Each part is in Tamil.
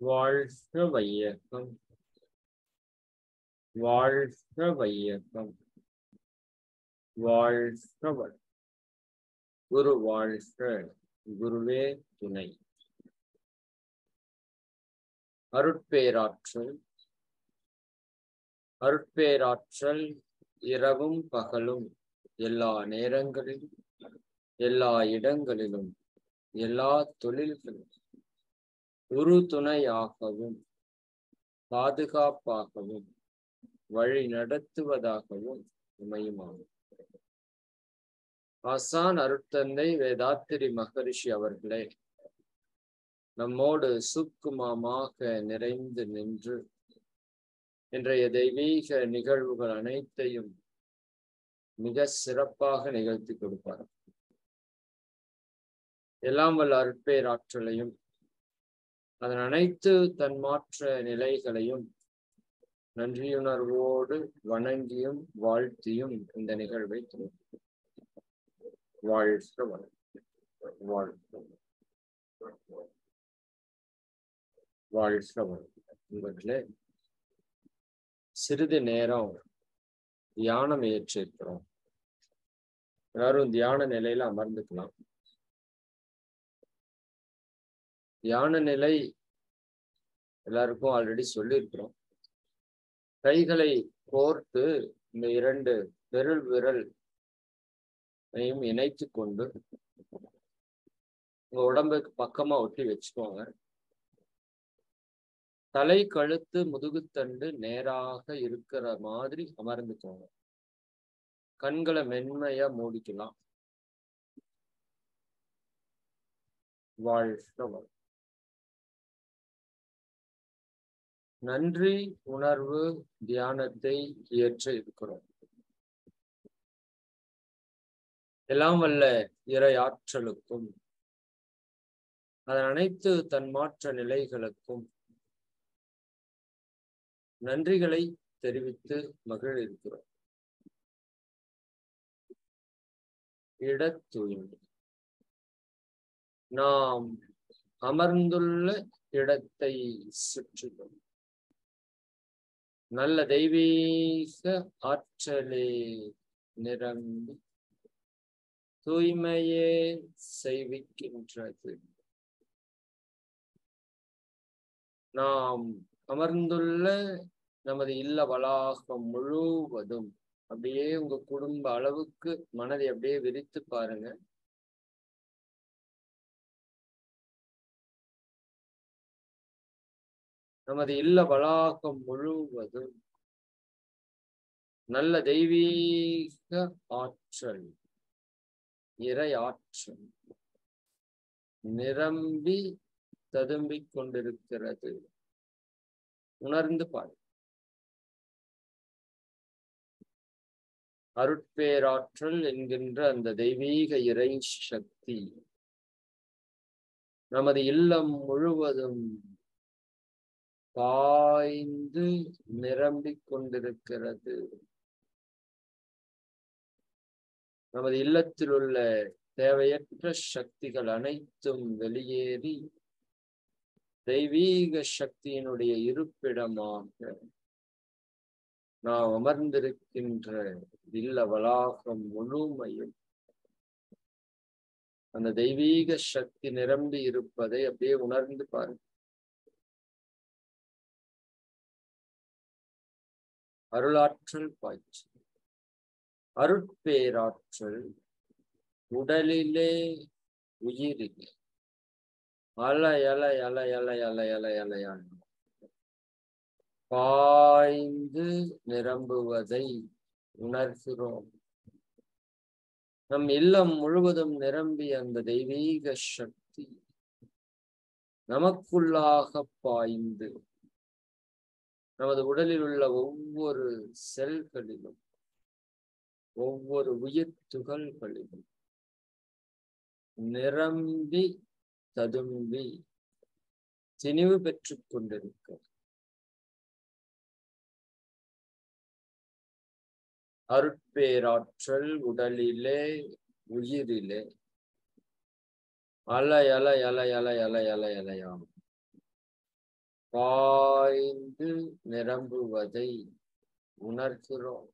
வாழ்க வையகம் வாழ்க வையகம் வாழ்க குரு வாழ்க குருவே துணை அருட்பேராற்றல் அருட்பேராற்றல் இரவும் பகலும் எல்லா நேரங்களிலும் எல்லா இடங்களிலும் எல்லா தொழில்களும் உறுதுணையாகவும் பாதுகாப்பாகவும் வழி நடத்துவதாகவும் அமையுமாகும் ஆசான் அருட்தந்தை வேதாத்திரி மகரிஷி அவர்களே நம்மோடு சுக்குமமாக நிறைந்து நின்று இன்றைய தெய்வீக நிகழ்வுகள் அனைத்தையும் மிக சிறப்பாக நிகழ்த்தி கொடுப்பார். எல்லாம் வல்ல அருட்பேராற்றலையும் அதன் அனைத்து தன்மாற்ற நிலைகளையும் நன்றியுணர்வோடு வணங்கியும் வாழ்த்தியும் இந்த நிகழ்வை துவக்குகிறோம். வாழ்க வளம் வாழ்க வளம். வாழ்க சிறிது நேரம் தியானம் ஏற்றிருக்கிறோம் எல்லாரும் தியான நிலையில அமர்ந்துக்கலாம் தியான நிலை எல்லாருக்கும் ஆல்ரெடி சொல்லியிருக்கிறோம். கைகளை கோர்த்து இந்த இரண்டு பெருள் விரல் இணைத்து கொண்டு உங்க உடம்புக்கு பக்கமா ஒட்டி வச்சுக்கோங்க. தலை கழுத்து முதுகுத்தண்டு நேராக இருக்கிற மாதிரி அமர்ந்துக்கோங்க. கண்களை மென்மையா மூடிக்கலாம். வாழ்க வாழ் நன்றி உணர்வு தியானத்தை ஏற்ற இருக்கிறோம். எல்லாம் வல்ல இறை ஆற்றலுக்கும் அதன் அனைத்து தன்மாற்ற நிலைகளுக்கும் நன்றிகளை தெரிவித்து மகிழ இருக்கிறோம் இடத்தூய்மை நாம் அமர்ந்துள்ள இடத்தை சுற்றிலும் நல்ல தெய்வீக ஆற்றலே நிரம்பி தூய்மையே செய்விக்கின்றது. நாம் அமர்ந்துள்ள நமது இல்ல வளாகம் முழுவதும் அப்படியே உங்க குடும்ப அளவுக்கு மனதை அப்படியே விரித்து பாருங்க. நமது இல்ல வளாகம் முழுவதும் நல்ல தெய்வீக ஆற்றல் இறை ஆற்றல் நிரம்பி ததும்பிக் கொண்டிருக்கிறது. உணர்ந்து பாரு. அருட்பேராற்றல் என்கின்ற அந்த தெய்வீக இறை சக்தி நமது இல்லம் முழுவதும் பாய்ந்து நிரம்பிக் கொண்டிருக்கிறது. நமது இல்லத்தில் உள்ள தேவையற்ற சக்திகள் அனைத்தும் வெளியேறி தெய்வீக சக்தியினுடைய இருப்பிடமாக நாம் அமர்ந்திருக்கின்ற இல்ல வளாகம் முழுமையும் அந்த தெய்வீக சக்தி நிரம்பி இருப்பதை அப்படியே உணர்ந்து பாருங்க அருளாற்றல் பாய்ச்சி. அருட்பேராற்றல் உடலிலே உயிரிலே. அலை அலை அலை அலை அலை அலை அலையான பாய்ந்து நிரம்புவதை உணர்கிறோம். நம் இல்லம் முழுவதும் நிரம்பி அந்த தெய்வீக சக்தி நமக்குள்ளாக பாய்ந்து நமது உடலில் உள்ள ஒவ்வொரு செல்களிலும் ஒவ்வொரு உயிர் துகள்களிலும் நிரம்பி ததும்பி திணிவு பெற்றுக் கொண்டிருக்க அருட்பேராற்றல் உடலிலே உயிரிலே அலை அலை அலை அலை அலை அலை அலையாம். பாய்ந்து நிரம்புவதை உணர்கிறோம்.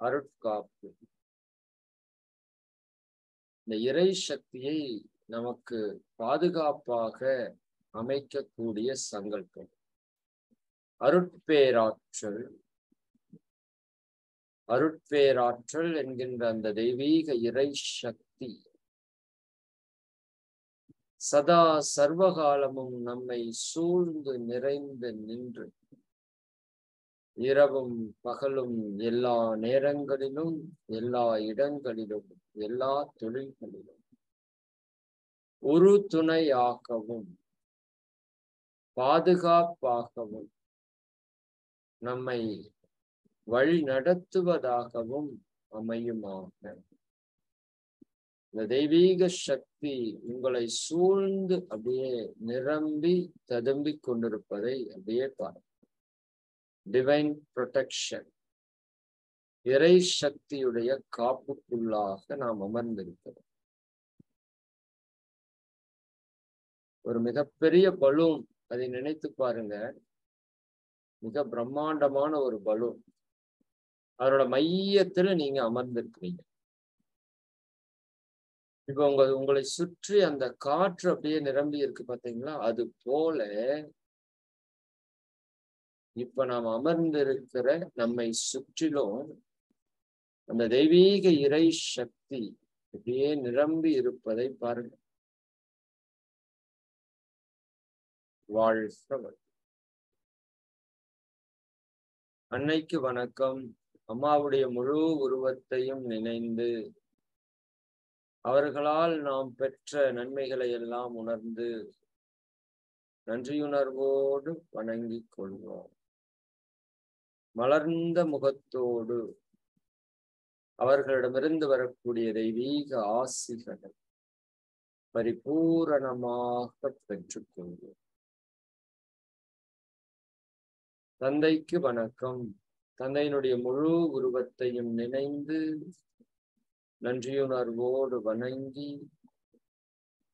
அருட்காப்பு. இந்த இறை சக்தியை நமக்கு பாதுகாப்பாக அமைக்கக்கூடிய சங்கல்பம். அருட்பேராற்றல். அருட்பேராற்றல் என்கின்ற அந்த தெய்வீக இறை சக்தி சதா சர்வகாலமும் நம்மை சூழ்ந்து நிறைந்து நின்று இரவும் பகலும் எல்லா நேரங்களிலும் எல்லா இடங்களிலும் எல்லா தொழில்களிலும். ஒரு துணையாகவும் பாதுகாப்பாகவும் நம்மை வழி நடத்துவதாகவும் அமையுமாக. இந்த தெய்வீக சக்தி உங்களை சூழ்ந்து அப்படியே நிரம்பி ததும்பிக் கொண்டிருப்பதை அப்படியே பாருங்க. டிவைன் ப்ரொடெக்ஷன் இறை சக்தியுடைய காப்புக்குள்ளாக நாம் அமர்ந்திருக்கிறோம். ஒரு மிகப்பெரிய பலூன் அதை நினைத்து பாருங்க. மிக பிரம்மாண்டமான ஒரு பலூன். அதோட மையத்துல நீங்க அமர்ந்திருக்கிறீங்க. இப்ப உங்க உங்களை சுற்றி அந்த காற்று அப்படியே நிரம்பி இருக்கு பாத்தீங்களா அது போல இப்ப நாம் அமர்ந்திருக்கிற நம்மை சுற்றிலும் அந்த தெய்வீக இறை சக்தி அப்படியே நிரம்பி இருப்பதை பாருங்க. வாழ்க அன்னைக்கு வணக்கம். அம்மாவுடைய முழு உருவத்தையும் நினைந்து அவர்களால் நாம் பெற்ற நன்மைகளை எல்லாம் உணர்ந்து நன்றியுணர்வோடு வணங்கிக் கொள்வோம். மலர்ந்த முகத்தோடு அவர்களிடமிருந்து வரக்கூடிய தெய்வீக ஆசிகளை பரிபூரணமாக பெற்றுக்கொள்வோம் தந்தைக்கு வணக்கம். தந்தையினுடைய முழு உருவத்தையும் நினைந்து நன்றியுணர்வோடு வணங்கி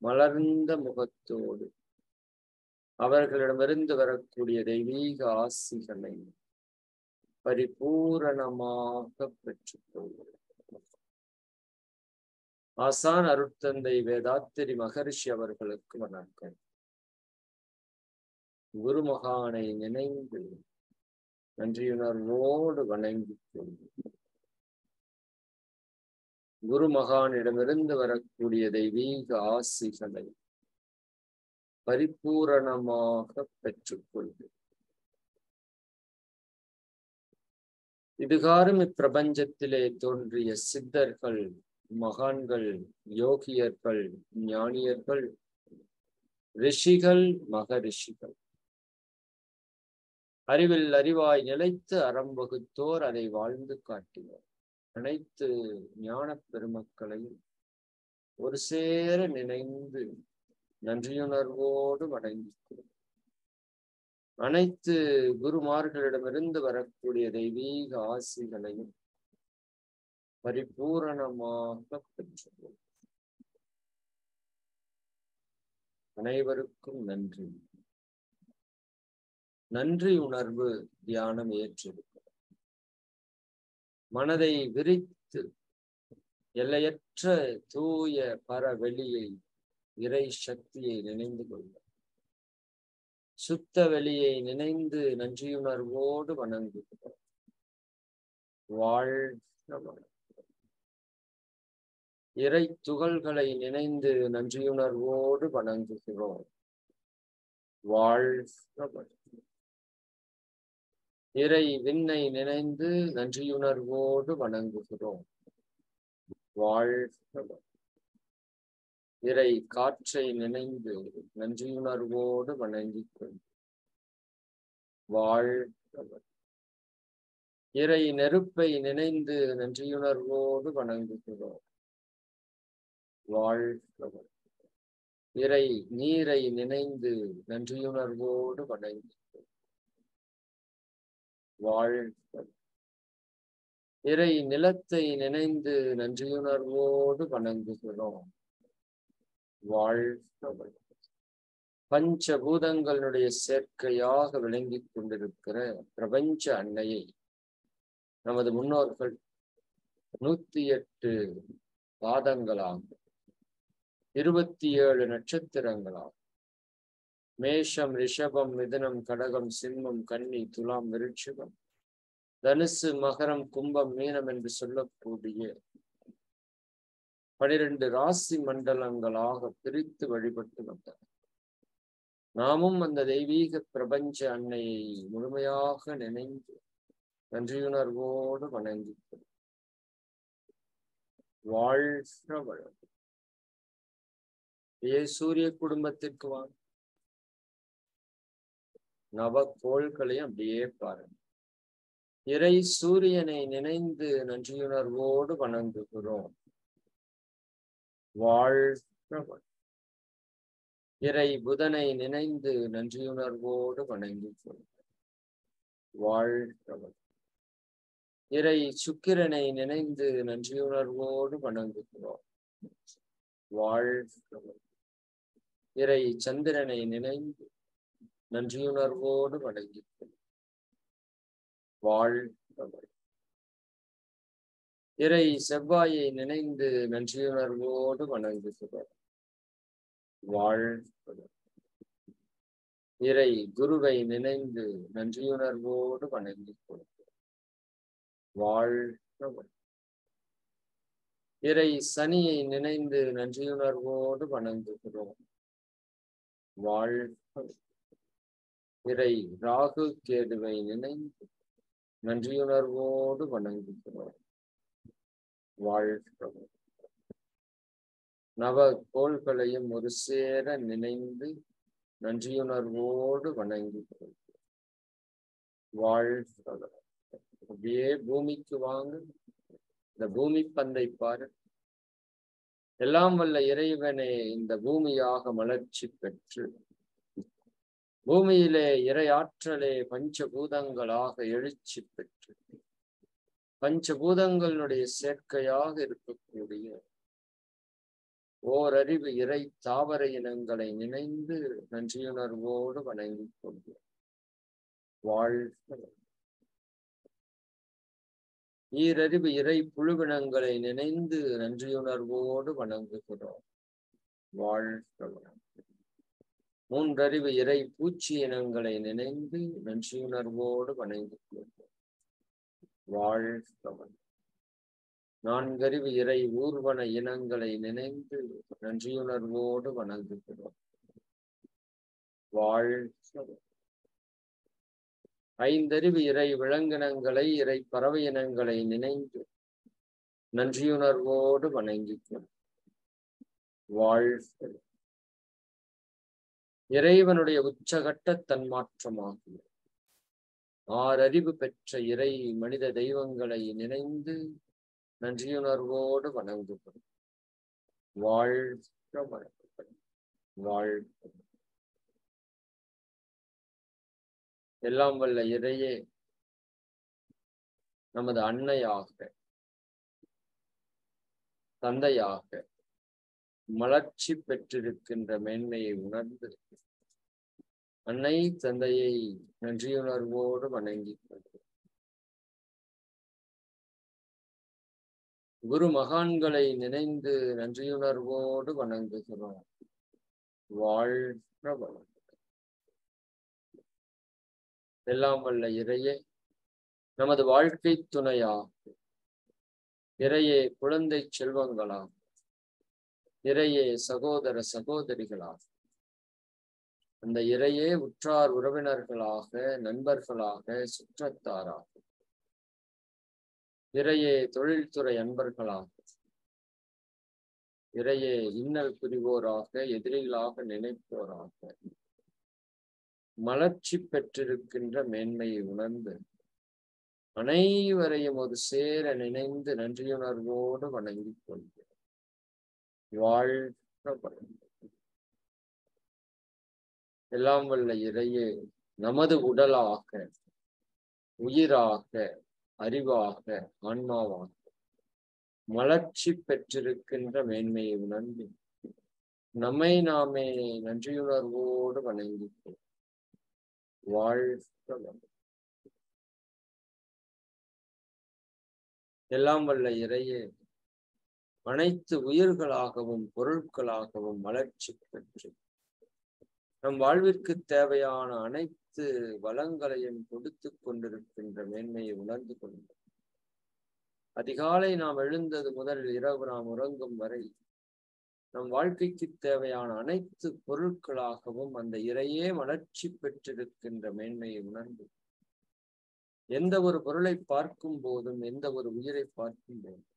மலர்ந்த முகத்தோடு அவர்களிடமிருந்து வரக்கூடிய தெய்வீக ஆசிகளை பரிபூரணமாக பெற்றுக்கொள்வோம் ஆசான் அருட்தந்தை வேதாத்திரி மகரிஷி அவர்களுக்கு வணக்கம். குருமகானை நினைந்து நன்றியுணர்வோடு வணங்கிக் குருமகானிடமிருந்து வரக்கூடிய தெய்வீக ஆசிகளை பரிபூரணமாக பெற்றுக்கொள்வது இதுகாரும் இப்பிரபஞ்சத்திலே தோன்றிய சித்தர்கள் மகான்கள் யோகியர்கள் ஞானியர்கள் ரிஷிகள் மகரிஷிகள். அறிவில் அறிவாய் நிலைத்து அறம் வகுத்தோர் அதை வாழ்ந்து காட்டினர். அனைத்து ஞான பெருமக்களையும் ஒரு சேர நினைந்து நன்றியுணர்வோடு வணங்கிக்கிறோம். அனைத்து குருமார்களிடமிருந்து வரக்கூடிய தெய்வீக ஆசிகளையும் பரிபூரணமாக பெற்றுள்ளோம் அனைவருக்கும் நன்றி. நன்றி உணர்வு தியானம் ஏற்றிருக்கும் மனதை விரித்து எல்லையற்ற தூய பரவெளியை இறை சக்தியை நினைந்து கொள்ள சுத்த வெளியை நினைந்து நன்றியுணர்வோடு வணங்குகிறோம் வாழ்க இறை துகள்களை நினைந்து நன்றியுணர்வோடு வணங்குகிறோம். வாழ்க இறை விண்ணை நினைந்து நன்றியுணர்வோடு வணங்குகிறோம். வாழ்க. இறை காற்றை நினைந்து நன்றியுணர்வோடு வணங்கிக் கொண்டு வாழ்க. இறை நெருப்பை நினைந்து நன்றியுணர்வோடு வணங்குகிறோம். வாழ்க. இறை நீரை நினைந்து நன்றியுணர்வோடு வணங்கி வாழ்க. இறை நிலத்தை நினைந்து நன்றியுணர்வோடு வணங்குகிறோம். வாழ்க பஞ்சபூதங்களுடைய சேர்க்கையாக விளங்கி கொண்டிருக்கிற பிரபஞ்ச அன்னையை நமது முன்னோர்கள் நூத்தி எட்டு பாதங்களாக இருபத்தி ஏழு நட்சத்திரங்களாக மேஷம் ரிஷபம் மிதுனம் கடகம் சிம்மம் கன்னி துலாம் விருட்சிகம். தனுசு மகரம் கும்பம் மீனம் என்று சொல்லக்கூடிய பனிரெண்டு ராசி மண்டலங்களாக பிரித்து வழிபட்டு வந்தார் நாமும் அந்த தெய்வீக பிரபஞ்ச அன்னையை முழுமையாக நினைந்து நன்றியுணர்வோடு வணங்கி வாழ்க வளம் ஏ சூரிய குடும்பத்திற்கு வாங்க நவ கோள்களையும் அப்படியே பாருங்க. இறை சூரியனை நினைந்து நன்றியுணர்வோடு வணங்குகிறோம். வாழ்கிறவன் இறை புதனை நினைந்து நன்றியுணர்வோடு வணங்குகிறோம். வாழ்கிறவன் இறை சுக்கிரனை நினைந்து நன்றியுணர்வோடு வணங்குகிறோம். வாழ்கிறவன் இறை சந்திரனை நினைந்து நன்றியுணர்வோடு வணங்கி வாழ்க வளம் இறை செவ்வாயை நினைந்து நன்றியுணர்வோடு வணங்குகிறோம் வாழ்க இறை குருவை நினைந்து நன்றியுணர்வோடு வணங்குகிறோம் வாழ்க வளம் இறை சனியை நினைந்து நன்றியுணர்வோடு வணங்குகிறோம் வாழ்க இறை ராகு கேதுவை நினைந்து நன்றியுணர்வோடு வணங்குகிறோம். வாழ்கிறோம் நவ கோள்களையும் ஒரு சேர நினைந்து நன்றியுணர்வோடு வணங்குகிறோம். வாழ்கிறோம் அப்படியே பூமிக்கு வாங்க. இந்த பூமி பந்தை பாரு. எல்லாம் வல்ல இறைவனே இந்த பூமியாக மலர்ச்சி பெற்று பூமியிலே இறையாற்றலே பஞ்சபூதங்களாக எழுச்சி பெற்று பஞ்சபூதங்களுடைய சேர்க்கையாக இருக்கக்கூடிய ஓரறிவு இறை தாவர இனங்களை நினைந்து நன்றியுணர்வோடு வணங்கிக் கொள்வோம். வாழ்க. ஈரறிவு இறை புழுவினங்களை நினைந்து நன்றியுணர்வோடு வணங்குகிறோம். வாழ்க மூன்றறிவு இறை பூச்சி இனங்களை நினைந்து நன்றியுணர்வோடு வணங்கிக் கொள்வோம். வாழ்க நான்கறிவு இறை ஊர்வன இனங்களை நினைந்து நன்றியுணர்வோடு வணங்குகிறோம் வாழ்க ஐந்தறிவு இறை விலங்கினங்களை இறை பறவை இனங்களை நினைந்து நன்றியுணர்வோடு வணங்கிக்கிறோம் வாழ்க இறைவனுடைய உச்சகட்ட தன்மாற்றமாகும். ஆறறிவு பெற்ற இறை மனித தெய்வங்களை நினைந்து நன்றியுணர்வோடு வணங்குபடும் வாழ்க வணக்கம் வாழ்க எல்லாம் வல்ல இறையே நமது அன்னையாக தந்தையாக மலர்ச்சி பெற்றிருக்கின்ற மேன்மையை உணர்ந்து அன்னை தந்தையை நன்றியுணர்வோடு வணங்கி குரு மகான்களை நினைந்து நன்றியுணர்வோடு வணங்குகிறோம். வாழ்க வளம் எல்லாம் வல்ல இறையே நமது வாழ்க்கை துணையா இறையே குழந்தை செல்வங்களாக இறையே சகோதர சகோதரிகளாக அந்த இறையே உற்றார் உறவினர்களாக நண்பர்களாக சுற்றத்தாராக. இறையே தொழில்துறை அன்பர்களாக. இறையே இன்னல் புரிவோராக எதிரிகளாக நினைப்போராக. மலர்ச்சி பெற்றிருக்கின்ற மேன்மையை உணர்ந்து அனைவரையும் ஒரு சேர நினைந்து நன்றியுணர்வோடு வணங்கிக் கொள்கிறேன். வாழ்க எல்லாம் வல்ல இறையே நமது உடலாக உயிராக அறிவாக ஆன்மாவாக மலர்ச்சி பெற்றிருக்கின்ற மேன்மையை உணர்ந்து நம்மை நாமே நன்றியுணர்வோடு வணங்கிப்போம் வாழ்க எல்லாம் வல்ல இறையே அனைத்து உயிர்களாகவும் பொருட்களாகவும் வளர்ச்சி பெற்று நம் வாழ்விற்கு தேவையான அனைத்து வளங்களையும் கொடுத்து கொண்டிருக்கின்ற மேன்மையை உணர்ந்து கொண்டோம் அதிகாலை நாம் எழுந்தது முதல் இரவு நாம் உறங்கும் வரை நம் வாழ்க்கைக்கு தேவையான அனைத்து பொருட்களாகவும் அந்த இறையே வளர்ச்சி பெற்றிருக்கின்ற மேன்மையை உணர்ந்து எந்த ஒரு பொருளை பார்க்கும் போதும் எந்த ஒரு உயிரை பார்க்கும் போதும்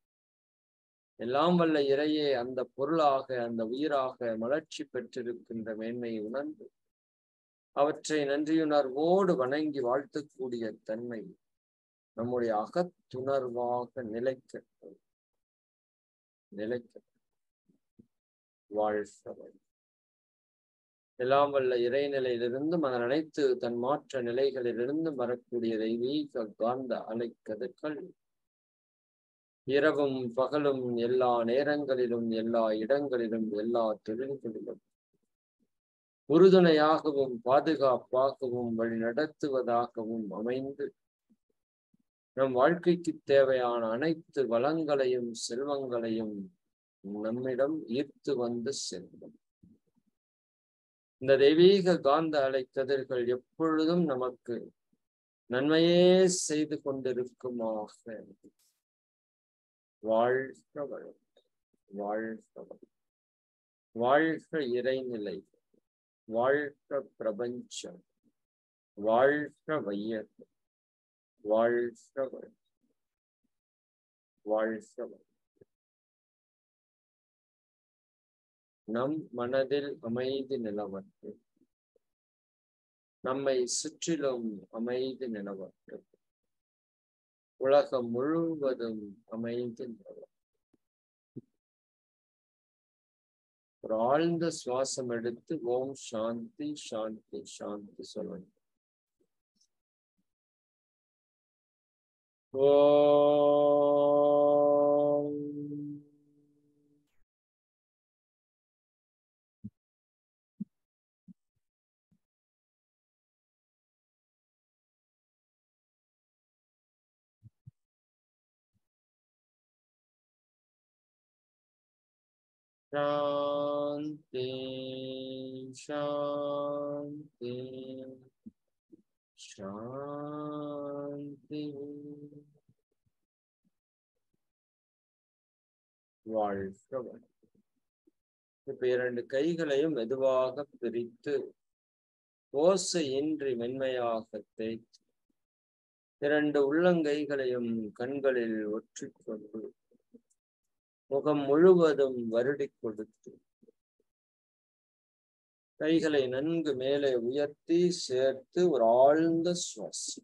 எல்லாம் வல்ல இறையே அந்த பொருளாக அந்த உயிராக மலர்ச்சி பெற்றிருக்கின்ற மேன்மையை உணர்ந்து அவற்றை நன்றியுணர்வோடு வணங்கி வாழ்த்தக்கூடிய தன்மை நம்முடைய அகத்துணர்வாக நிலைக்க நிலைக்க வாழ்க்கை எல்லாம் வல்ல இறைநிலையிலிருந்தும் அதன் அனைத்து தன் மாற்ற நிலைகளிலிருந்தும் வரக்கூடிய தெய்வீக காந்த அலைக்கதிர்கள் இரவும் பகலும் எல்லா நேரங்களிலும் எல்லா இடங்களிலும் எல்லா தொழில்களிலும். உறுதுணையாகவும் பாதுகாப்பாகவும் வழி நடத்துவதாகவும் அமைந்து நம் வாழ்க்கைக்கு தேவையான அனைத்து வளங்களையும் செல்வங்களையும் நம்மிடம் ஈர்த்து வந்து செல்லும். இந்த தெய்வீக காந்த அலை கதிர்கள் எப்பொழுதும் நமக்கு நன்மையே செய்து கொண்டிருக்குமாக. வாழ்க வளம் வாழ்க வளம் வாழ்க இறைநிலை. வாழ்க பிரபஞ்சம். வாழ்க வையகம். வாழ்க வளம் வாழ்க வளம் நம் மனதில் அமைதி நிலவட்டும். நம்மை சுற்றிலும் அமைதி நிலவட்டும். உலகம் முழுவதும் அமைந்து ஒரு ஆழ்ந்த சுவாசம் எடுத்து ஓம் சாந்தி சாந்தி சாந்தி சொல்லணும் ஓ शांति शांति शांति வாழ்க்கவன் இப்ப இரண்டு கைகளையும் மெதுவாக பிரித்து ஓசையின்றி மென்மையாக தேய்த்து இரண்டு உள்ளங்கைகளையும் கண்களில் ஒற்றிக்கொண்டு முகம் முழுவதும் வருடி கொடுத்து கைகளை நன்கு மேலே உயர்த்தி சேர்த்து ஒரு ஆழ்ந்த சுவாசி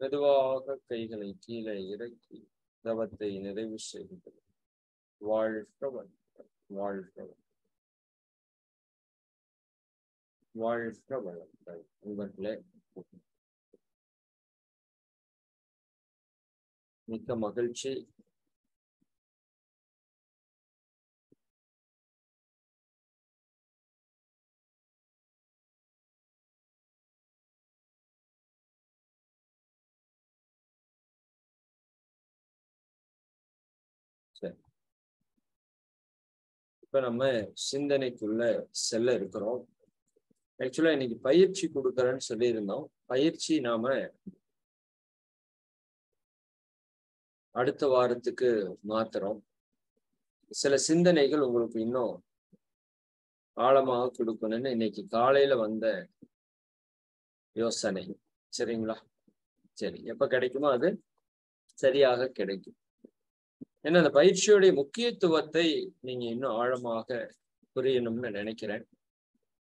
மெதுவாக கைகளை கீழே இறக்கி தவத்தை நிறைவு செய்கிறது வாழ்கவன் வாழ்கவன் வாழ்க வளங்கள் உங்களே மிக்க மகிழ்ச்சி. சரி. இப்ப நம்ம சிந்தனைக்குள்ள செல்ல இருக்கிறோம். ஆக்சுவலா இன்னைக்கு பயிற்சி கொடுக்கறேன்னு சொல்லியிருந்தோம். பயிற்சி நாம அடுத்த வாரத்துக்கு மாத்துறோம் சில சிந்தனைகள் உங்களுக்கு இன்னும் ஆழமாக கொடுக்கணும்னு இன்னைக்கு காலையில வந்த யோசனை. சரிங்களா? சரி எப்ப கிடைக்குமோ அது சரியாக கிடைக்கும். ஏன்னா அந்த பயிற்சியுடைய முக்கியத்துவத்தை நீங்க இன்னும் ஆழமாக புரியணும்னு நினைக்கிறேன்.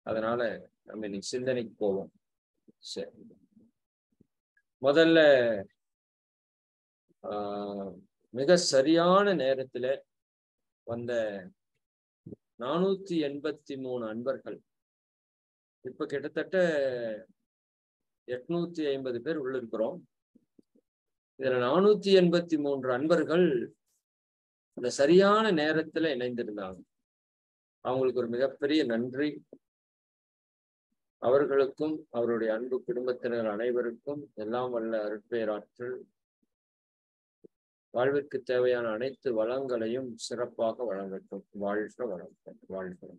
அதனால நம்ம இன்னைக்கு சிந்தனைக்கு போவோம். சரி. முதல்ல மிக சரியான நேரத்துல வந்த நானூத்தி எண்பத்தி மூணு அன்பர்கள். இப்ப கிட்டத்தட்ட எட்நூத்தி ஐம்பது பேர் உள்ள இருக்கிறோம் இதுல நானூத்தி எண்பத்தி மூன்று அன்பர்கள் அந்த சரியான நேரத்துல இணைந்திருந்தாங்க. அவங்களுக்கு ஒரு மிகப்பெரிய நன்றி. அவர்களுக்கும் அவருடைய அன்பு குடும்பத்தினர் அனைவருக்கும் எல்லாம் வல்ல அருட்பேராற்றல். வாழ்விற்கு தேவையான அனைத்து வளங்களையும் சிறப்பாக வழங்கட்டும். வாழ்க வளம் வாழ்க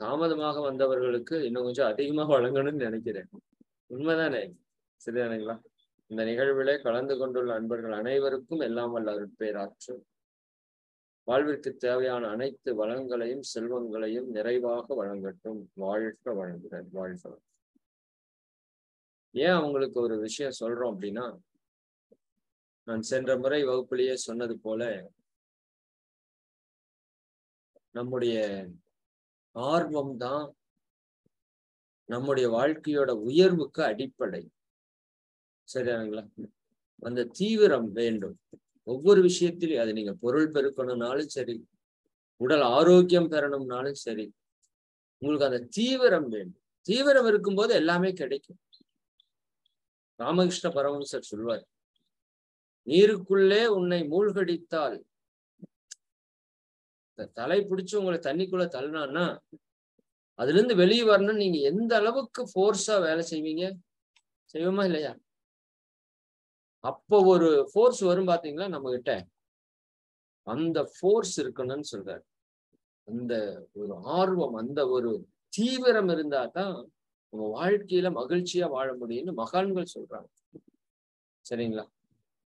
தாமதமாக வந்தவர்களுக்கு இன்னும் கொஞ்சம் அதிகமாக வழங்கணும்னு நினைக்கிறேன். உண்மைதானே? சரிதானுங்களா இந்த நிகழ்விலே கலந்து கொண்டுள்ள அன்பர்கள் அனைவருக்கும் எல்லாம் வல்ல அருட்பேராற்றல் வாழ்விற்கு தேவையான அனைத்து வளங்களையும் செல்வங்களையும் நிறைவாக வழங்கட்டும். வாழ்க வழங்குகிறார் வாழ்க ஏன் அவங்களுக்கு ஒரு விஷயம் சொல்றோம் அப்படின்னா நான் சென்ற முறை வகுப்பிலேயே சொன்னது போல நம்முடைய ஆர்வம் தான் நம்முடைய வாழ்க்கையோட உயர்வுக்கு அடிப்படை. சரியானுங்களா அந்த தீவிரம் வேண்டும். ஒவ்வொரு விஷயத்திலையும் அது நீங்க பொருள் பெருக்கணும்னாலும் சரி உடல் ஆரோக்கியம் பெறணும்னாலும் சரி உங்களுக்கு அந்த தீவிரம் வேண்டும். தீவிரம் இருக்கும்போது எல்லாமே கிடைக்கும். ராமகிருஷ்ண பரமஹம்சர் சொல்வார் நீருக்குள்ளே உன்னை மூழ்கடித்தால். தலை பிடிச்சு உங்களை தண்ணிக்குள்ள தள்ளினான்னா அதுல இருந்து வெளியே வரணும்னு நீங்க எந்த அளவுக்கு ஃபோர்ஸா வேலை செய்வீங்க? செய்வோமா இல்லையா? அப்போ ஒரு ஃபோர்ஸ் வரும் பாத்தீங்களா நம்ம கிட்ட அந்த ஃபோர்ஸ் இருக்கணும்னு சொல்றாரு. அந்த ஒரு ஆர்வம் அந்த ஒரு தீவிரம் இருந்தா தான் உங்க வாழ்க்கையில மகிழ்ச்சியா வாழ முடியும்னு மகான்கள் சொல்றாங்க. சரிங்களா?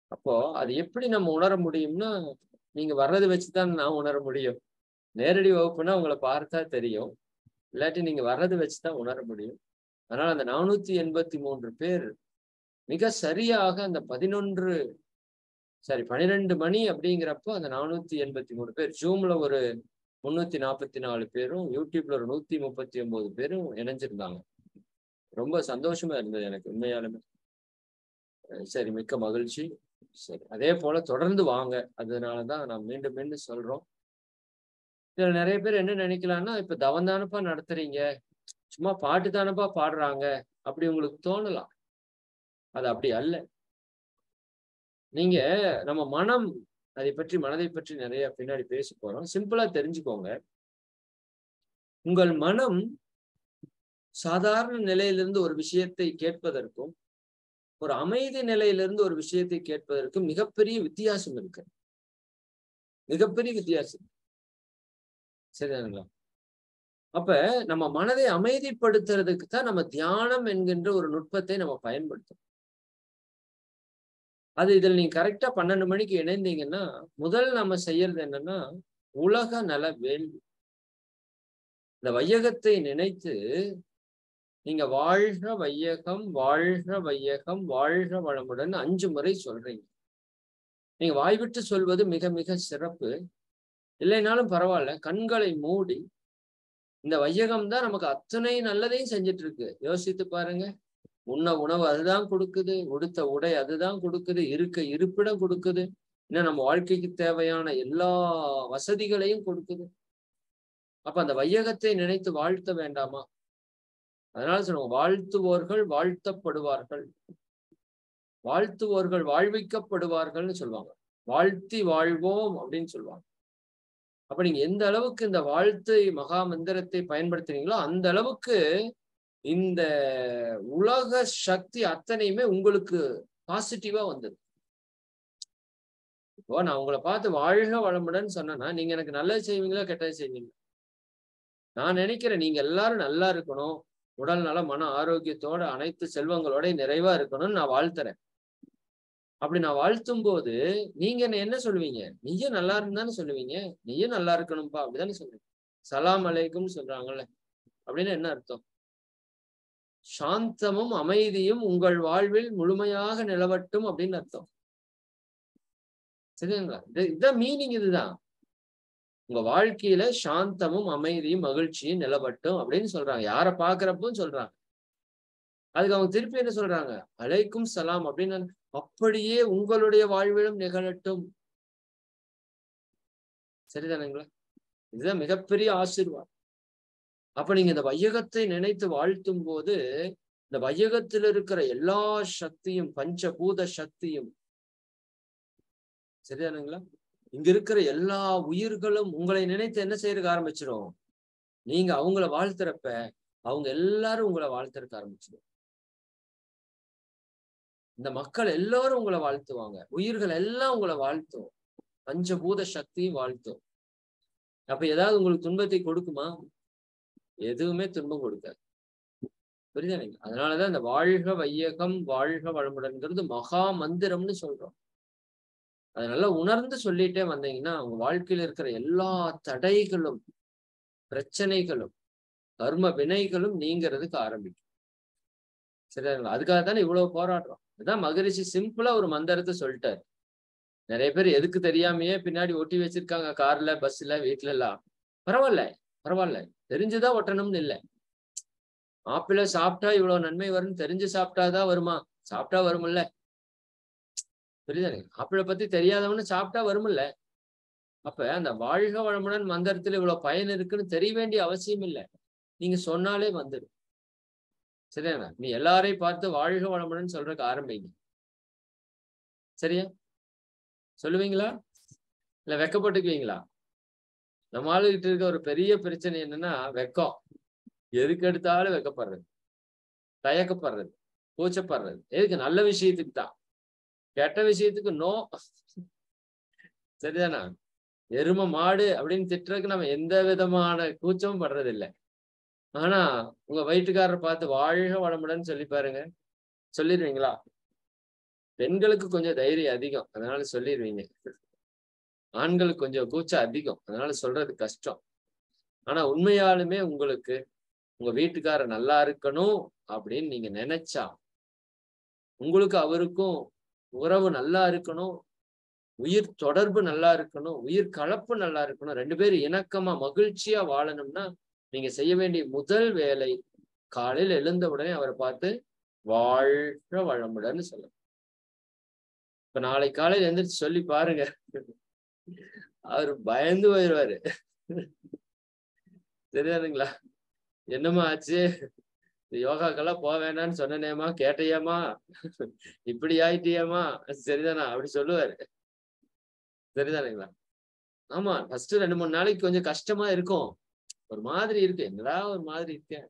அப்போ அது எப்படி நம்ம உணர முடியும்னா நீங்க வர்றதை வச்சுதான் நான் உணர முடியும். நேரடி வகுப்புனா உங்களை பார்த்தா தெரியும். இல்லாட்டி நீங்க வர்றதை வச்சுதான் உணர முடியும். அதனால அந்த நானூத்தி எண்பத்தி மூன்று பேர் மிக சரியாக அந்த பதினொன்று சாரி பனிரெண்டு மணி அப்படிங்கிறப்போ அந்த நானூத்தி எண்பத்தி மூணு பேர் ஜூம்ல ஒரு முன்னூத்தி நாற்பத்தி நாலு பேரும் யூடியூப்ல ஒரு நூத்தி முப்பத்தி ஒன்பது பேரும் இணைஞ்சிருந்தாங்க. ரொம்ப சந்தோஷமா இருந்தது எனக்கு உண்மையாலுமே. சரி மிக்க மகிழ்ச்சி. சரி. அதே போல தொடர்ந்து வாங்க. அதனாலதான் நான் மீண்டும் மீண்டும் சொல்றோம். இதுல நிறைய பேர் என்ன நினைக்கலாம்னா இப்ப தவம் தானப்பா நடத்துறீங்க? சும்மா பாட்டு தானப்பா பாடுறாங்க? அப்படி உங்களுக்கு தோணலாம். அது அப்படி அல்ல. நீங்க நம்ம மனம் அதை பற்றி மனதை பற்றி நிறைய பின்னாடி பேச போறோம். சிம்பிளா தெரிஞ்சுக்கோங்க. உங்கள் மனம் சாதாரண நிலையிலிருந்து ஒரு விஷயத்தை கேட்பதற்கும் ஒரு அமைதி நிலையிலிருந்து ஒரு விஷயத்தை கேட்பதற்கு மிகப்பெரிய வித்தியாசம் இருக்கு. மிகப்பெரிய வித்தியாசம். சரிதானுங்களா? அப்ப நம்ம மனதை அமைதிப்படுத்துறதுக்கு தான் நம்ம தியானம் என்கின்ற ஒரு நுட்பத்தை நம்ம பயன்படுத்தணும். அது இதில் நீங்க கரெக்டா பன்னெண்டு மணிக்கு இணைந்தீங்கன்னா முதல் நம்ம செய்யறது என்னன்னா உலக நல வேள்வி. இந்த வையகத்தை நினைத்து நீங்க வாழ்க வையகம் வாழ்க வையகம் வாழ்க வளமுடன் அஞ்சு முறை சொல்றீங்க. நீங்க வாய்விட்டு சொல்வது மிக மிக சிறப்பு. இல்லைனாலும் பரவாயில்ல கண்களை மூடி. இந்த வையகம் தான் நமக்கு அத்தனை நல்லதையும் செஞ்சுட்டு இருக்கு யோசித்து பாருங்க. உண்ண உணவு அதுதான் கொடுக்குது உடுத்த உடை அதுதான் கொடுக்குது இருக்க இருப்பிடம் கொடுக்குது. இன்னும் நம்ம வாழ்க்கைக்கு தேவையான எல்லா வசதிகளையும் கொடுக்குது. அப்ப அந்த வையகத்தை நினைத்து வாழ்த்த வேண்டாமா? அதனால சொல்லுவோம் வாழ்த்துவோர்கள் வாழ்த்தப்படுவார்கள். வாழ்த்துவோர்கள் வாழ்விக்கப்படுவார்கள்னு சொல்லுவாங்க. வாழ்த்தி வாழ்வோம் அப்படின்னு சொல்லுவாங்க. அப்ப நீங்க எந்த அளவுக்கு இந்த வாழ்த்து மகா மந்திரத்தை பயன்படுத்துறீங்களோ அந்த அளவுக்கு இந்த உலக சக்தி அத்தனையுமே உங்களுக்கு பாசிட்டிவா வந்தது. இப்போ நான் உங்களை பார்த்து வாழ்க வளமுடன் சொன்னேன்னா நீங்க எனக்கு நல்லது செய்வீங்களா கெட்டது செய்வீங்களா? நான் நினைக்கிறேன் நீங்க எல்லாரும் நல்லா இருக்கணும். உடல் நல மன ஆரோக்கியத்தோட அனைத்து செல்வங்களோட நிறைவா இருக்கணும்னு நான் வாழ்த்துறேன். அப்படி நான் வாழ்த்தும் போது நீங்க என்ன என்ன சொல்லுவீங்க? நீயும் நல்லா இருந்தான்னு சொல்லுவீங்க. நீயும் நல்லா இருக்கணும்ப்பா அப்படிதானே சொல்லுவீங்க சலாம் அலைக்கும் சொல்றாங்கல்ல. அப்படின்னு என்ன அர்த்தம்? சாந்தமும் அமைதியும் உங்கள் வாழ்வில் முழுமையாக நிலவட்டும் அப்படின்னு அர்த்தம். சரிங்களா? இது இதான் மீனிங் இதுதான். உங்க வாழ்க்கையில சாந்தமும் அமைதியும் மகிழ்ச்சியும் நிலவட்டும் அப்படின்னு சொல்றாங்க. யாரை பாக்குறப்பும் சொல்றாங்க. அதுக்கு அவங்க திருப்பி என்ன சொல்றாங்க? அலைக்கும் சலாம் அப்படின்னு அப்படியே உங்களுடைய வாழ்விலும் நிகழட்டும். சரிதானுங்களா? இதுதான் மிகப்பெரிய ஆசிர்வாதம். அப்ப நீங்க இந்த வையகத்தை நினைத்து வாழ்த்தும் போது இந்த வையகத்தில் இருக்கிற எல்லா சக்தியும் பஞ்சபூத சக்தியும் சரிதானுங்களா? இங்க இருக்கிற எல்லா உயிர்களும் உங்களை நினைத்து என்ன செய்யறதுக்கு ஆரம்பிச்சிடும் நீங்க அவங்கள வாழ்த்துறப்ப அவங்க எல்லாரும் உங்களை வாழ்த்துறதுக்கு ஆரம்பிச்சிடும் இந்த மக்கள் எல்லாரும் உங்களை வாழ்த்துவாங்க. உயிர்கள் எல்லாம் உங்களை வாழ்த்தும். பஞ்சபூத சக்தியும் வாழ்த்தும். அப்ப ஏதாவது உங்களுக்கு துன்பத்தை கொடுக்குமா? எதுவுமே துன்பம் கொடுக்காது. புரியுதா நீங்க? அதனாலதான் இந்த வாழ்க வையகம் வாழ்க வளமுடன்கிறது மகா மந்திரம்னு சொல்றோம். அதை நல்லா உணர்ந்து சொல்லிட்டே வந்தீங்கன்னா உங்க வாழ்க்கையில இருக்கிற எல்லா தடைகளும் பிரச்சனைகளும் கர்ம வினைகளும் நீங்கிறதுக்கு ஆரம்பிக்கும். சரிங்களா அதுக்காக தானே இவ்வளவு போராடுறோம். அதான் மகரிஷி சிம்பிளா ஒரு மந்திரத்தை சொல்லிட்டாரு. நிறைய பேர் எதுக்கு தெரியாமையே பின்னாடி ஒட்டி வச்சிருக்காங்க கார்ல பஸ்ல வீட்டுல எல்லாம் பரவாயில்ல பரவாயில்ல. தெரிஞ்சுதான் ஒட்டணும்னு இல்லை. மாப்பிள்ளை சாப்பிட்டா இவ்வளவு நன்மை வரும்னு தெரிஞ்சு சாப்பிட்டாதான் வருமா? சாப்பிட்டா வரும்ல. புரியுதானே ஆப்பிளை பத்தி தெரியாதவனு சாப்பிட்டா வரும்ல அப்ப அந்த வாழ்க வளமுடன் மந்திரத்துல இவ்வளவு பயன் இருக்குன்னு தெரிய வேண்டிய அவசியம் இல்லை. நீங்க சொன்னாலே வந்துடும் சரியாண்ணா நீ எல்லாரையும் பார்த்து வாழ்க வளமுடன் சொல்றதுக்கு ஆரம்பிங்க. சரியா? சொல்லுவீங்களா? இல்ல வெக்கப்பட்டுக்குவீங்களா? நம்ம ஆளுகிட்ட இருக்க ஒரு பெரிய பிரச்சனை என்னன்னா வெக்கம். எதுக்கு எடுத்தாலும் வெக்கப்படுறது? தயக்கப்படுறது. கூச்சப்படுறது. எதுக்கு? நல்ல விஷயத்துக்கு தான். கெட்ட விஷயத்துக்கு நோ சரிதானா? எரும மாடு அப்படின்னு திட்டுறதுக்கு நம்ம எந்த விதமான கூச்சமும் படுறது இல்லை ஆனா உங்க வயிற்றுக்காரரை பார்த்து வாழ்க வளமுடன் சொல்லி பாருங்க. சொல்லிடுவீங்களா? பெண்களுக்கு கொஞ்சம் தைரியம் அதிகம். அதனால சொல்லிடுவீங்க. ஆண்களுக்கு கொஞ்சம் கூச்சம் அதிகம். அதனால சொல்றது கஷ்டம். ஆனா உண்மையாலுமே உங்களுக்கு உங்க வீட்டுக்காரர் நல்லா இருக்கணும் அப்படின்னு நீங்க நினைச்சா உங்களுக்கு அவருக்கும் உறவு நல்லா இருக்கணும் உயிர் தொடர்பு நல்லா இருக்கணும் உயிர் கலப்பு நல்லா இருக்கணும் ரெண்டு பேரும் இணக்கமா மகிழ்ச்சியா வாழணும்னா நீங்க செய்ய வேண்டிய முதல் வேலை காலையில் எழுந்த உடனே அவரை பார்த்து வாழ்க வளமுடன்னு சொல்லணும். இப்ப நாளை காலையில் எந்திரிச்சு சொல்லி பாருங்க. அவர் பயந்து போயிடுவாரு தெரியாதுங்களா? என்னம்மா ஆச்சு? யோகாக்கெல்லாம் போக வேணாம்னு சொன்னனேமா கேட்டையாமா இப்படி ஆயிட்டியாமா சரிதானா? அப்படி சொல்லுவாரு. சரிதானுங்களா? ஆமா ஃபர்ஸ்ட் ரெண்டு மூணு நாளைக்கு கொஞ்சம் கஷ்டமா இருக்கும். ஒரு மாதிரி இருக்கு. என்னடா ஒரு மாதிரி இருக்கேன்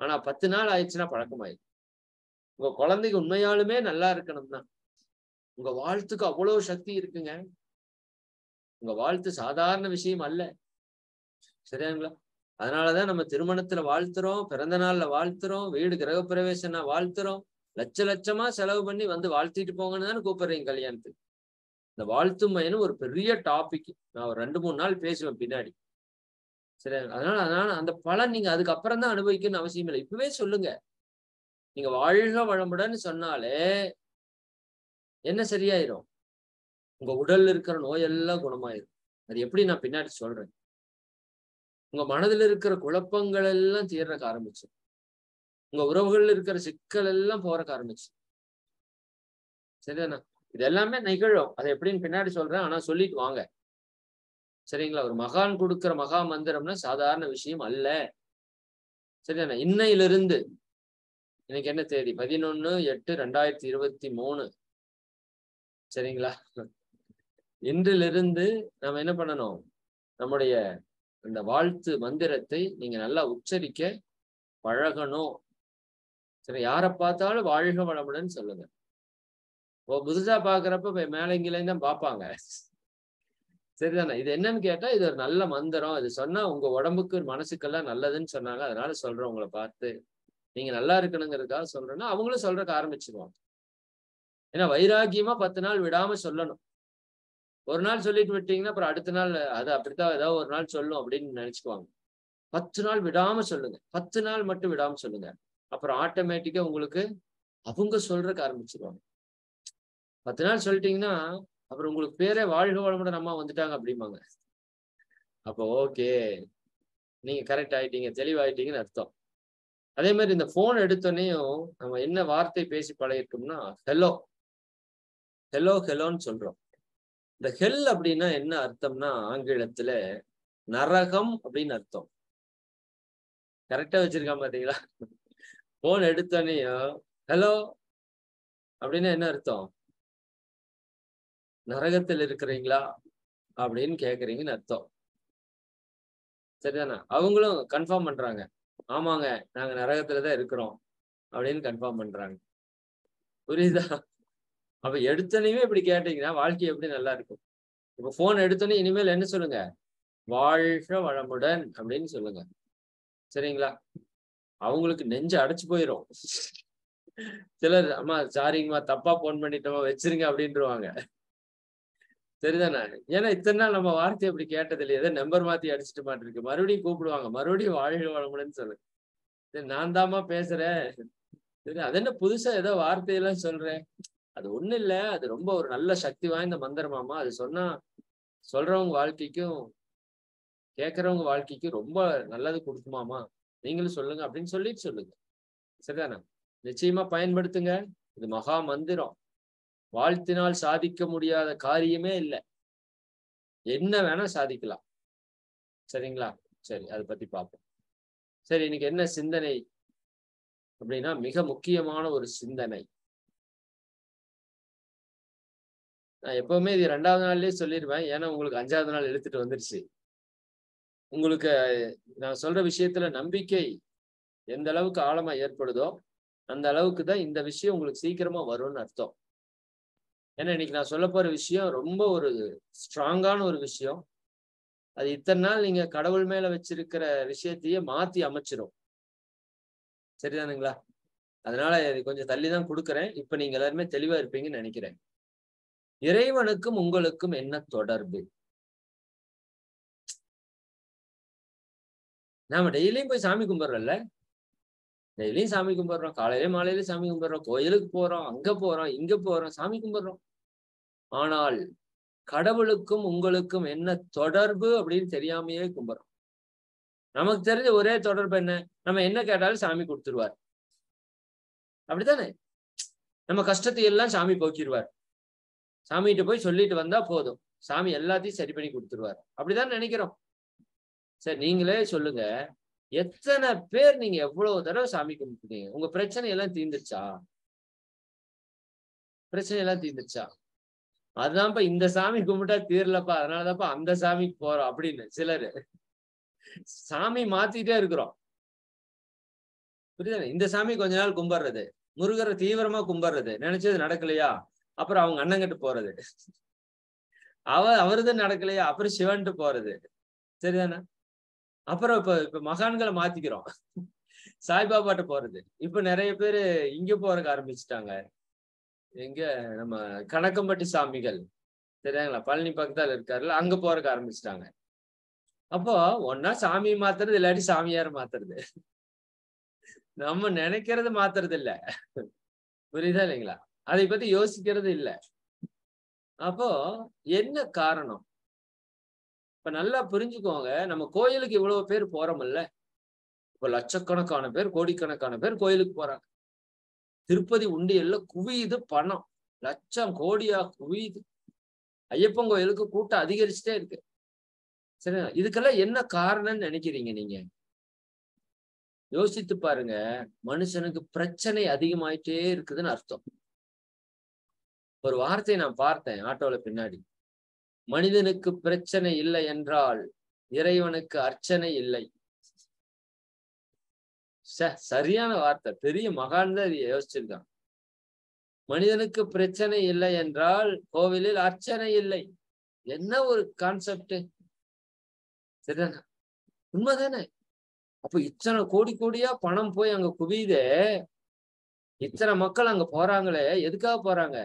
ஆனா பத்து நாள் ஆயிடுச்சுன்னா பழக்கமாயிடும் உங்க குழந்தைக்கு உண்மையாலுமே நல்லா இருக்கணும்னா உங்க வாழ்த்துக்கு அவ்வளவு சக்தி இருக்குங்க. உங்க வாழ்த்து சாதாரண விஷயம் அல்ல. சரியாங்களா அதனாலதான் நம்ம திருமணத்துல வாழ்த்துறோம் பிறந்த நாள்ல வாழ்த்துறோம் வீடு கிரகப்பிரவேசம்னா வாழ்த்துறோம். லட்ச லட்சமா செலவு பண்ணி வந்து வாழ்த்திட்டு போங்கன்னு தானே கூப்பிடுறீங்க கல்யாணத்துக்கு. இந்த வாழ்த்து மையன்னு ஒரு பெரிய டாபிக் நான் ஒரு ரெண்டு மூணு நாள் பேசுவேன் பின்னாடி. சரி அதனால அதனால அந்த பலன் நீங்க அதுக்கப்புறம் தான் அனுபவிக்கணும்னு அவசியம் இல்லை. இப்பவே சொல்லுங்க. நீங்க வாழ்க வளமுடன் சொன்னாலே என்ன சரியாயிரும்? உங்க உடல்ல இருக்கிற நோயெல்லாம் குணமாயிரும். அது எப்படி நான் பின்னாடி சொல்றேன்? உங்க மனதில் இருக்கிற குழப்பங்கள் எல்லாம் தீர்றக்க ஆரம்பிச்சு. உங்க உறவுகள்ல இருக்கிற சிக்கல் எல்லாம் போறக்க ஆரம்பிச்சு. சரிதானா? இது எல்லாமே நிகழும். அதை எப்படின்னு பின்னாடி சொல்றேன். ஆனா சொல்லிட்டு வாங்க. சரிங்களா? ஒரு மகான் கொடுக்கிற மகா மந்திரம்னா சாதாரண விஷயம் அல்ல. சரிதானா? இன்னையிலிருந்து இன்னைக்கு என்ன தேதி? பதினொன்னு எட்டு ரெண்டாயிரத்தி இருபத்தி மூணு. சரிங்களா? இன்றிலிருந்து நம்ம என்ன பண்ணணும்? நம்முடைய அந்த வாழ்த்து மந்திரத்தை நீங்க நல்லா உச்சரிக்க பழகணும். சரி யாரை பார்த்தாலும் வாழ்க வளமுடன் சொல்லுங்க. ஓ புதுசா பாக்குறப்ப மேலங்கிலேயும் தான் பார்ப்பாங்க. சரிதானே? இது என்னன்னு கேட்டா இது ஒரு நல்ல மந்திரம். இது சொன்னா உங்க உடம்புக்கு மனசுக்கெல்லாம் நல்லதுன்னு சொன்னாங்க. அதனால சொல்றேன் உங்களை பார்த்து. நீங்க நல்லா இருக்கணுங்கிறதுக்காக சொல்றேன்னா அவங்களும் சொல்றதுக்கு ஆரம்பிச்சிருவாங்க. ஏன்னா வைராக்கியமா பத்து நாள் விடாம சொல்லணும். ஒரு நாள் சொல்லிட்டு விட்டீங்கன்னா அப்புறம் அடுத்த நாள் அது அப்படித்தான் ஏதாவது ஒரு நாள் சொல்லும் அப்படின்னு நினைச்சுக்குவாங்க. பத்து நாள் விடாம சொல்லுங்க. பத்து நாள் மட்டும் விடாம சொல்லுங்க. அப்புறம் ஆட்டோமேட்டிக்கா உங்களுக்கு அவங்க சொல்றதுக்கு ஆரம்பிச்சிருவாங்க. பத்து நாள் சொல்லிட்டீங்கன்னா அப்புறம் உங்களுக்கு பேரே வாழ்க வளமுடன் அம்மா வந்துட்டாங்க அப்படிம்பாங்க. அப்போ ஓகே நீங்க கரெக்ட் ஆயிட்டீங்க தெளிவாயிட்டீங்கன்னு அர்த்தம். அதே மாதிரி இந்த போன் எடுத்தோடனேயும் நம்ம என்ன வார்த்தை பேசி பழகிருக்கோம்னா ஹெலோ ஹெலோ ஹெலோன்னு சொல்றோம். இந்த ஹெல் அப்படின்னா என்ன அர்த்தம்னா ஆங்கிலத்துல நரகம் அப்படின்னு அர்த்தம். கரெக்டா வச்சிருக்கான் பாத்தீங்களா? போன் எடுத்தனையும் ஹலோ அப்படின்னா என்ன அர்த்தம்? நரகத்தில் இருக்கிறீங்களா? அப்படின்னு கேக்குறீங்கன்னு அர்த்தம். சரிதானா? அவங்களும் கன்ஃபார்ம் பண்றாங்க. ஆமாங்க நாங்க நரகத்துல தான் இருக்கிறோம். அப்படின்னு கன்ஃபார்ம் பண்றாங்க. புரியுதா? அப்ப எடுத்தனையுமே இப்படி கேட்டீங்கன்னா வாழ்க்கை எப்படி நல்லா இருக்கும்? இப்ப போன் எடுத்தோன்னே இனிமேல் என்ன சொல்லுங்க? வாழ்க வளமுடன் அப்படின்னு சொல்லுங்க. சரிங்களா? அவங்களுக்கு நெஞ்சு அடைச்சு போயிரும். சிலர் அம்மா சாரிங்கம்மா தப்பா போன் பண்ணிட்டோமா வச்சிருங்க அப்படின்ட்டுருவாங்க சரிதானே? ஏன்னா இத்தனை நாள் நம்ம வார்த்தை அப்படி கேட்டது இல்லையா ஏதோ நம்பர் மாத்தி அடிச்சுட்டு மாட்டிருக்கு. மறுபடியும் கூப்பிடுவாங்க. மறுபடியும் வாழ்க வளமுடன் சொல்லு. சரி நான் தாமா பேசுறேன். சரி அது என்ன புதுசா ஏதோ வார்த்தையெல்லாம் சொல்றேன். அது ஒண்ணும் இல்ல. அது ரொம்ப ஒரு நல்ல சக்தி வாய்ந்த மந்திரமாமா அது சொன்னா சொல்றவங்க வாழ்க்கைக்கும் கேட்கறவங்க வாழ்க்கைக்கும் ரொம்ப நல்லது கொடுக்குமாமா. நீங்களும் சொல்லுங்க அப்படின்னு சொல்லிட்டு சொல்லுங்க. சரிதானே? நிச்சயமா பயன்படுத்துங்க. இது மகா மந்திரம். வாழ்த்தினால் சாதிக்க முடியாத காரியமே இல்லை. என்ன வேணா சாதிக்கலாம். சரிங்களா? சரி அதை பத்தி பார்ப்போம். சரி இன்னைக்கு என்ன சிந்தனை அப்படின்னா மிக முக்கியமான ஒரு சிந்தனை. நான் எப்பவுமே இது ரெண்டாவது நாள்லயே சொல்லிடுவேன் ஏன்னா உங்களுக்கு அஞ்சாவது நாள் எடுத்துட்டு வந்துருச்சு. உங்களுக்கு நான் சொல்ற விஷயத்துல நம்பிக்கை எந்த அளவுக்கு ஆழமா ஏற்படுதோ அந்த அளவுக்கு தான் இந்த விஷயம் உங்களுக்கு சீக்கிரமா வரும்னு அர்த்தம். ஏன்னா இன்னைக்கு நான் சொல்ல போற விஷயம் ரொம்ப ஒரு ஸ்ட்ராங்கான ஒரு விஷயம். அது இத்தனை நாள் நீங்க கடவுள் மேல வச்சிருக்கிற விஷயத்தையே மாத்தி அமைச்சிரும். சரிதானுங்களா? அதனால இது கொஞ்சம் தள்ளி தான் கொடுக்குறேன். இப்ப நீங்க எல்லாருமே தெளிவா இருப்பீங்கன்னு நினைக்கிறேன். இறைவனுக்கும் உங்களுக்கும் என்ன தொடர்பு? நாம டெய்லியும் போய் சாமி கும்பிடுறோம்ல. டெய்லியும் சாமி கும்பிடுறோம். காலையில மாலையில சாமி கும்பிடுறோம். கோயிலுக்கு போறோம். அங்க போறோம். இங்க போறோம். சாமி கும்பிடுறோம். ஆனால் கடவுளுக்கும் உங்களுக்கும் என்ன தொடர்பு அப்படின்னு தெரியாமையே கும்பிடுறோம். நமக்கு தெரிஞ்ச ஒரே தொடர்பு என்ன? நம்ம என்ன கேட்டாலும் சாமி கொடுத்துருவார். அப்படித்தானே? நம்ம கஷ்டத்தை எல்லாம் சாமி போக்கிடுவார் சாமிகிட்ட போய் சொல்லிட்டு வந்தா போதும். சாமி எல்லாத்தையும் சரி பண்ணி கொடுத்துருவாரு. அப்படிதான் நினைக்கிறோம். சரி நீங்களே சொல்லுங்க. எத்தனை பேர் நீங்க எவ்வளவு தடவை சாமி கும்பிட்டுருக்கீங்க உங்க பிரச்சனை எல்லாம் தீர்ந்துச்சா பிரச்சனை எல்லாம் தீர்ந்துச்சா அதுதான்ப்பா இந்த சாமி கும்பிட்டா தீரலப்பா. அதனாலதான்ப்பா அந்த சாமிக்கு போறோம் அப்படின்னு சிலரு. சாமி மாத்திட்டே இருக்கிறோம். புரியுதா இந்த சாமி கொஞ்ச நாள் கும்பிடுறது. முருகரை தீவிரமா கும்பிடுறது. நினைச்சது நடக்கலையா? அப்புறம் அவங்க அண்ணங்கிட்ட போறது. அவ அவரது நடக்கலையா அப்புறம் சிவன்ட்டு போறது. சரிதானே? அப்புறம் இப்ப இப்ப மகான்களை மாத்திக்கிறோம். சாய்பாபாட்ட போறது. இப்ப நிறைய பேரு இங்க போறக்கு ஆரம்பிச்சுட்டாங்க. எங்க நம்ம கணக்கம்பட்டி சாமிகள். சரியாங்களா பழனி பக்கத்தால் இருக்காருல்ல அங்க போறக்கு ஆரம்பிச்சுட்டாங்க. அப்போ ஒன்னா சாமி மாத்துறது இல்லாட்டி சாமியார் மாத்துறது. நம்ம நினைக்கிறது மாத்துறது இல்ல புரியுதா இல்லைங்களா? அதை பத்தி யோசிக்கிறது இல்ல. அப்போ என்ன காரணம்? இப்ப நல்லா புரிஞ்சுக்கோங்க. நம்ம கோயிலுக்கு இவ்வளவு பேர் போறோம்ல இப்ப லட்சக்கணக்கான பேர் கோடிக்கணக்கான பேர் கோயிலுக்கு போறாங்க. திருப்பதி உண்டியல்ல குவியுது பணம். லட்சம் கோடியா குவியுது. ஐயப்பன் கோயிலுக்கு கூட்டம் அதிகரிச்சுட்டே இருக்கு. சரி இதுக்கெல்லாம் என்ன காரணம்னு நினைக்கிறீங்க நீங்க? யோசித்து பாருங்க. மனுஷனுக்கு பிரச்சனை அதிகமாயிட்டே இருக்குதுன்னு அர்த்தம். ஒரு வார்த்தையை நான் பார்த்தேன் ஆட்டோல பின்னாடி. மனிதனுக்கு பிரச்சனை இல்லை என்றால் இறைவனுக்கு அர்ச்சனை இல்லை. சரியான வார்த்தை. பெரிய மகான் தான் யோசிச்சிருக்கான். மனிதனுக்கு பிரச்சனை இல்லை என்றால் கோவிலில் அர்ச்சனை இல்லை. என்ன ஒரு கான்செப்ட் உண்மைதானே? அப்ப இத்தனை கோடி கோடியா பணம் போய் அங்க குவியுதே? இத்தனை மக்கள் அங்க போறாங்களே? எதுக்காக போறாங்க?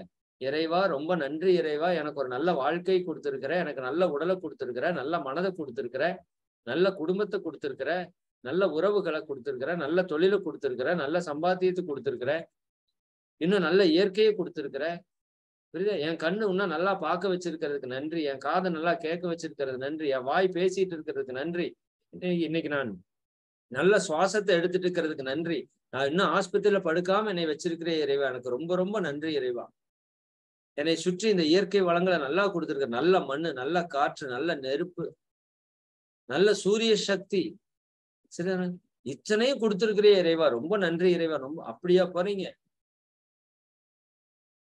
இறைவா ரொம்ப நன்றி இறைவா எனக்கு ஒரு நல்ல வாழ்க்கை கொடுத்துருக்கிற எனக்கு நல்ல உடலை கொடுத்துருக்கிற நல்ல மனதை கொடுத்துருக்கிற நல்ல குடும்பத்தை கொடுத்துருக்கிற நல்ல உறவுகளை கொடுத்துருக்கிற நல்ல தொழிலை கொடுத்துருக்கிற நல்ல சம்பாத்தியத்தை கொடுத்துருக்கிற இன்னும் நல்ல இயற்கையை கொடுத்துருக்கிற. புரியுதா? என் கண்ணு இன்னும் நல்லா பார்க்க வச்சிருக்கிறதுக்கு நன்றி. என் காதை நல்லா கேட்க வச்சிருக்கிறது நன்றி. என் வாய் பேசிட்டு இருக்கிறதுக்கு நன்றி. இன்னைக்கு நான் நல்ல சுவாசத்தை எடுத்துட்டு இருக்கிறதுக்கு நன்றி. நான் இன்னும் ஆஸ்பத்திரியில படுக்காம என்னை வச்சிருக்கிறேன் இறைவா. எனக்கு ரொம்ப ரொம்ப நன்றி இறைவா. என்னை சுற்றி இந்த இயற்கை வளங்களை நல்லா கொடுத்துருக்க நல்ல மண்ணு நல்ல காற்று நல்ல நெருப்பு நல்ல சூரிய சக்தி. சில இத்தனையும் கொடுத்துருக்கிறே இறைவா ரொம்ப நன்றி இறைவா ரொம்ப அப்படியா போறீங்க?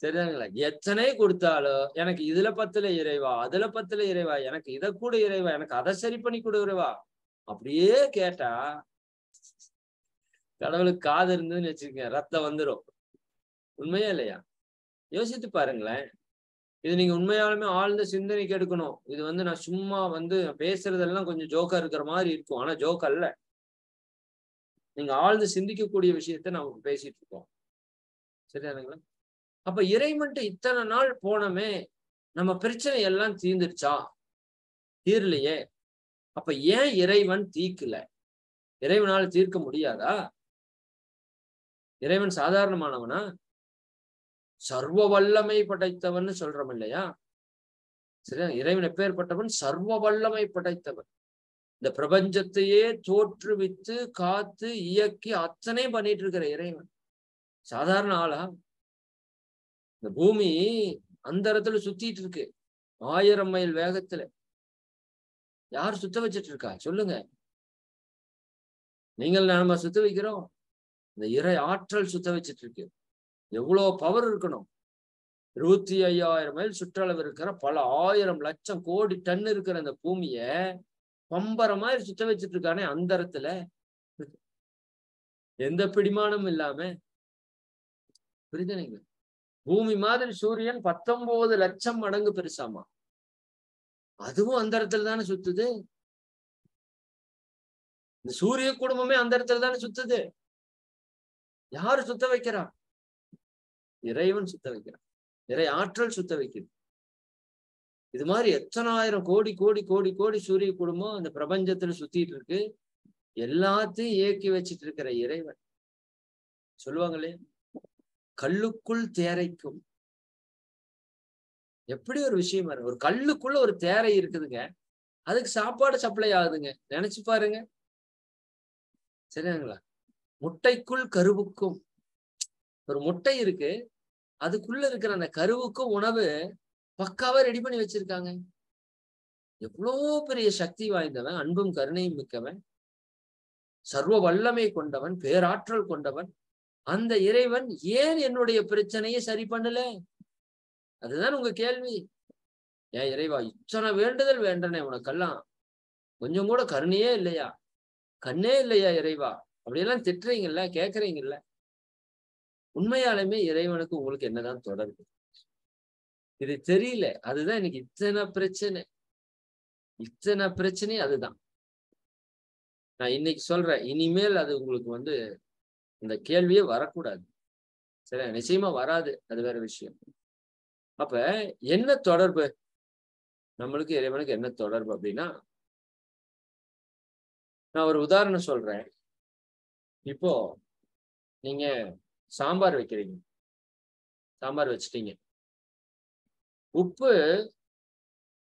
சரிதாங்களா எத்தனை கொடுத்தாலும் எனக்கு இதுல பத்துல இறைவா அதுல பத்துல இறைவா எனக்கு இதை கூட இறைவா எனக்கு அதை சரி பண்ணி கொடு இறைவா. அப்படியே கேட்டா கடவுளுக்கு காது இருந்ததுன்னு வச்சுக்கோங்க ரத்தம் வந்துடும் உண்மையா இல்லையா? யோசித்து பாருங்களேன். இது நீங்க உண்மையாலுமே ஆழ்ந்த சிந்தனைக்கு எடுக்கணும். இது வந்து நான் சும்மா வந்து பேசுறதெல்லாம் கொஞ்சம் ஜோக்கா இருக்கிற மாதிரி இருக்கும். ஆனா ஜோக் அல்ல. நீங்க ஆழ்ந்து சிந்திக்கக்கூடிய விஷயத்த நம்ம பேசிட்டு இருக்கோம். சரியானுங்களா அப்ப இறைவன்ட்டு இத்தனை நாள் போனமே நம்ம பிரச்சனை எல்லாம் தீர்ந்துருச்சா? தீரலையே. அப்ப ஏன் இறைவன் தீக்கல இறைவனால தீர்க்க முடியாதா? இறைவன் சாதாரணமானவனா? சர்வ வல்லமை படைத்தவன் சொல்றோம் இல்லையா? சரியா? இறைவன் எப்பேற்பட்டவன் சர்வ வல்லமை படைத்தவன். இந்த பிரபஞ்சத்தையே தோற்றுவித்து காத்து இயக்கி அத்தனை பண்ணிட்டு இருக்கிற இறைவன். சாதாரண ஆளா? இந்த பூமி அந்த இடத்துல சுத்திட்டு இருக்கு. ஆயிரம் மைல் வேகத்துல. யார் சுத்த வச்சிட்டு இருக்கா? சொல்லுங்க. நீங்கள் நாம சுத்த வைக்கிறோம். இந்த இறை ஆற்றல் சுத்த வச்சிட்டு இருக்கு. எவ்வளவு பவர் இருக்கணும்? இருபத்தி ஐயாயிரம் மைல் சுற்றளவு இருக்கிற பல ஆயிரம் லட்சம் கோடி டன் இருக்கிற அந்த பூமிய பம்பரை மாதிரி சுத்த வச்சிட்டு இருக்கானே அந்த இடத்துல எந்த பிடிமானமும் இல்லாம. புரிதனைங்க பூமி மாதிரி சூரியன் பத்தொன்பது லட்சம் மடங்கு பெருசாமா? அதுவும் அந்த இடத்துல தானே சுத்துது. இந்த சூரிய குடும்பமே அந்த இடத்துல தானே சுத்துது. யாரு சுத்த வைக்கிறா? இறைவன் சுத்த வைக்கிறான். இறை ஆற்றல் சுத்த வைக்குது இது மாதிரி எத்தனாயிரம் கோடி கோடி கோடி கோடி சூரிய குடும்பம் அந்த பிரபஞ்சத்துல சுத்திட்டு இருக்கு. எல்லாத்தையும் இயக்கி வச்சிட்டு இருக்கிற இறைவன். சொல்லுவாங்களே கல்லுக்குள் தேரைக்கும். எப்படி ஒரு விஷயம் ஒரு கல்லுக்குள்ள ஒரு தேரை இருக்குதுங்க. அதுக்கு சாப்பாடு சப்ளை ஆகுதுங்க. நினைச்சு பாருங்க. சரியாங்களா முட்டைக்குள் கருவுக்கும். ஒரு முட்டை இருக்கு. அதுக்குள்ள இருக்கிற அந்த கருவுக்கும் உணவு பக்காவா ரெடி பண்ணி வச்சிருக்காங்க. எவ்வளோ பெரிய சக்தி வாய்ந்தவன் அன்பும் கருணையும் மிக்கவன் சர்வ வல்லமை கொண்டவன் பேராற்றல் கொண்டவன். அந்த இறைவன் ஏன் என்னுடைய பிரச்சனையை சரி பண்ணல? அதுதான் உங்க கேள்வி. ஏன் இறைவா இத்தனை வேண்டுதல் வேண்டனே உனக்கெல்லாம். கொஞ்சம் கூட கருணையே இல்லையா? கண்ணே இல்லையா இறைவா? அப்படியெல்லாம் திட்டுறீங்கல்ல கேக்குறீங்கல்ல. உண்மையாலுமே இறைவனுக்கு உங்களுக்கு என்னதான் தொடர்பு? இது தெரியல. அதுதான் எனக்கு இத்தனை பிரச்சனை. இத்தனை பிரச்சனை அதுதான். நான் இன்னைக்கு சொல்றேன் இனிமேல் அது உங்களுக்கு வந்து இந்த கேள்வியே வரக்கூடாது. சரி நிச்சயமா வராது. அது வேற விஷயம். அப்ப என்ன தொடர்பு? நம்மளுக்கு இறைவனுக்கு என்ன தொடர்பு அப்படின்னா நான் ஒரு உதாரணம் சொல்றேன். இப்போ நீங்க சாம்பார் வைக்கிறீங்க. சாம்பார் வச்சிட்டீங்க. உப்பு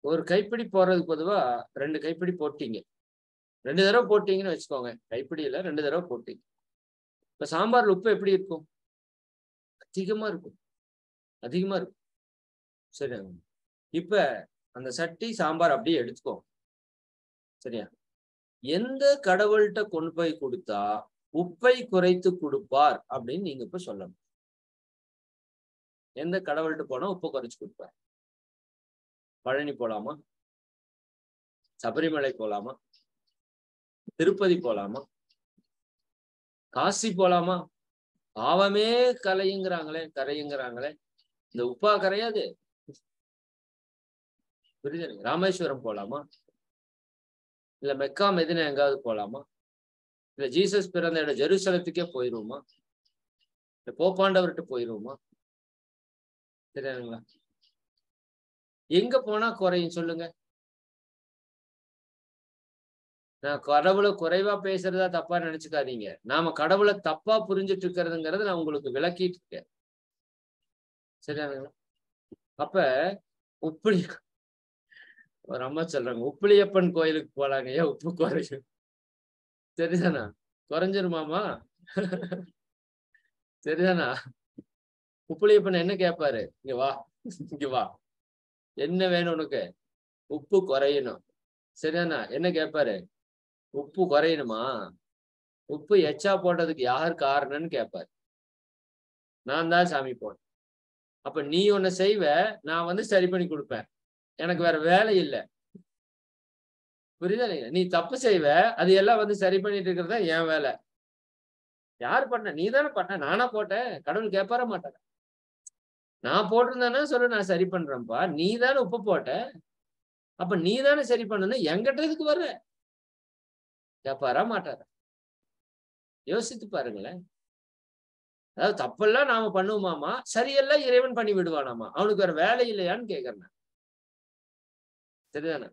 ஒரு கைப்பிடி போடுறதுக்கு பொதுவா ரெண்டு கைப்பிடி போட்டீங்க. ரெண்டு தடவை போட்டீங்கன்னு வச்சுக்கோங்க. கைப்பிடியில் ரெண்டு தடவை போட்டீங்க. இப்போ சாம்பார்ல உப்பு எப்படி இருக்கும்? அதிகமாக இருக்கும். அதிகமா இருக்கும். சரியா? இப்ப அந்த சட்டி சாம்பார் அப்படியே எடுத்துக்கோங்க. சரியா? எந்த கடவுள்கிட்ட கொண்டு போய் கொடுத்தா உப்பை குறைத்து கொடுப்பார் அப்படின்னு நீங்க இப்ப சொல்லணும். எந்த கடவுள்கிட்ட போனா உப்பை குறைச்சு கொடுப்பார். பழனி போலாமா? சபரிமலை போலாமா? திருப்பதி போலாமா? காசி போலாமா? பாவமே கலையுங்கிறாங்களே கரையுங்கிறாங்களே. இந்த உப்பா கரையாது. புரியுது ராமேஸ்வரம் போலாமா? இல்ல மெக்கா மெதினா எங்காவது போலாமா? இல்ல ஜீசஸ் பிறந்த இடம் ஜெருசலத்துக்கே போயிருவோமா? இல்ல போப்பாண்டவர்கிட்ட போயிருவோமா? தெரியாதுங்களா? எங்க போனா குறையும் சொல்லுங்க. நான் கடவுளை குறைவா பேசுறதா தப்பா நினைச்சுக்காதீங்க. நாம கடவுளை தப்பா புரிஞ்சிட்டு இருக்கிறதுங்கிறத நான் உங்களுக்கு விளக்கிட்டு இருக்கேன். சரியானுங்களா அப்ப உப்பிலி ஒரு அம்மா சொல்றாங்க உப்பிலியப்பன் கோயிலுக்கு போலாங்க ஏன் உப்பு குறையும். சரிதானா குறைஞ்சிருமாமா? சரிதானா உப்புளியப்பன் என்ன கேட்பாரு இங்க வா இங்க வா. என்ன வேணும் உனக்கு? உப்பு குறையணும். சரிதானா? என்ன கேட்பாரு உப்பு குறையணுமா? உப்பு எச்சா போட்டதுக்கு யார் காரணம்னு கேட்பாரு நான் தான் சாமி போனேன் அப்ப நீ ஒன்னு செய்வ நான் வந்து சரி பண்ணி கொடுப்பேன். எனக்கு வேற வேலை இல்லை. புரியுதா நீ தப்பு செய்வ அது எல்லாம் வந்து சரி பண்ணிட்டு இருக்கிறது தான் என் வேலை. யார் பண்ண? நீ தானே பண்ண. நானா போட்டேன். கடவுள் கேட்பார மாட்டாங்க நான் போட்டிருந்தேன்னா சொல்லு நான் சரி பண்றேன்ப்பா. நீ தானே உப்பு போட்ட. அப்ப நீ தானே சரி பண்ணணும் எங்கிட்ட இதுக்கு வர்ற? கேட்பாரா மாட்டாரா? யோசித்து பாருங்களேன். அதாவது தப்பெல்லாம் நாம பண்ணுவோமாமா? சரியெல்லாம் இறைவன் பண்ணி விடுவானாமா? அவனுக்கு வேற வேலை இல்லையான்னு கேக்குறேன் சரிதானே?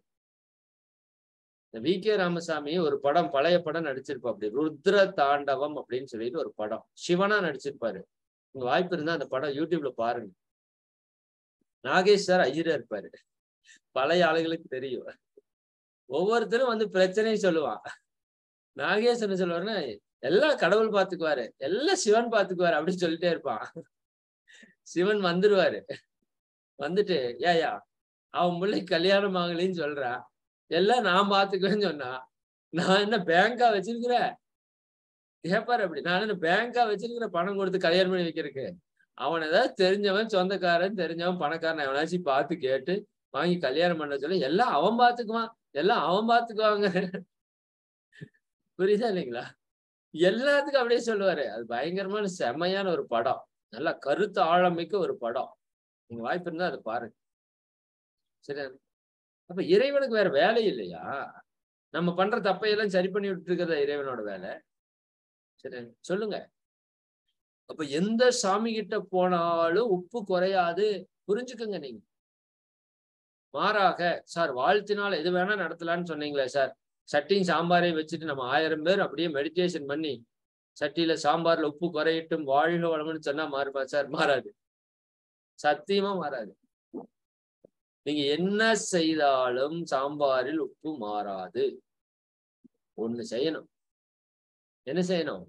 இந்த வி கே ராமசாமி ஒரு படம் பழைய படம் நடிச்சிருப்பா அப்படி ருத்ர தாண்டவம் அப்படின்னு சொல்லிட்டு ஒரு படம். சிவனா நடிச்சிருப்பாரு. உங்க வாய்ப்பு இருந்தா அந்த படம் யூடியூப்ல பாருங்க. நாகேஷ் சார் ஐயரா இருப்பாரு. பழைய ஆளுகளுக்கு தெரியும். ஒவ்வொருத்தரும் வந்து பிரச்சனையும் சொல்லுவான். நாகேஷ் என்ன சொல்லுவாருன்னா எல்லாம் கடவுள் பாத்துக்குவாரு. எல்லாம் சிவன் பாத்துக்குவாரு அப்படின்னு சொல்லிட்டே இருப்பான். சிவன் வந்துருவாரு. வந்துட்டு ஏயா அவன் பிள்ளை கல்யாணம் ஆகலின்னு சொல்றா. எல்லாம் நான் பாத்துக்குவேன்னு சொன்னா நான் என்ன பேங்கா வச்சிருக்கிறேன் கேப்பாரு அப்படி நான் என்ன பேங்கா வச்சிருக்கிற பணம் கொடுத்து கல்யாணம் பண்ணி வைக்கிறதுக்கு? அவன் ஏதாவது தெரிஞ்சவன் சொந்தக்காரன் தெரிஞ்சவன் பணக்காரன் எவனாச்சும் பார்த்து கேட்டு வாங்கி கல்யாணம் பண்ண சொல்லி எல்லாம் அவன் பாத்துக்குவான். எல்லாம் அவன் பாத்துக்குவாங்க. புரியுதா இல்லைங்களா? எல்லாத்துக்கும் அப்படியே சொல்லுவாரு. அது பயங்கரமான செம்மையான ஒரு படம். நல்லா கருத்து ஆழமிக்க ஒரு படம். நீங்க வாய்ப்பு இருந்தா அதை பாருங்க. சரி அப்ப இறைவனுக்கு வேற வேலை இல்லையா? நம்ம பண்ற தப்பையெல்லாம் சரி பண்ணி விட்டு இருக்கிறதா இறைவனோட வேலை? சரி சொல்லுங்க. அப்ப எந்த சாமி கிட்ட போனாலும் உப்பு குறையாது. புரிஞ்சுக்குங்க நீங்க. மாறாக சார் வாழ்த்தினால் எது வேணா நடத்தலாம்னு சொன்னீங்களே சார். சட்டியும் சாம்பாரையும் வச்சுட்டு நம்ம ஆயிரம் பேர் அப்படியே மெடிடேஷன் பண்ணி சட்டியில சாம்பார்ல உப்பு குறையட்டும் வாழ்க வளமுன்னு சொன்னா மாறுமா? சார் மாறாது. சத்தியமா மாறாது. நீங்க என்ன செய்தாலும் சாம்பாரில் உப்பு மாறாது. ஒண்ணு செய்யணும். என்ன செய்யணும்?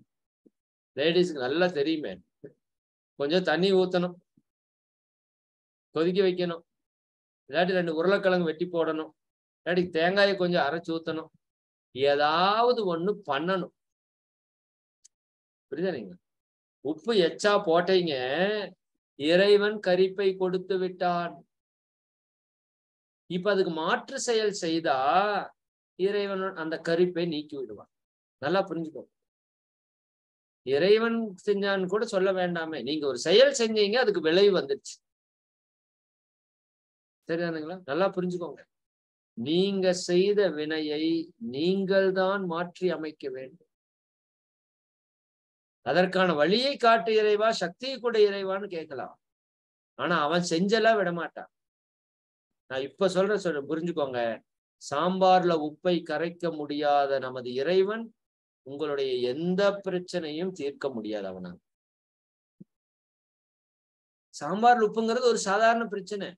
லேடிஸ்க்கு நல்லா தெரியுமே. கொஞ்சம் தண்ணி ஊத்தணும். கொதிக்க வைக்கணும். இல்லாட்டி ரெண்டு உருளைக்கிழங்கு வெட்டி போடணும். இல்லாட்டி தேங்காயை கொஞ்சம் அரைச்சு ஊத்தணும். ஏதாவது ஒண்ணு பண்ணணும். புரியுதா நீங்க? உப்பு எச்சா போட்டீங்க. இறைவன் கரிப்பை கொடுத்து விட்டான். இப்ப அதுக்கு மாற்று செயல் செய்தா இறைவன் அந்த கருப்பை நீக்கி விடுவான். நல்லா புரிஞ்சுக்கோ. இறைவன் செஞ்சான்னு கூட சொல்ல வேண்டாமே. நீங்க ஒரு செயல் செஞ்சீங்க அதுக்கு விளைவு வந்துருச்சு. சரிதானுங்களா? நல்லா புரிஞ்சுக்கோங்க. நீங்க செய்த வினையை நீங்கள் தான் மாற்றி அமைக்க வேண்டும். அதற்கான வழியை காட்டு இறைவா சக்தியை கூட இறைவான்னு கேட்கலாம். ஆனா அவன் செஞ்செல்லாம் விடமாட்டான். நான் இப்ப சொல்ற சொல்ற புரிஞ்சுக்கோங்க. சாம்பார்ல உப்பை கரைக்க முடியாத நமது இறைவன் உங்களுடைய எந்த பிரச்சனையும் தீர்க்க முடியாது அவனா சாம்பார்ல உப்புங்கிறது ஒரு சாதாரண பிரச்சனை.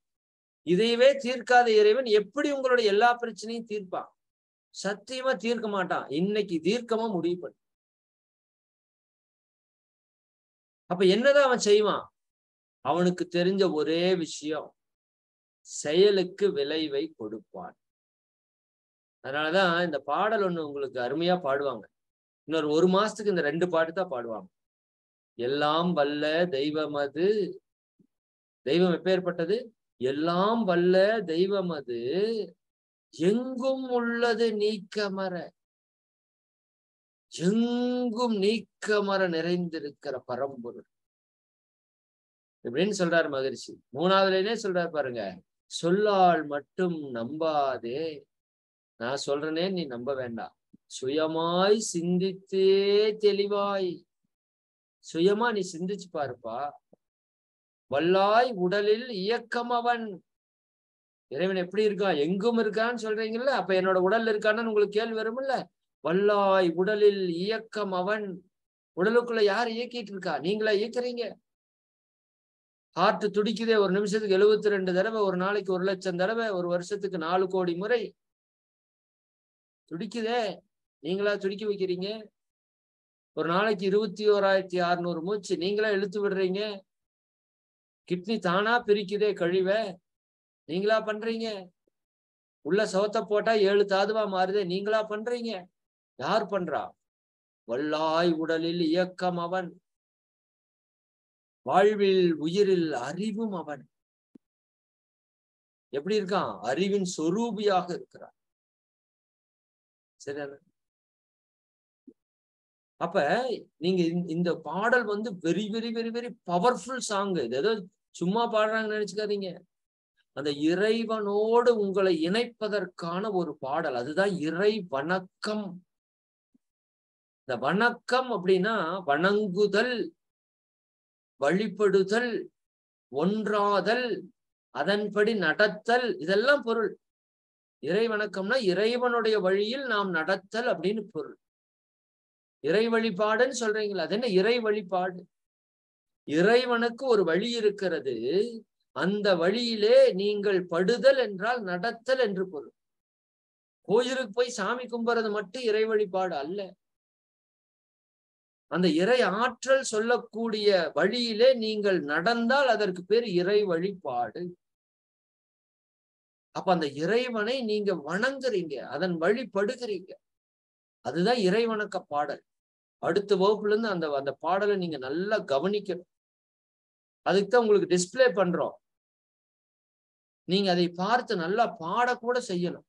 இதையவே தீர்க்காத இறைவன் எப்படி உங்களுடைய எல்லா பிரச்சனையும் தீர்ப்பான்? சத்தியமா தீர்க்க மாட்டான். இன்னைக்கு தீர்க்கமா முடிவு பண்ணு. அப்ப என்னதான் அவன் செய்வான்? அவனுக்கு தெரிஞ்ச ஒரே விஷயம். செயலுக்கு விளைவை கொடுப்பான். அதனாலதான் இந்த பாடல் ஒண்ணு உங்களுக்கு அருமையா பாடுவாங்க. இன்னொரு ஒரு மாசத்துக்கு இந்த ரெண்டு பாட்டு தான் பாடுவாங்க. எல்லாம் வல்ல தெய்வம் அது. தெய்வம் எப்பேற்பட்டது எல்லாம் வல்ல தெய்வம் அது. எங்கும் உள்ளது நீக்கமர எங்கும் நீக்கமர நிறைந்திருக்கிற பரம்பொருள். இப்படின்னு சொல்றாரு மகிழ்ச்சி மூணாவதுலயே சொல்றாரு பாருங்க. சொல்லால் மட்டும் நம்பாதே. நான் சொல்றேனே நீ நம்ப வேண்டாம் சுயமாய் சிந்தித்தே தெளிவாய். சுயமா நீ சிந்திச்சு பாருப்பா. வல்லாய் உடலில் இயக்கம் அவன் இறைவன் எப்படி இருக்கான்? எங்கும் இருக்கான்னு சொல்றீங்கல்ல? அப்ப என்னோட உடல்ல இருக்கான்னு உங்களுக்கு கேள்வி வரும்ல வல்லாய் உடலில் இயக்கம் அவன் உடலுக்குள்ள யார் இயக்கிட்டு இருக்கா? நீங்களா இயக்குறீங்க. ஹார்ட் துடிக்குதே ஒரு நிமிஷத்துக்கு எழுபத்தி ரெண்டு தடவை ஒரு நாளைக்கு ஒரு லட்சம் தடவை ஒரு வருஷத்துக்கு நாலு கோடி முறை. துடிக்குதே. நீங்களா துடிக்க வைக்கிறீங்க? ஒரு நாளைக்கு இருபத்தி ஓராயிரத்தி அறுநூறு மூச்சு நீங்களா இழுத்து விடுறீங்க? கிட்னி தானா பிரிக்குதே கழிவை. நீங்களா பண்றீங்க? உள்ள சவத்தை போட்டா ஏழு தாதுவா மாறுதே. நீங்களா பண்றீங்க? யார் பண்றா? வல்லாய் உடலில் இயக்கம் அவன். வாழ்வில் உயிரில் அறிவும் அவன். எப்படி இருக்கான்? அறிவின் சொரூபியாக இருக்கிறான். சரியான அப்ப நீங்க இந்த பாடல் வந்து very very very very powerful song இது ஏதோ சும்மா பாடுறாங்கன்னு நினைச்சுக்காதீங்க. அந்த இறைவனோடு உங்களை இணைப்பதற்கான ஒரு பாடல். அதுதான் இறை வணக்கம். இந்த வணக்கம் அப்படின்னா வணங்குதல் வழிபடுதல் ஒன்றாதல் அதன்படி நடத்தல் இதெல்லாம் பொருள். இறை வணக்கம்னா இறைவனுடைய வழியில் நாம் நடத்தல் அப்படின்னு பொருள். இறை வழிபாடுன்னு சொல்றீங்களா அது என்ன இறை வழிபாடு? இறைவனுக்கு ஒரு வழி இருக்கிறது அந்த வழியிலே நீங்கள் படுதல் என்றால் நடத்தல் என்று பொருள். கோயிலுக்கு போய் சாமி கும்புறது மட்டும் இறை வழிபாடு அல்ல. அந்த இறை ஆற்றல் சொல்லக்கூடிய வழியிலே நீங்கள் நடந்தால் அதற்கு பேர் இறை வழிபாடு. அப்ப அந்த இறைவனை நீங்க வணங்குறீங்க அதன் வழிபடுகிறீங்க. அதுதான் இறைவணக்க பாடல். அடுத்த வகுப்புல இருந்து அந்த அந்த பாடலை நீங்க நல்லா கவனிக்கணும். அதுக்கு தான் உங்களுக்கு டிஸ்பிளே பண்றோம். நீங்க அதை பார்த்து நல்லா பாடக்கூட செய்யணும்.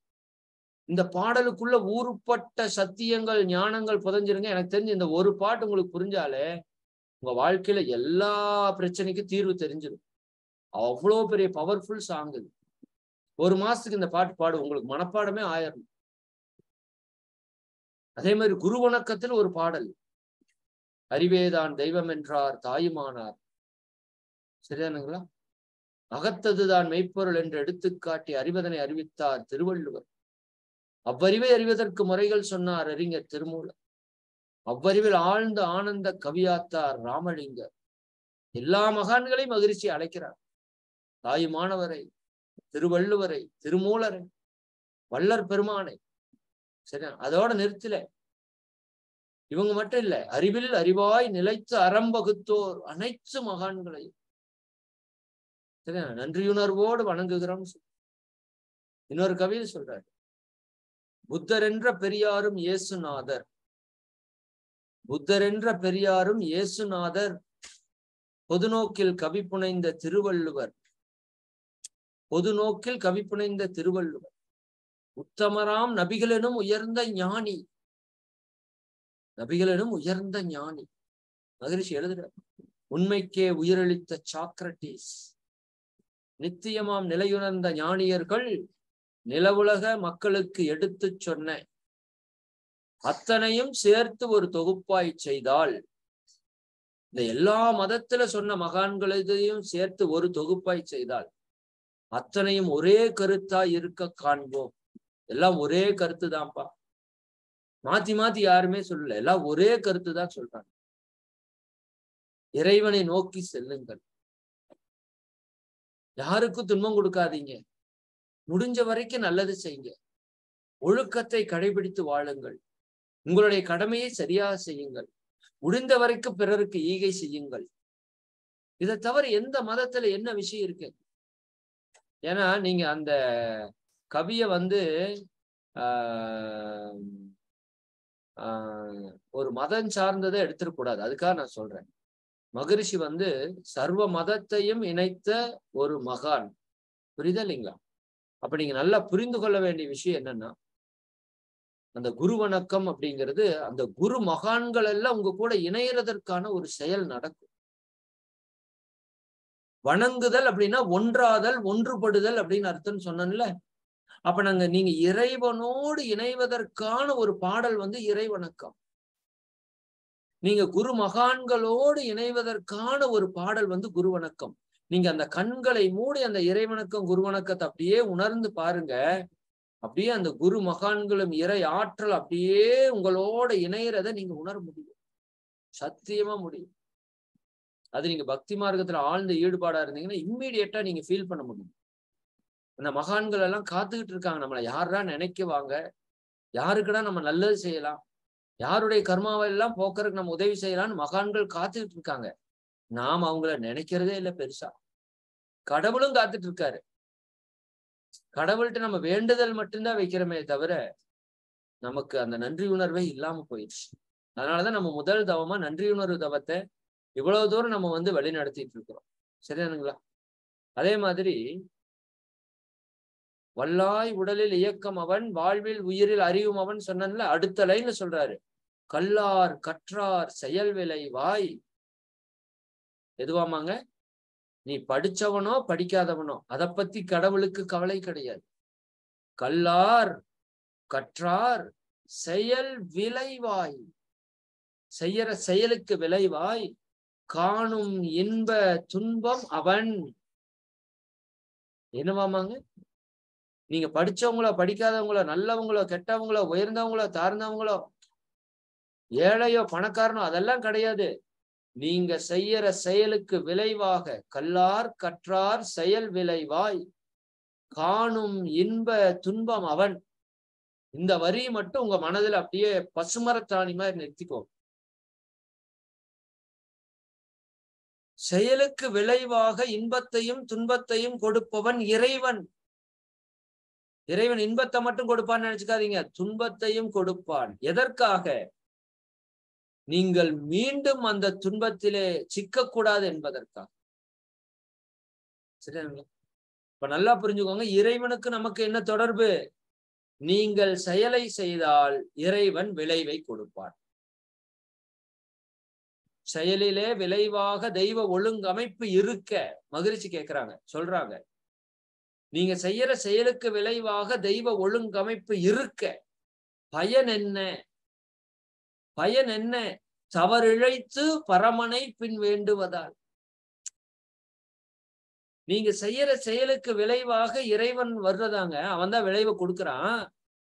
இந்த பாடலுக்குள்ள ஊறுப்பட்ட சத்தியங்கள் ஞானங்கள் புதஞ்சிருங்க. எனக்கு தெரிஞ்சு இந்த ஒரு பாட்டு உங்களுக்கு புரிஞ்சாலே உங்க வாழ்க்கையில எல்லா பிரச்சனைக்கும் தீர்வு தெரிஞ்சிடும் அவ்வளோ பெரிய பவர்ஃபுல் சாங் இது. ஒரு மாசத்துக்கு இந்த பாட்டு பாடு உங்களுக்கு மனப்பாடமே ஆயிரும் அதே மாதிரி குரு வணக்கத்தில் ஒரு பாடல். அறிவேதான் தெய்வம் என்றார் தாயுமானார். சரிதானுங்களா? அகத்ததுதான் மெய்ப்பொருள் என்று எடுத்துக்காட்டி அறிவதனை அறிவித்தார் திருவள்ளுவர். அவ்வறிவை அறிவதற்கு முறைகள் சொன்னார் அறிஞர் திருமூலர். அவ்வறிவில் ஆழ்ந்த ஆனந்த கவியாத்தார் ராமலிங்கர் எல்லா மகான்களையும் மகிழ்ச்சி அழைக்கிறார். தாயுமானவரை திருவள்ளுவரை திருமூலரை வல்லர் பெருமானை. சரி அதோட நிறுத்தல. இவங்க மட்டும் இல்ல அறிவில் அறிவாய் நிலைத்து அறம்பகுத்தோர் அனைத்து மகான்களையும். சரியா? நன்றியுணர்வோடு வணங்குகிறோம் இன்னொரு கவிதை சொல்றாரு. புத்தர் என்ற பெரியாரும் இயேசுநாதர். புத்தர் என்ற பெரியாரும் இயேசுநாதர். பொதுநோக்கில் கவி புனைந்த திருவள்ளுவர். பொது நோக்கில் கவி புனைந்த திருவள்ளுவர். உத்தமராம் நபிகளினும் உயர்ந்த ஞானி. நபிகளினும் உயர்ந்த ஞானி. மகிழ்ச்சி எழுதுற உண்மைக்கே உயிரளித்த சாக்ரட்டிஸ் நித்தியமாம் நிலையுணர்ந்த ஞானியர்கள் நிலவுலக மக்களுக்கு எடுத்து சொன்ன அத்தனையும் சேர்த்து ஒரு தொகுப்பாய் செய்தால் இந்த எல்லா மதத்துல சொன்ன மகான்களையும் சேர்த்து ஒரு தொகுப்பாய் செய்தால் அத்தனையும் ஒரே கருத்தா இருக்க காண்போம். எல்லாம் ஒரே கருத்து தான்ப்பா மாத்தி மாத்தி யாருமே சொல்லல. எல்லாம் ஒரே கருத்து தான் சொல்றாங்க. இறைவனை நோக்கி செல்லுங்கள். யாருக்கும் துன்பம் கொடுக்காதீங்க. முடிஞ்ச வரைக்கும் நல்லது செய்யுங்க. ஒழுக்கத்தை கடைபிடித்து வாழுங்கள். உங்களுடைய கடமையை சரியாக செய்யுங்கள். முடிந்த வரைக்கும் பிறருக்கு ஈகை செய்யுங்கள். இதை தவிர எந்த மதத்துல என்ன விஷயம் இருக்கு? ஏன்னா நீங்க அந்த கவிய வந்து ஆஹ் ஆஹ் ஒரு மதம் சார்ந்ததை எடுத்துடக்கூடாது அதுக்காக நான் சொல்றேன். மகரிஷி வந்து சர்வ மதத்தையும் இணைத்த ஒரு மகான். புரிதல் இல்லைங்களா? அப்ப நீங்க நல்லா புரிந்து கொள்ள வேண்டிய விஷயம் என்னன்னா அந்த குரு வணக்கம் அப்படிங்கிறது அந்த குரு மகான்கள் எல்லாம் உங்க கூட இணையறதற்கான ஒரு செயல் நடக்கும். வணங்குதல் அப்படின்னா ஒன்றாதல் ஒன்றுபடுதல் அப்படின்னு அர்த்தம் சொன்னேன்ல. அப்ப நாங்க நீங்க இறைவனோடு இணைவதற்கான ஒரு பாடல் வந்து இறை வணக்கம் நீங்க குரு மகான்களோடு இணைவதற்கான ஒரு பாடல் வந்து குரு வணக்கம் நீங்க அந்த கண்களை மூடி அந்த இறைவணக்கம் குருவணக்கத்தை அப்படியே உணர்ந்து பாருங்க. அப்படியே அந்த குரு மகான்களும் இறை ஆற்றல் அப்படியே உங்களோட இணையறத நீங்க உணர முடியும். சத்தியமா முடியும். அது நீங்க பக்தி மார்க்கத்துல ஆழ்ந்த ஈடுபாடா இருந்தீங்கன்னா இம்மீடியட்டா நீங்க ஃபீல் பண்ண முடியும். அந்த மகான்கள் எல்லாம் காத்துக்கிட்டு இருக்காங்க. நம்மளை யாரா நினைக்குவாங்க? யாருக்குடா நம்ம நல்லது செய்யலாம்? யாருடைய கர்மாவை எல்லாம் போக்குறதுக்கு நம்ம உதவி செய்யலாம்னு மகான்கள் காத்துக்கிட்டு இருக்காங்க. நாம் அவங்கள நினைக்கிறதே இல்லை பெருசா. கடவுளும் காத்துட்டு இருக்காரு. கடவுள்கிட்ட நம்ம வேண்டுதல் மட்டும்தான் வைக்கிறோமே தவிர நமக்கு அந்த நன்றி உணர்வே இல்லாம போயிடுச்சு. அதனாலதான் நம்ம முதல் தவமா நன்றி உணர்வு தவத்தை இவ்வளவு தூரம் நம்ம வந்து வழி நடத்திட்டு இருக்கிறோம். சரியானுங்களா அதே மாதிரி வல்லாய் உடலில் இயக்கம் அவன் வாழ்வில் உயிரில் அறிவும் அவன் சொன்னதுல அடுத்த லைன்ல சொல்றாரு. கல்லார் கற்றார் செயல் விலை வாய் எதுவாமாங்க? நீ படிச்சவனோ படிக்காதவனோ அதை பத்தி கடவுளுக்கு கவலை கிடையாது. கல்லார் கற்றார் செயல் விளைவாய். செய்யற செயலுக்கு விளைவாய். காணும் இன்ப துன்பம் அவன். என்னவாமாங்க? நீங்க படிச்சவங்களோ படிக்காதவங்களோ நல்லவங்களோ கெட்டவங்களோ உயர்ந்தவங்களோ தாழ்ந்தவங்களோ ஏழையோ பணக்காரனோ அதெல்லாம் கிடையாது. நீங்க செய்யற செயலுக்கு விளைவாக கல்லார் கற்றார் செயல் விளைவாய் காணும் இன்ப துன்பம் அவன். இந்த வரி மட்டும் உங்க மனதில் அப்படியே பசுமரத்தாணி மாதிரி நிறுத்திக்கோ. செயலுக்கு விளைவாக இன்பத்தையும் துன்பத்தையும் கொடுப்பவன் இறைவன். இறைவன் இன்பத்தை மட்டும் கொடுப்பான்னு நினைச்சுக்காதீங்க. துன்பத்தையும் கொடுப்பான். எதற்காக? நீங்கள் மீண்டும் அந்த துன்பத்திலே சிக்கக்கூடாது என்பதற்காக. சரிங்களா இப்ப நல்லா புரிஞ்சுக்கோங்க இறைவனுக்கு நமக்கு என்ன தொடர்பு? நீங்கள் செயலை செய்தால் இறைவன் விளைவை கொடுப்பான் செயலிலே விளைவாக தெய்வ ஒழுங்கமைப்பு இருக்க. மகிழ்ச்சி கேட்கிறாங்க சொல்றாங்க. நீங்க செய்யற செயலுக்கு விளைவாக தெய்வ ஒழுங்கமைப்பு இருக்க. பயன் என்ன? பயன் என்ன? தவறிழைத்து பரமனை பின் வேண்டுவதால். நீங்க செய்யற செயலுக்கு விளைவாக இறைவன் வர்றதாங்க. அவன் தான் விளைவை கொடுக்குறான்.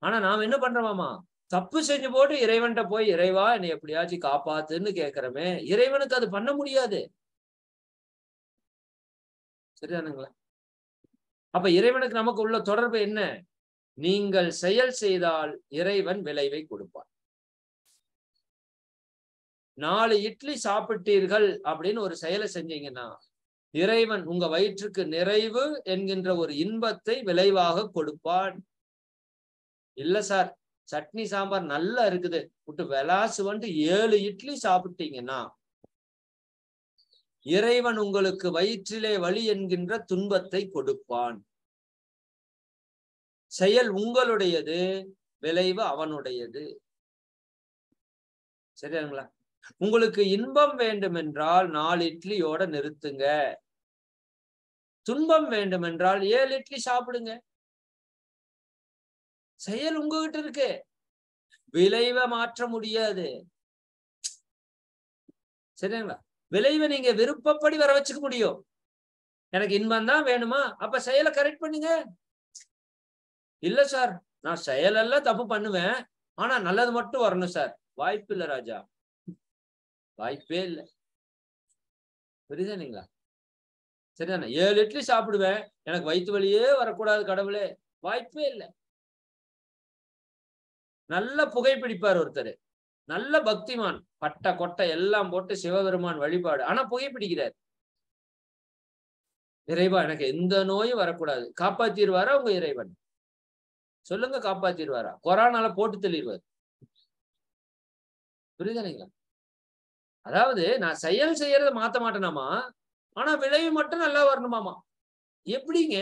ஆனா நாம் என்ன பண்றோமாமா? தப்பு செஞ்சு போட்டு இறைவன்கிட்ட போய் இறைவா என்னை எப்படியாச்சும் காப்பாத்துன்னு கேக்குறமே. இறைவனுக்கு அது பண்ண முடியாது. சரிதானுங்களா? அப்ப இறைவனுக்கு நமக்கு உள்ள தொடர்பு என்ன? நீங்கள் செயல் செய்தால் இறைவன் விளைவை கொடுப்பான். நாலு இட்லி சாப்பிட்டீர்கள் அப்படின்னு ஒரு செயலை செஞ்சீங்கன்னா இறைவன் உங்க வயிற்றுக்கு நிறைவு என்கின்ற ஒரு இன்பத்தை விளைவாக கொடுப்பான். இல்ல சார் சட்னி சாம்பார் நல்லா இருக்குது. விட்டு விளாசு வந்து ஏழு இட்லி சாப்பிட்டீங்கன்னா இறைவன் உங்களுக்கு வயிற்றிலே வழி என்கின்ற துன்பத்தை கொடுப்பான். செயல் உங்களுடையது விளைவு அவனுடையது. சரியாங்களா? உங்களுக்கு இன்பம் வேண்டும் என்றால் நாலு இட்லியோட நிறுத்துங்க. துன்பம் வேண்டும் என்றால் ஏழு இட்லி சாப்பிடுங்க. செயல் உங்ககிட்ட இருக்கு. விளைவை மாற்ற முடியாது. சரிங்களா? விளைவை நீங்க விருப்பப்படி வர வச்சுக்க முடியும். எனக்கு இன்பம் தான் வேணுமா? அப்ப செயலை கரெக்ட் பண்ணுங்க. இல்ல சார் நான் செயலெல்லாம் தப்பு பண்ணுவேன். ஆனா நல்லது மட்டும் வரணும் சார் வாய்ப்பு இல்ல ராஜா. வாய்ப்பே இல்லை. புரியுதானுங்களா சரிதானே? ஏழு இட்லி சாப்பிடுவேன். எனக்கு வயிற்று வலியே வரக்கூடாது கடவுளே. வாய்ப்பே இல்லை. நல்ல புகைப்பிடிப்பார் ஒருத்தர். நல்ல பக்திமான். பட்டை கொட்டை எல்லாம் போட்டு சிவபெருமான் வழிபாடு. ஆனா புகைப்பிடிக்கிறார். இறைவா எனக்கு எந்த நோயும் வரக்கூடாது. காப்பாத்திடுவாரா உங்க இறைவன்? சொல்லுங்க காப்பாத்திடுவாரா? கொரோனால போட்டு தெளிவார் புரியுதானுங்களா அதாவது நான் செயல் செய்யறத மாத்த மாட்டேனாமா? ஆனா விளைவு மட்டும் நல்லா வரணுமாமா? எப்படிங்க?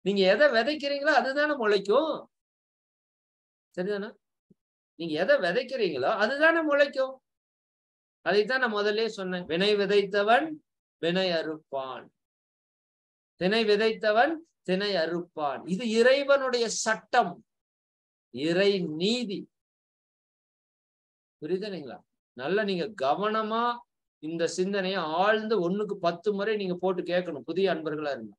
நீங்க எதை விதைக்கிறீங்களோ அதுதானே முளைக்கும். சரிதானே? நீங்க எதை விதைக்கிறீங்களோ அதுதானே முளைக்கும். அதைத்தான் நான் முதல்ல சொன்னேன். வினை விதைத்தவன் வினை அறுப்பான். தினை விதைத்தவன் தினை அறுப்பான். இது இறைவனுடைய சட்டம். இறை நீதி. புரியுதுங்களா நல்லா நீங்க கவனமா இந்த சிந்தனையை ஆழ்ந்து ஒண்ணுக்கு பத்து முறை நீங்க போட்டு கேட்கணும். புதிய அன்பர்களா இருந்தா.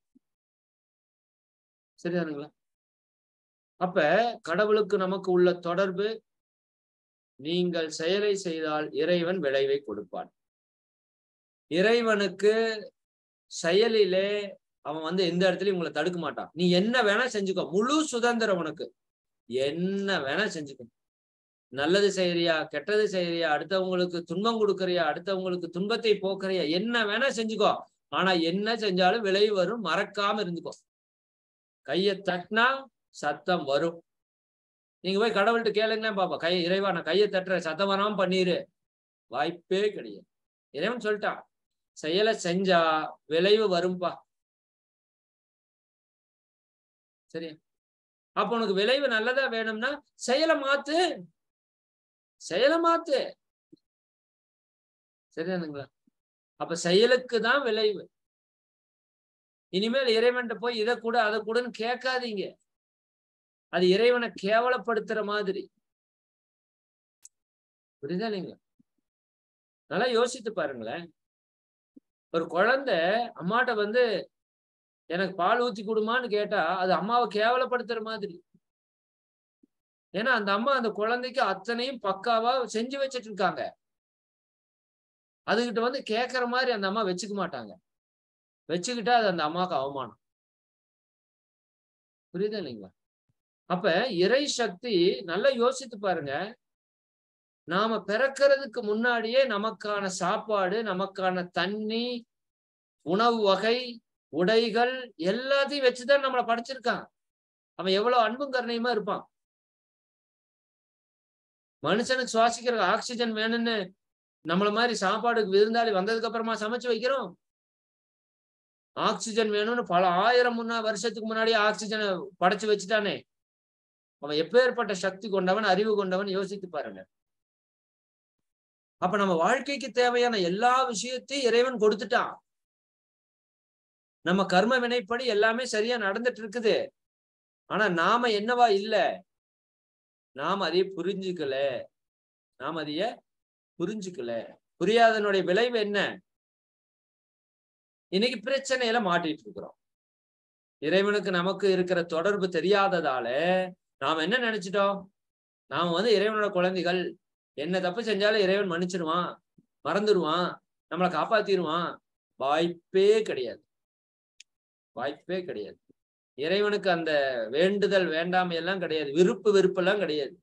சரிதானுங்களா அப்ப கடவுளுக்கு நமக்கு உள்ள தொடர்பு நீங்கள் செயலை செய்தால் இறைவன் விளைவை கொடுப்பான். இறைவனுக்கு செயலிலே அவன் வந்து எந்த இடத்துலயும் உங்களை தடுக்க மாட்டான். நீ என்ன வேணா செஞ்சுக்கோ. முழு சுதந்திரம் உனக்கு. என்ன வேணா செஞ்சுக்கணும் நல்லது செய்யறியா கெட்டது செய்யறியா அடுத்தவங்களுக்கு துன்பம் கொடுக்கறியா அடுத்தவங்களுக்கு துன்பத்தை போக்குறியா என்ன வேணா செஞ்சுக்கோ. ஆனா என்ன செஞ்சாலும் விளைவு வரும் மறக்காம இருந்துக்கோ. கைய தட்டினா சத்தம் வரும். நீங்க போய் கடவுள்கிட்ட கேளுங்களேன் பாப்பா கை இறைவா நான் கையை தட்டுற சத்தம் வராம பண்ணிரு. வாய்ப்பே கிடையாது. இறைவன் சொல்லிட்டான் செயலை செஞ்சா விளைவு வரும்பா. சரியா? அப்ப உனக்கு விளைவு நல்லதா வேணும்னா செயலை மாத்து. செயலை மாத்து. சரிதானுங்களா அப்ப செயலுக்கு தான் விளைவு. இனிமேல் இறைவன்கிட்ட போய் இதை கூட அதை கூடன்னு கேட்காதீங்க. அது இறைவனை கேவலப்படுத்துற மாதிரி. புரியுதா இல்லைங்களா? நல்லா யோசித்து பாருங்களேன். ஒரு குழந்தை அம்மாட்ட வந்து எனக்கு பால் ஊத்தி கொடுமான்னு கேட்டா அது அம்மாவை கேவலப்படுத்துற மாதிரி. ஏன்னா அந்த அம்மா அந்த குழந்தைக்கு அத்தனையும் பக்காவா செஞ்சு வச்சிட்டு இருக்காங்க அதுகிட்ட வந்து கேட்கற மாதிரி அந்த அம்மா வச்சுக்க மாட்டாங்க. வச்சுக்கிட்டா அது அந்த அம்மாவுக்கு அவமானம். புரியுதா இல்லைங்களா? அப்ப இறை சக்தி நல்லா யோசித்து பாருங்க. நாம பிறக்கிறதுக்கு முன்னாடியே நமக்கான சாப்பாடு நமக்கான தண்ணி உணவு வகை உடைகள் எல்லாத்தையும் வச்சுதான் நம்மளை படைச்சிருக்கான். அவன் எவ்வளவு அன்பும் கருணையுமா இருப்பான். மனுஷனுக்கு சுவாசிக்கிற ஆக்சிஜன் வேணும்னு நம்மள மாதிரி சாப்பாடுக்கு விருந்தாளி வந்ததுக்கு அப்புறமா சமைச்சு வைக்கிறோம். ஆக்சிஜன் வேணும்னு பல ஆயிரம் முன்னா வருஷத்துக்கு முன்னாடியே ஆக்சிஜனை படைச்சு வச்சுட்டானே. அவன் எப்பேற்பட்ட சக்தி கொண்டவன் அறிவு கொண்டவன் யோசித்து பாருங்க. அப்ப நம்ம வாழ்க்கைக்கு தேவையான எல்லா விஷயத்தையும் இறைவன் கொடுத்துட்டான். நம்ம கர்ம வினைப்படி எல்லாமே சரியா நடந்துட்டு இருக்குது. ஆனா நாம என்னவா இல்லை? நாம் அதைய புரிஞ்சுக்கல. நாம் அதைய புரிஞ்சுக்கல. புரியாதனுடைய விளைவு என்ன? இன்னைக்கு பிரச்சனையில மாட்டிட்டு இருக்கிறோம். இறைவனுக்கு நமக்கு இருக்கிற தொடர்பு தெரியாததால நாம என்ன நினைச்சிட்டோம்? நாம வந்து இறைவனோட குழந்தைகள். என்ன தப்பு செஞ்சாலும் இறைவன் மன்னிச்சிருவான் மறந்துடுவான் நம்மளை காப்பாத்திடுவான் வாய்ப்பே கிடையாது. வாய்ப்பே கிடையாது. இறைவனுக்கு அந்த வேண்டுதல் வேண்டாமை எல்லாம் கிடையாது. விருப்பு வெறுப்பெல்லாம் கிடையாது.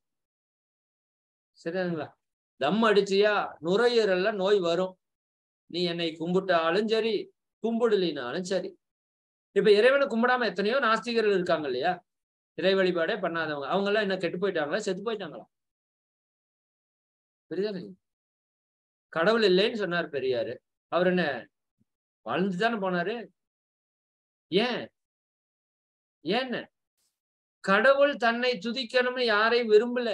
சரிங்களா தம் அடிச்சியா நுரையீரல்ல நோய் வரும். நீ என்னை கும்பிட்டாலும் சரி கும்பிடலினாலும் சரி. இப்ப இறைவனை கும்பிடாம எத்தனையோ நாஸ்திகர்கள் இருக்காங்க இல்லையா? இறை வழிபாடே பண்ணாதவங்க. அவங்க எல்லாம் என்ன கெட்டு போயிட்டாங்களா? செத்து போயிட்டாங்களா? புரியுதா கடவுள் இல்லைன்னு சொன்னார் பெரியாரு. அவர் என்ன வாழ்ந்துதானே போனாரு? ஏன்? ஏன்னு கடவுள் தன்னை துதிக்கணும்னு யாரையும் விரும்பல.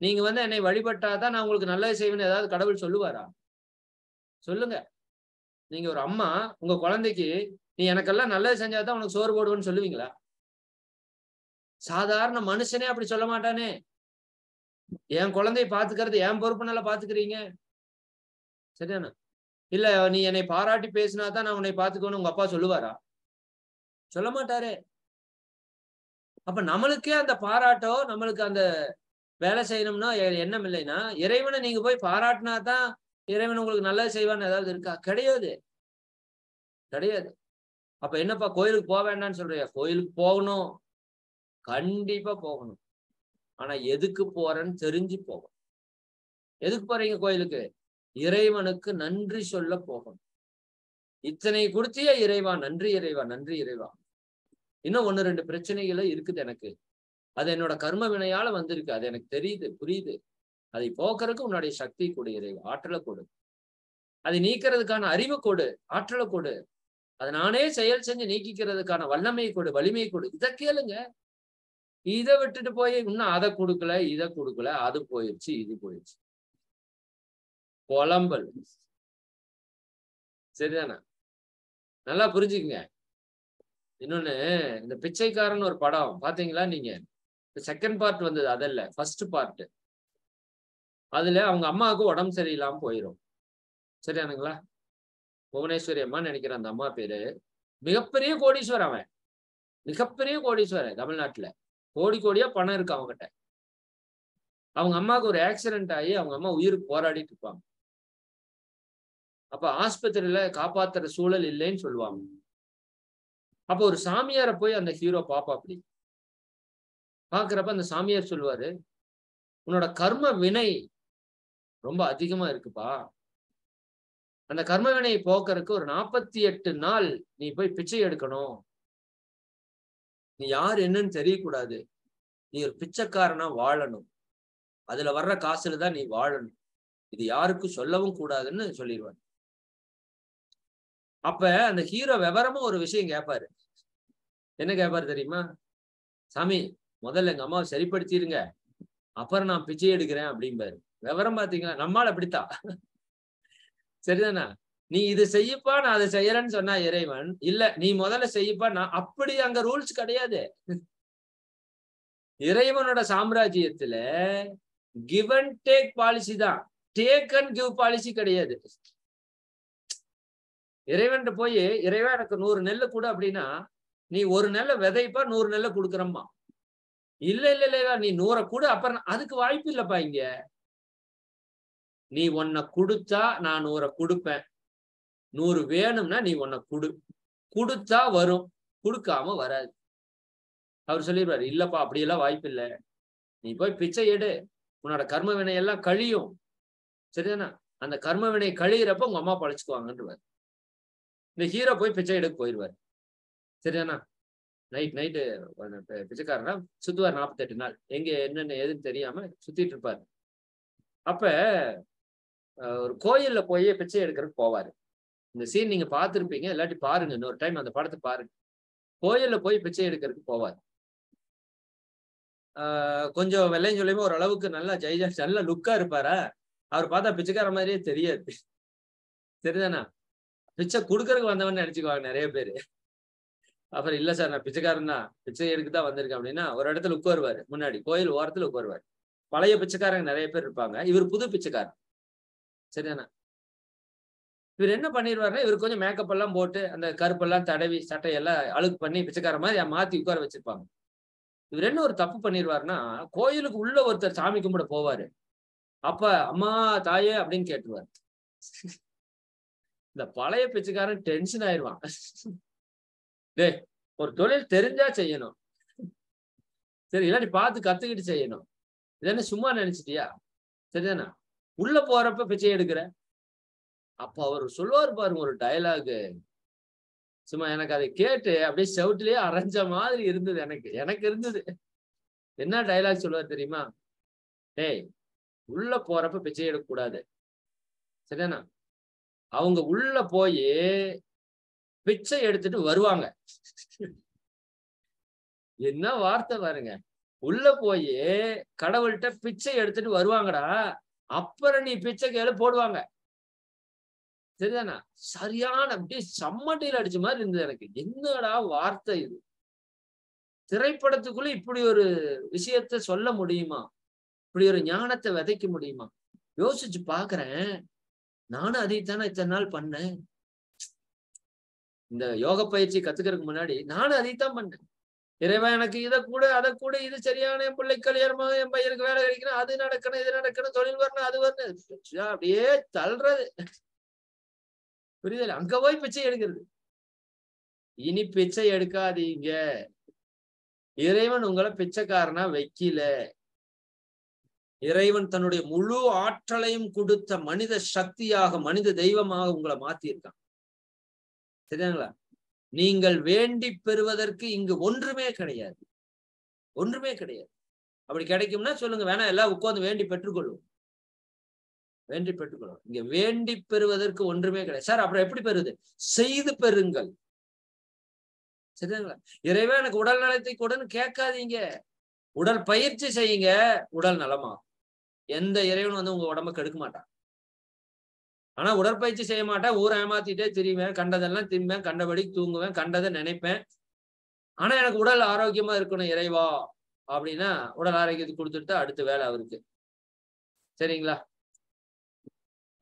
நீங்க வந்து என்னை வழிபட்டாதான் நான் உங்களுக்கு நல்லது செய்வேன்னு ஏதாவது கடவுள் சொல்லுவாரா? சொல்லுங்க. நீங்க ஒரு அம்மா உங்க குழந்தைக்கு நீ எனக்கெல்லாம் நல்லது செஞ்சாதான் உனக்கு சோறு போடுவேன்னு சொல்லுவீங்களா? சாதாரண மனுஷனே அப்படி சொல்ல மாட்டானே. என் குழந்தைய பாத்துக்கிறது என் பொறுப்பு நல்லா பாத்துக்கிறீங்க சரியானா இல்ல நீ என்னை பாராட்டி பேசினாதான் நான் உன்னை பாத்துக்கணும் உங்க அப்பா சொல்லுவாரா? சொல்ல மாட்டாரே. அப்ப நம்மளுக்கே அந்த பாராட்டோ நம்மளுக்கு அந்த வேலை செய்யணும்னா எண்ணம் இல்லைன்னா இறைவனை நீங்க போய் பாராட்டினா தான் இறைவன் உங்களுக்கு நல்லது செய்வான்னு ஏதாவது இருக்கா? கிடையாது. கிடையாது. அப்ப என்னப்பா கோயிலுக்கு போக வேண்டாம்னு சொல்றியா கோயிலுக்கு போகணும். கண்டிப்பா போகணும். ஆனா எதுக்கு போறேன்னு தெரிஞ்சு போகணும். எதுக்கு போறீங்க கோயிலுக்கு? இறைவனுக்கு நன்றி சொல்ல போகணும். இத்தனை கொடுத்திய இறைவா நன்றி இறைவா நன்றி இறைவா. இன்னும் ஒன்னு ரெண்டு பிரச்சனைகளும் இருக்குது எனக்கு. அது என்னோட கர்ம வினையால வந்திருக்கு. அது எனக்கு தெரியுது புரியுது. அதை போக்குறதுக்கு உன்னுடைய சக்தி கொடு இறைவா ஆற்றலை கொடு. அதை நீக்கிறதுக்கான அறிவு கொடு ஆற்றலை கொடு. அதை நானே செயல் செஞ்சு நீக்கிக்கிறதுக்கான வல்லமை கொடு வலிமை கொடு. இதை கேளுங்க. இதை விட்டுட்டு போய் இன்னும் அதை கொடுக்கல இதை கொடுக்கல அது போயிடுச்சு இது போயிடுச்சு புலம்பல். சரிதானே? நல்லா புரிஞ்சுக்குங்க. இன்னொன்னு இந்த பிச்சைக்காரன் ஒரு படம் பாத்தீங்களா நீங்க? செகண்ட் பார்ட் வந்தது அதல்ல ஃபர்ஸ்ட் பார்ட் அதுல அவங்க அம்மாவுக்கு உடம்பு சரியில்லாம போயிடும் சரியானுங்களா? புவனேஸ்வரி அம்மா நினைக்கிறேன் அந்த அம்மா பேரு. மிகப்பெரிய கோடீஸ்வரன் அவன். மிகப்பெரிய கோடீஸ்வரன் தமிழ்நாட்டுல. கோடி கோடியா பணம் இருக்கு அவங்ககிட்ட அவங்க அம்மாவுக்கு ஒரு ஆக்சிடென்ட் ஆகி அவங்க அம்மா உயிருக்கு போராடிட்டு இருப்பாங்க. அப்ப ஆஸ்பத்திரியில காப்பாத்துற சூழல் இல்லைன்னு சொல்லுவாங்க. அப்போ ஒரு சாமியாரை போய் அந்த ஹீரோ பாப்பா அப்படி பாக்குறப்ப அந்த சாமியார் சொல்லுவாரு உன்னோட கர்ம வினை ரொம்ப அதிகமா இருக்குப்பா. அந்த கர்ம வினையை போக்குறதுக்கு ஒரு நாற்பத்தி எட்டு நாள் நீ போய் பிச்சை எடுக்கணும். நீ யார் என்னன்னு தெரியக்கூடாது. நீ ஒரு பிச்சைக்காரனா வாழணும். அதுல வர்ற காசுல தான் நீ வாழணும். இது யாருக்கும் சொல்லவும் கூடாதுன்னு சொல்லிடுவாங்க அப்ப அந்த ஹீரோ விவரமும் ஒரு விஷயம் கேட்பாரு என்ன கேட்பாரு தெரியுமா? சாமி முதல்ல எங்க அம்மாவை சரிப்படுத்திடுங்க அப்புறம் நான் பிச்சை எடுக்கிறேன் அப்படிம்பாரு. விவரம் பாத்தீங்களா நம்மால் அப்படித்தான் சரிதானா? நீ இது செய்யப்பா நான் அதை செய்யறேன்னு சொன்னா இறைவன் இல்ல நீ முதல்ல செய்யப்பா நான் அப்படி அங்க ரூல்ஸ் கிடையாது. இறைவனோட சாம்ராஜ்யத்துல கிவ் அண்ட் டேக் பாலிசி தான். டேக் அண்ட் கிவ் பாலிசி கிடையாது. இறைவன் போய் இறைவா எனக்கு நூறு நெல்லு கூட அப்படின்னா நீ ஒரு நெல்லை விதைப்பா நூறு நெல்லை கொடுக்குறம்மா. இல்ல இல்ல இல்ல நீ நூறை கூட அப்புறம் அதுக்கு வாய்ப்பு இல்லப்பா இங்க. நீ உன்னை கொடுத்தா நான் நூறை கொடுப்பேன். நூறு வேணும்னா நீ உன்னை கொடு. கொடுத்தா வரும் கொடுக்காம வராது. அவர் சொல்லிடுவாரு இல்லப்பா அப்படியெல்லாம் வாய்ப்பு இல்லை. நீ போய் பிச்சை எடு. உன்னோட கர்ம வினை எல்லாம் கழியும். சரிதானா? அந்த கர்ம வினை கழியிறப்ப உங்க அம்மா பழச்சுக்குவாங்கன்றவர். இந்த ஹீரோ போய் பிச்சை எடுக்க போயிடுவார் சரிதானா? நைட் நைட்டு பிச்சைக்காரனா சுத்துவார் நாற்பத்தெட்டு நாள். எங்க என்னென்ன ஏதுன்னு தெரியாம சுத்திட்டு இருப்பாரு. அப்ப ஒரு கோயில்ல போய் பிச்சை எடுக்கிறதுக்கு போவாரு. இந்த சீன் நீங்க பார்த்துருப்பீங்க இல்லாட்டி பாருங்க இன்னொரு டைம் அந்த படத்தை பாருங்க. கோயில்ல போய் பிச்சை எடுக்கிறதுக்கு போவார். கொஞ்சம் வெள்ளையும் சொல்லியுமே ஓரளவுக்கு நல்லா ஜெய்ஜா நல்ல லுக்கா இருப்பாரா? அவர் பார்த்தா பிச்சைக்கார மாதிரியே தெரியாது. தெரியுதானா பிச்சை கொடுக்கறதுக்கு வந்தவன் நினைச்சுக்குவாங்க நிறைய பேரு. அப்புறம் இல்ல சார் நான் பிச்சைக்காரன் தான் பிச்சை எடுக்க தான் வந்திருக்கேன் அப்படின்னா ஒரு இடத்துல உட்காருவாரு முன்னாடி கோயில் ஓரத்துல உட்காருவாரு. பழைய பிச்சைக்காரங்க நிறைய பேர் இருப்பாங்க. இவர் புது பிச்சைக்காரன். சரிதானா? இவர் என்ன பண்ணிடுவாருன்னா இவர் கொஞ்சம் மேக்கப் எல்லாம் போட்டு அந்த கருப்பெல்லாம் தடவி சட்டையெல்லாம் அழுக்கு பண்ணி பிச்சைக்கார மாதிரி மாத்தி உட்கார வச்சிருப்பாங்க. இவர் என்ன ஒரு தப்பு பண்ணிடுவாருன்னா கோயிலுக்கு உள்ள ஒருத்தர் சாமி கும்பிட போவாரு. அப்ப அம்மா தாயே அப்படின்னு கேட்டுருவாரு. இந்த பழைய பிச்சைக்காரன் டென்ஷன் ஆயிடுவான். டே ஒரு தொழில் தெரிஞ்சா செய்யணும். சரி இல்லாட்டி பார்த்து கத்துக்கிட்டு செய்யணும். இதென்ன சும்மா நினைச்சிட்டியா? சரிதானா? உள்ள போறப்ப பிச்சை எடுக்கிற? அப்ப அவர் சொல்லுவார் பாருங்க ஒரு டயலாகு சும்மா எனக்கு அதை கேட்டு அப்படியே செவுட்டிலேயே அரைஞ்ச மாதிரி இருந்தது எனக்கு. எனக்கு இருந்தது. என்ன டைலாக் சொல்லுவார் தெரியுமா? டேய் உள்ள போறப்ப பிச்சை எடுக்கக்கூடாது. சரிதானா? அவங்க உள்ள போய் பிச்சை எடுத்துட்டு வருவாங்க. என்ன வார்த்தை பாருங்க. உள்ள போய் கடவுள்கிட்ட பிச்சை எடுத்துட்டு வருவாங்கடா. அப்புறம் நீ பிச்சை கையில போடுவாங்க. சரிதானா? சரியான அப்படியே சம்மட்டியில் அடிச்ச மாதிரி இருந்தது எனக்கு. என்னடா வார்த்தை இது? திரைப்படத்துக்குள்ள இப்படி ஒரு விஷயத்த சொல்ல முடியுமா? இப்படி ஒரு ஞானத்தை விதைக்க முடியுமா? யோசிச்சு பாக்குறேன். நானும் அதைத்தானே இத்தனை நாள் பண்ணேன். இந்த யோக பயிற்சி கத்துக்கிறதுக்கு முன்னாடி நானும் அதைத்தான் பண்ணேன். இறைவன் எனக்கு இதை கூட அதை கூட இது சரியான என் பிள்ளை கல்யாணமா என் பையனுக்கு வேலை கிடைக்கணும் அது நடக்கணும் இது நடக்கணும் தொழில் வரணும் அது வரணும். அப்படியே தள்ளுறது. புரியுதல்? அங்க போய் பிச்சை எடுக்கிறது. இனி பிச்சை எடுக்காதீங்க. இறைவன் உங்களை பிச்சைக்காரனா வைக்கல. இறைவன் தன்னுடைய முழு ஆற்றலையும் கொடுத்த மனித சக்தியாக மனித தெய்வமாக உங்களை மாத்தியிருக்கான். சரிங்களா நீங்கள் வேண்டி பெறுவதற்கு இங்கு ஒன்றுமே கிடையாது. ஒன்றுமே கிடையாது. அப்படி கிடைக்கும்னா சொல்லுங்க வேணா எல்லாம் உட்கார்ந்து வேண்டி பெற்றுக்கொள்வோம். வேண்டி பெற்றுக்கொள்ளும் இங்க வேண்டி பெறுவதற்கு ஒன்றுமே கிடையாது. சார் அப்புறம் எப்படி பெறுது செய்து பெறுங்கள். சரிங்களா இறைவே எனக்கு உடல் நலத்தை கொடுன்னு கேட்காதீங்க. உடல் பயிற்சி செய்யுங்க. உடல் நலமாகும். எந்த இறைவன் வந்து உங்க உடம்ப கெடுக்க மாட்டான். ஆனா உடற்பயிற்சி செய்ய மாட்டேன். ஊரை ஏமாத்திட்டே திரிவேன். கண்டதெல்லாம் திம்பேன். கண்டபடி தூங்குவேன். கண்டதை நினைப்பேன். ஆனா எனக்கு உடல் ஆரோக்கியமா இருக்கணும் இறைவா. அப்படின்னா உடல் ஆரோக்கியத்தை கொடுத்துட்டு அடுத்த வேலை அவருக்கு. சரிங்களா?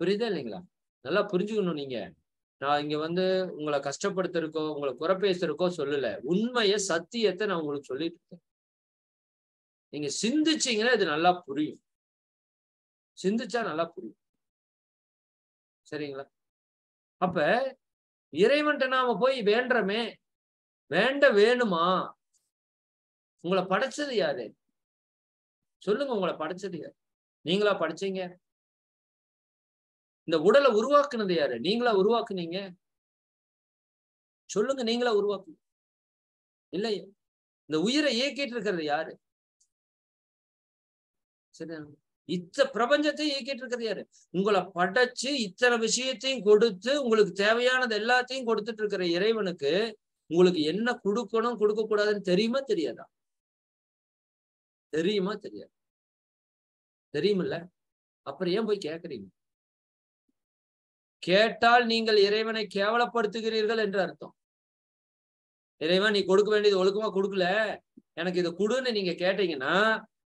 புரியுதா இல்லைங்களா? நல்லா புரிஞ்சுக்கணும் நீங்க. நான் இங்க வந்து உங்களை கஷ்டப்படுத்திருக்கோ உங்களை குறை பேசுறக்கோ சொல்லல. உண்மைய சத்தியத்தை நான் உங்களுக்கு சொல்லிட்டு இருக்கேன். நீங்க சிந்திச்சீங்கன்னா இது நல்லா புரியும். சிந்திச்சா நல்லா புரியும். சரிங்களா? அப்ப இறைவன்ட்ட நாம போய் வேண்டமே வேண்ட வேணுமா? உங்களை படைச்சது யாரு? சொல்லுங்க உங்களை படைச்சது யாரு? நீங்களா படிச்சீங்க? இந்த உடலை உருவாக்குனது யாரு? நீங்களா உருவாக்குனீங்க? சொல்லுங்க நீங்களா உருவாக்கு இல்லையா. இந்த உயிரை இயக்கிட்டு இருக்கிறது யாரு? சரி இத்த பிரபஞ்சத்தை இயக்கிட்டு இருக்கிறது யாரு? உங்களை படைச்சு இத்தனை விஷயத்தையும் கொடுத்து உங்களுக்கு தேவையானது எல்லாத்தையும் கொடுத்துட்டு இருக்கிற இறைவனுக்கு உங்களுக்கு என்ன கொடுக்கணும் கொடுக்க கூடாதுன்னு தெரியுமா தெரியாதா? தெரியுமா தெரியாது. தெரியுமில்ல? அப்புறம் ஏன் போய் கேக்குறீங்க? கேட்டால் நீங்கள் இறைவனை கேவலப்படுத்துகிறீர்கள் என்று அர்த்தம். இறைவன் நீ கொடுக்க வேண்டியது ஒழுக்கமா கொடுக்கல. எனக்கு இதை கொடுன்னு நீங்க கேட்டீங்கன்னா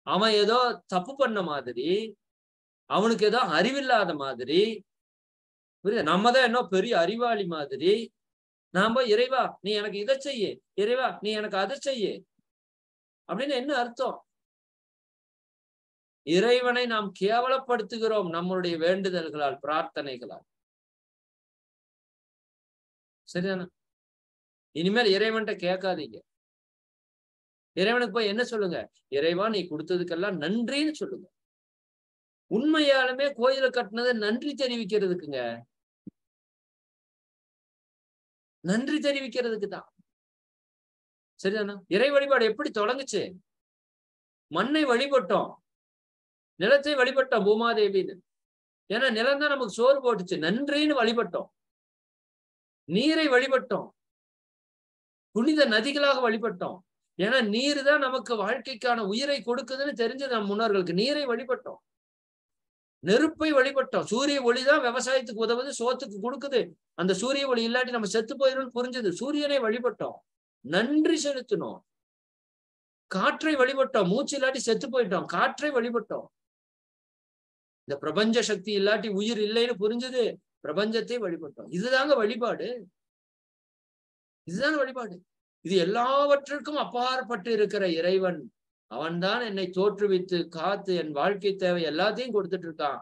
அவன் ஏதோ தப்பு பண்ண மாதிரி அவனுக்கு ஏதோ அறிவில்லாத மாதிரி புரியுது? நம்ம தான் என்ன பெரிய அறிவாளி மாதிரி நாம இறைவா நீ எனக்கு இதை செய்ய இறைவா நீ எனக்கு அதை செய்ய அப்படின்னு என்ன அர்த்தம்? இறைவனை நாம் கேவலப்படுத்துகிறோம் நம்மளுடைய வேண்டுதல்களால் பிரார்த்தனைகளால். சரிதானா? இனிமேல் இறைவன்கிட்ட கேட்காதீங்க. இறைவனுக்கு போய் என்ன சொல்லுங்க? இறைவா நீ கொடுத்ததுக்கெல்லாம் நன்றின்னு சொல்லுங்க. உண்மையாலுமே கோயில கட்டினதை நன்றி தெரிவிக்கிறதுக்குங்க. நன்றி தெரிவிக்கிறதுக்கு தான். சரிதானா? இறை வழிபாடு எப்படி தொடங்குச்சு? மண்ணை வழிபட்டோம். நிலத்தை வழிபட்டோம் பூமாதேவின்னு. ஏன்னா நிலம் தான் நமக்கு சோறு போட்டுச்சு. நன்றின்னு வழிபட்டோம். நீரை வழிபட்டோம். புனித நதிகளாக வழிபட்டோம். ஏன்னா நீர் தான் நமக்கு வாழ்க்கைக்கான உயிரை கொடுக்குதுன்னு தெரிஞ்சது நம் முன்னோர்களுக்கு. நீரை வழிபட்டோம். நெருப்பை வழிபட்டோம். சூரிய ஒளி தான் விவசாயத்துக்கு உதவுது சோத்துக்கு கொடுக்குது. அந்த சூரிய ஒளி இல்லாட்டி நம்ம செத்து போயிடும் புரிஞ்சது. சூரியனை வழிபட்டோம். நன்றி செலுத்தினோம். காற்றை வழிபட்டோம். மூச்சு இல்லாட்டி செத்து போயிட்டோம். காற்றை வழிபட்டோம். இந்த பிரபஞ்ச சக்தி இல்லாட்டி உயிர் இல்லைன்னு புரிஞ்சது. பிரபஞ்சத்தை வழிபட்டோம். இதுதாங்க வழிபாடு. இதுதான் வழிபாடு. இது எல்லாவற்றிற்கும் அப்பாற்பட்டு இருக்கிற இறைவன் அவன்தான் என்னை தோற்றுவித்து காத்து என் வாழ்க்கை தேவை எல்லாத்தையும் கொடுத்துட்டு இருக்கான்.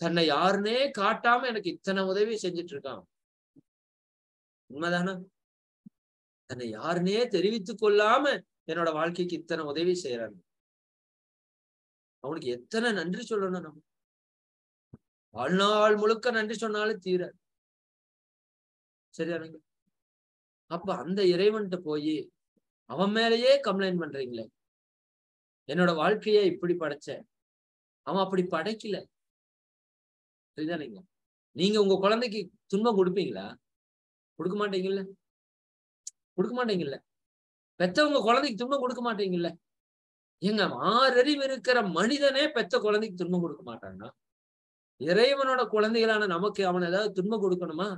தன்னை யாருனே காட்டாம எனக்கு இத்தனை உதவி செஞ்சுட்டு இருக்கான். உண்மைதானே? தன்னை யாருனே தெரிவித்துக் கொள்ளாம என்னோட வாழ்க்கைக்கு இத்தனை உதவி செய்யறான் அவனுக்கு எத்தனை நன்றி சொல்லணும் நம்ம? வாழ்நாள் முழுக்க நன்றி சொன்னாலும் தீர சரியானுங்க அப்ப அந்த இறைவன்கிட்ட போய் அவன் மேலேயே கம்ப்ளைண்ட் பண்றீங்களே. என்னோட வாழ்க்கையே இப்படி படைச்ச. அவன் அப்படி படைக்கல. சரிதானீங்க நீங்க உங்க குழந்தைக்கு துன்பம் கொடுப்பீங்களா? கொடுக்க மாட்டீங்கல்ல. கொடுக்க மாட்டீங்கல்ல. பெத்தவங்க குழந்தைக்கு துன்பம் கொடுக்க மாட்டீங்கல்ல. எங்க ஆறறிவு இருக்கிற மனிதனே பெத்த குழந்தைக்கு துன்பம் கொடுக்க மாட்டான்னா இறைவனோட குழந்தைகளான நமக்கு அவன் ஏதாவது துன்பம் கொடுக்கணுமா?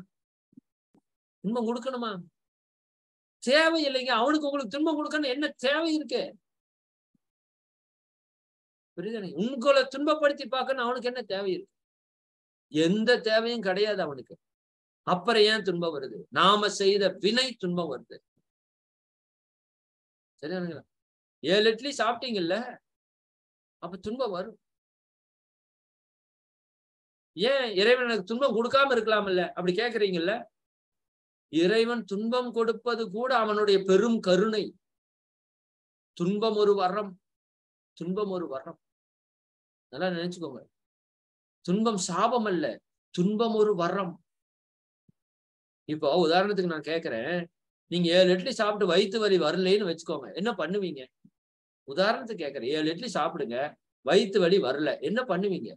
துன்பம் கொடுக்கணுமா? தேவை இல்லைங்க அவனுக்கு உங்களுக்கு துன்பம் கொடுக்கணும். என்ன தேவை இருக்கு? புரியுதானே உங்களை துன்பப்படுத்தி பார்க்கணும். அவனுக்கு என்ன தேவை இருக்கு? எந்த தேவையும் கிடையாது அவனுக்கு. அப்புறம் ஏன் துன்பம் வருது? நாம செய்த வினை துன்பம் வருது. சரியானுங்களா ஏழு இட்லி சாப்பிட்டீங்கல்ல? அப்ப துன்பம் வரும். ஏன் இறைவன் எனக்கு துன்பம் கொடுக்காம இருக்கலாம்ல அப்படி கேக்குறீங்கல்ல? இறைவன் துன்பம் கொடுப்பது கூட அவனுடைய பெரும் கருணை. துன்பம் ஒரு வரம். துன்பம் ஒரு வரம். நல்லா நினைச்சுக்கோங்க. துன்பம் சாபம் அல்ல துன்பம் ஒரு வரம். இப்போ உதாரணத்துக்கு நான் கேட்கறேன் நீங்க ஏழு இட்லி சாப்பிட்டு வயிற்று வலி வரலைன்னு வச்சுக்கோங்க. என்ன பண்ணுவீங்க? உதாரணத்துக்கு கேட்கறேன் ஏழு இட்லி சாப்பிடுங்க வயிற்று வலி வரல. என்ன பண்ணுவீங்க?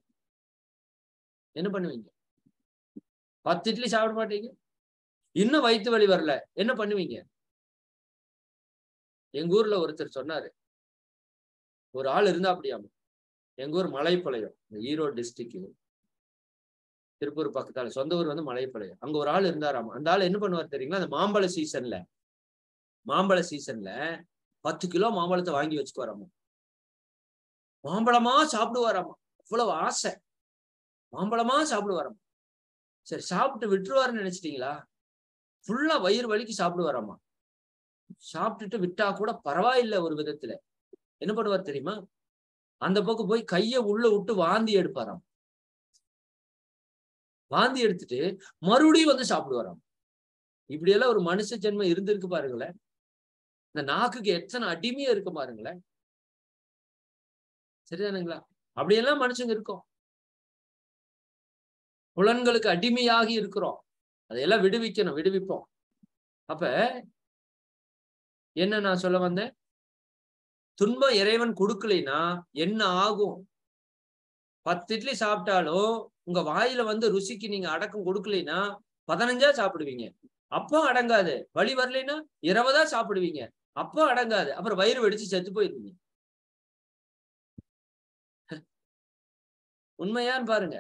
என்ன பண்ணுவீங்க? பத்து இட்லி சாப்பிட மாட்டீங்க? இன்னும் வயிற்று வலி வரல. என்ன பண்ணுவீங்க? எங்க ஊர்ல ஒருத்தர் சொன்னாரு. ஒரு ஆள் இருந்தா அப்படியாம. எங்க ஊர் மலைப்பாளையம். இந்த ஈரோடு டிஸ்ட்ரிக்ட் திருப்பூர் பக்கத்தால. சொந்த ஊர் வந்து மலைப்பாளையம். அங்க ஒரு ஆள் இருந்தாராம். அந்த ஆள் என்ன பண்ணுவார் தெரியுங்களா? அந்த மாம்பழ சீசன்ல மாம்பழ சீசன்ல பத்து கிலோ மாம்பழத்தை வாங்கி வச்சுக்குவாராமா. மாம்பழமா சாப்பிடுவாராமா. அவ்வளவு ஆசை. மாம்பழமா சாப்பிடுவாராமா. சரி சாப்பிட்டு விட்டுருவாருன்னு நினைச்சிட்டீங்களா? ஃபுல்லா வயிறு வலிக்கு சாப்பிடுவாராமா? சாப்பிட்டுட்டு விட்டா கூட பரவாயில்லை ஒரு விதத்துல. என்ன பண்ணுவார் தெரியுமா? அந்த பக்கம் போய் கைய உள்ள விட்டு வாந்தி எடுப்பாராம். வாந்தி எடுத்துட்டு மறுபடியும் வந்து சாப்பிடுவாராம். இப்படி எல்லாம் ஒரு மனுஷ ஜென்மம் இருந்திருக்கு பாருங்களேன். இந்த நாக்குக்கு எத்தனை அடிமையா இருக்கு பாருங்களேன். சரிதானுங்களா? அப்படியெல்லாம் மனுஷங்க இருக்கோம். புலன்களுக்கு அடிமையாகி இருக்கிறோம். அதையெல்லாம் விடுவிக்கணும் விடுவிப்போம். அப்ப என்ன நான் சொல்ல வந்தேன்? துன்பம் இறைவன் கொடுக்கலைன்னா என்ன ஆகும்? பத்து இட்லி சாப்பிட்டாலும் உங்க வாயில வந்து ருசிக்கு நீங்க அடக்கம் கொடுக்கலைன்னா பதினஞ்சா சாப்பிடுவீங்க. அப்போ அடங்காது. வழி வரலைன்னா இருபதா சாப்பிடுவீங்க. அப்போ அடங்காது. அப்புறம் வயிறு வெடிச்சு செத்து போயிருவீங்க. உண்மையான்னு பாருங்க.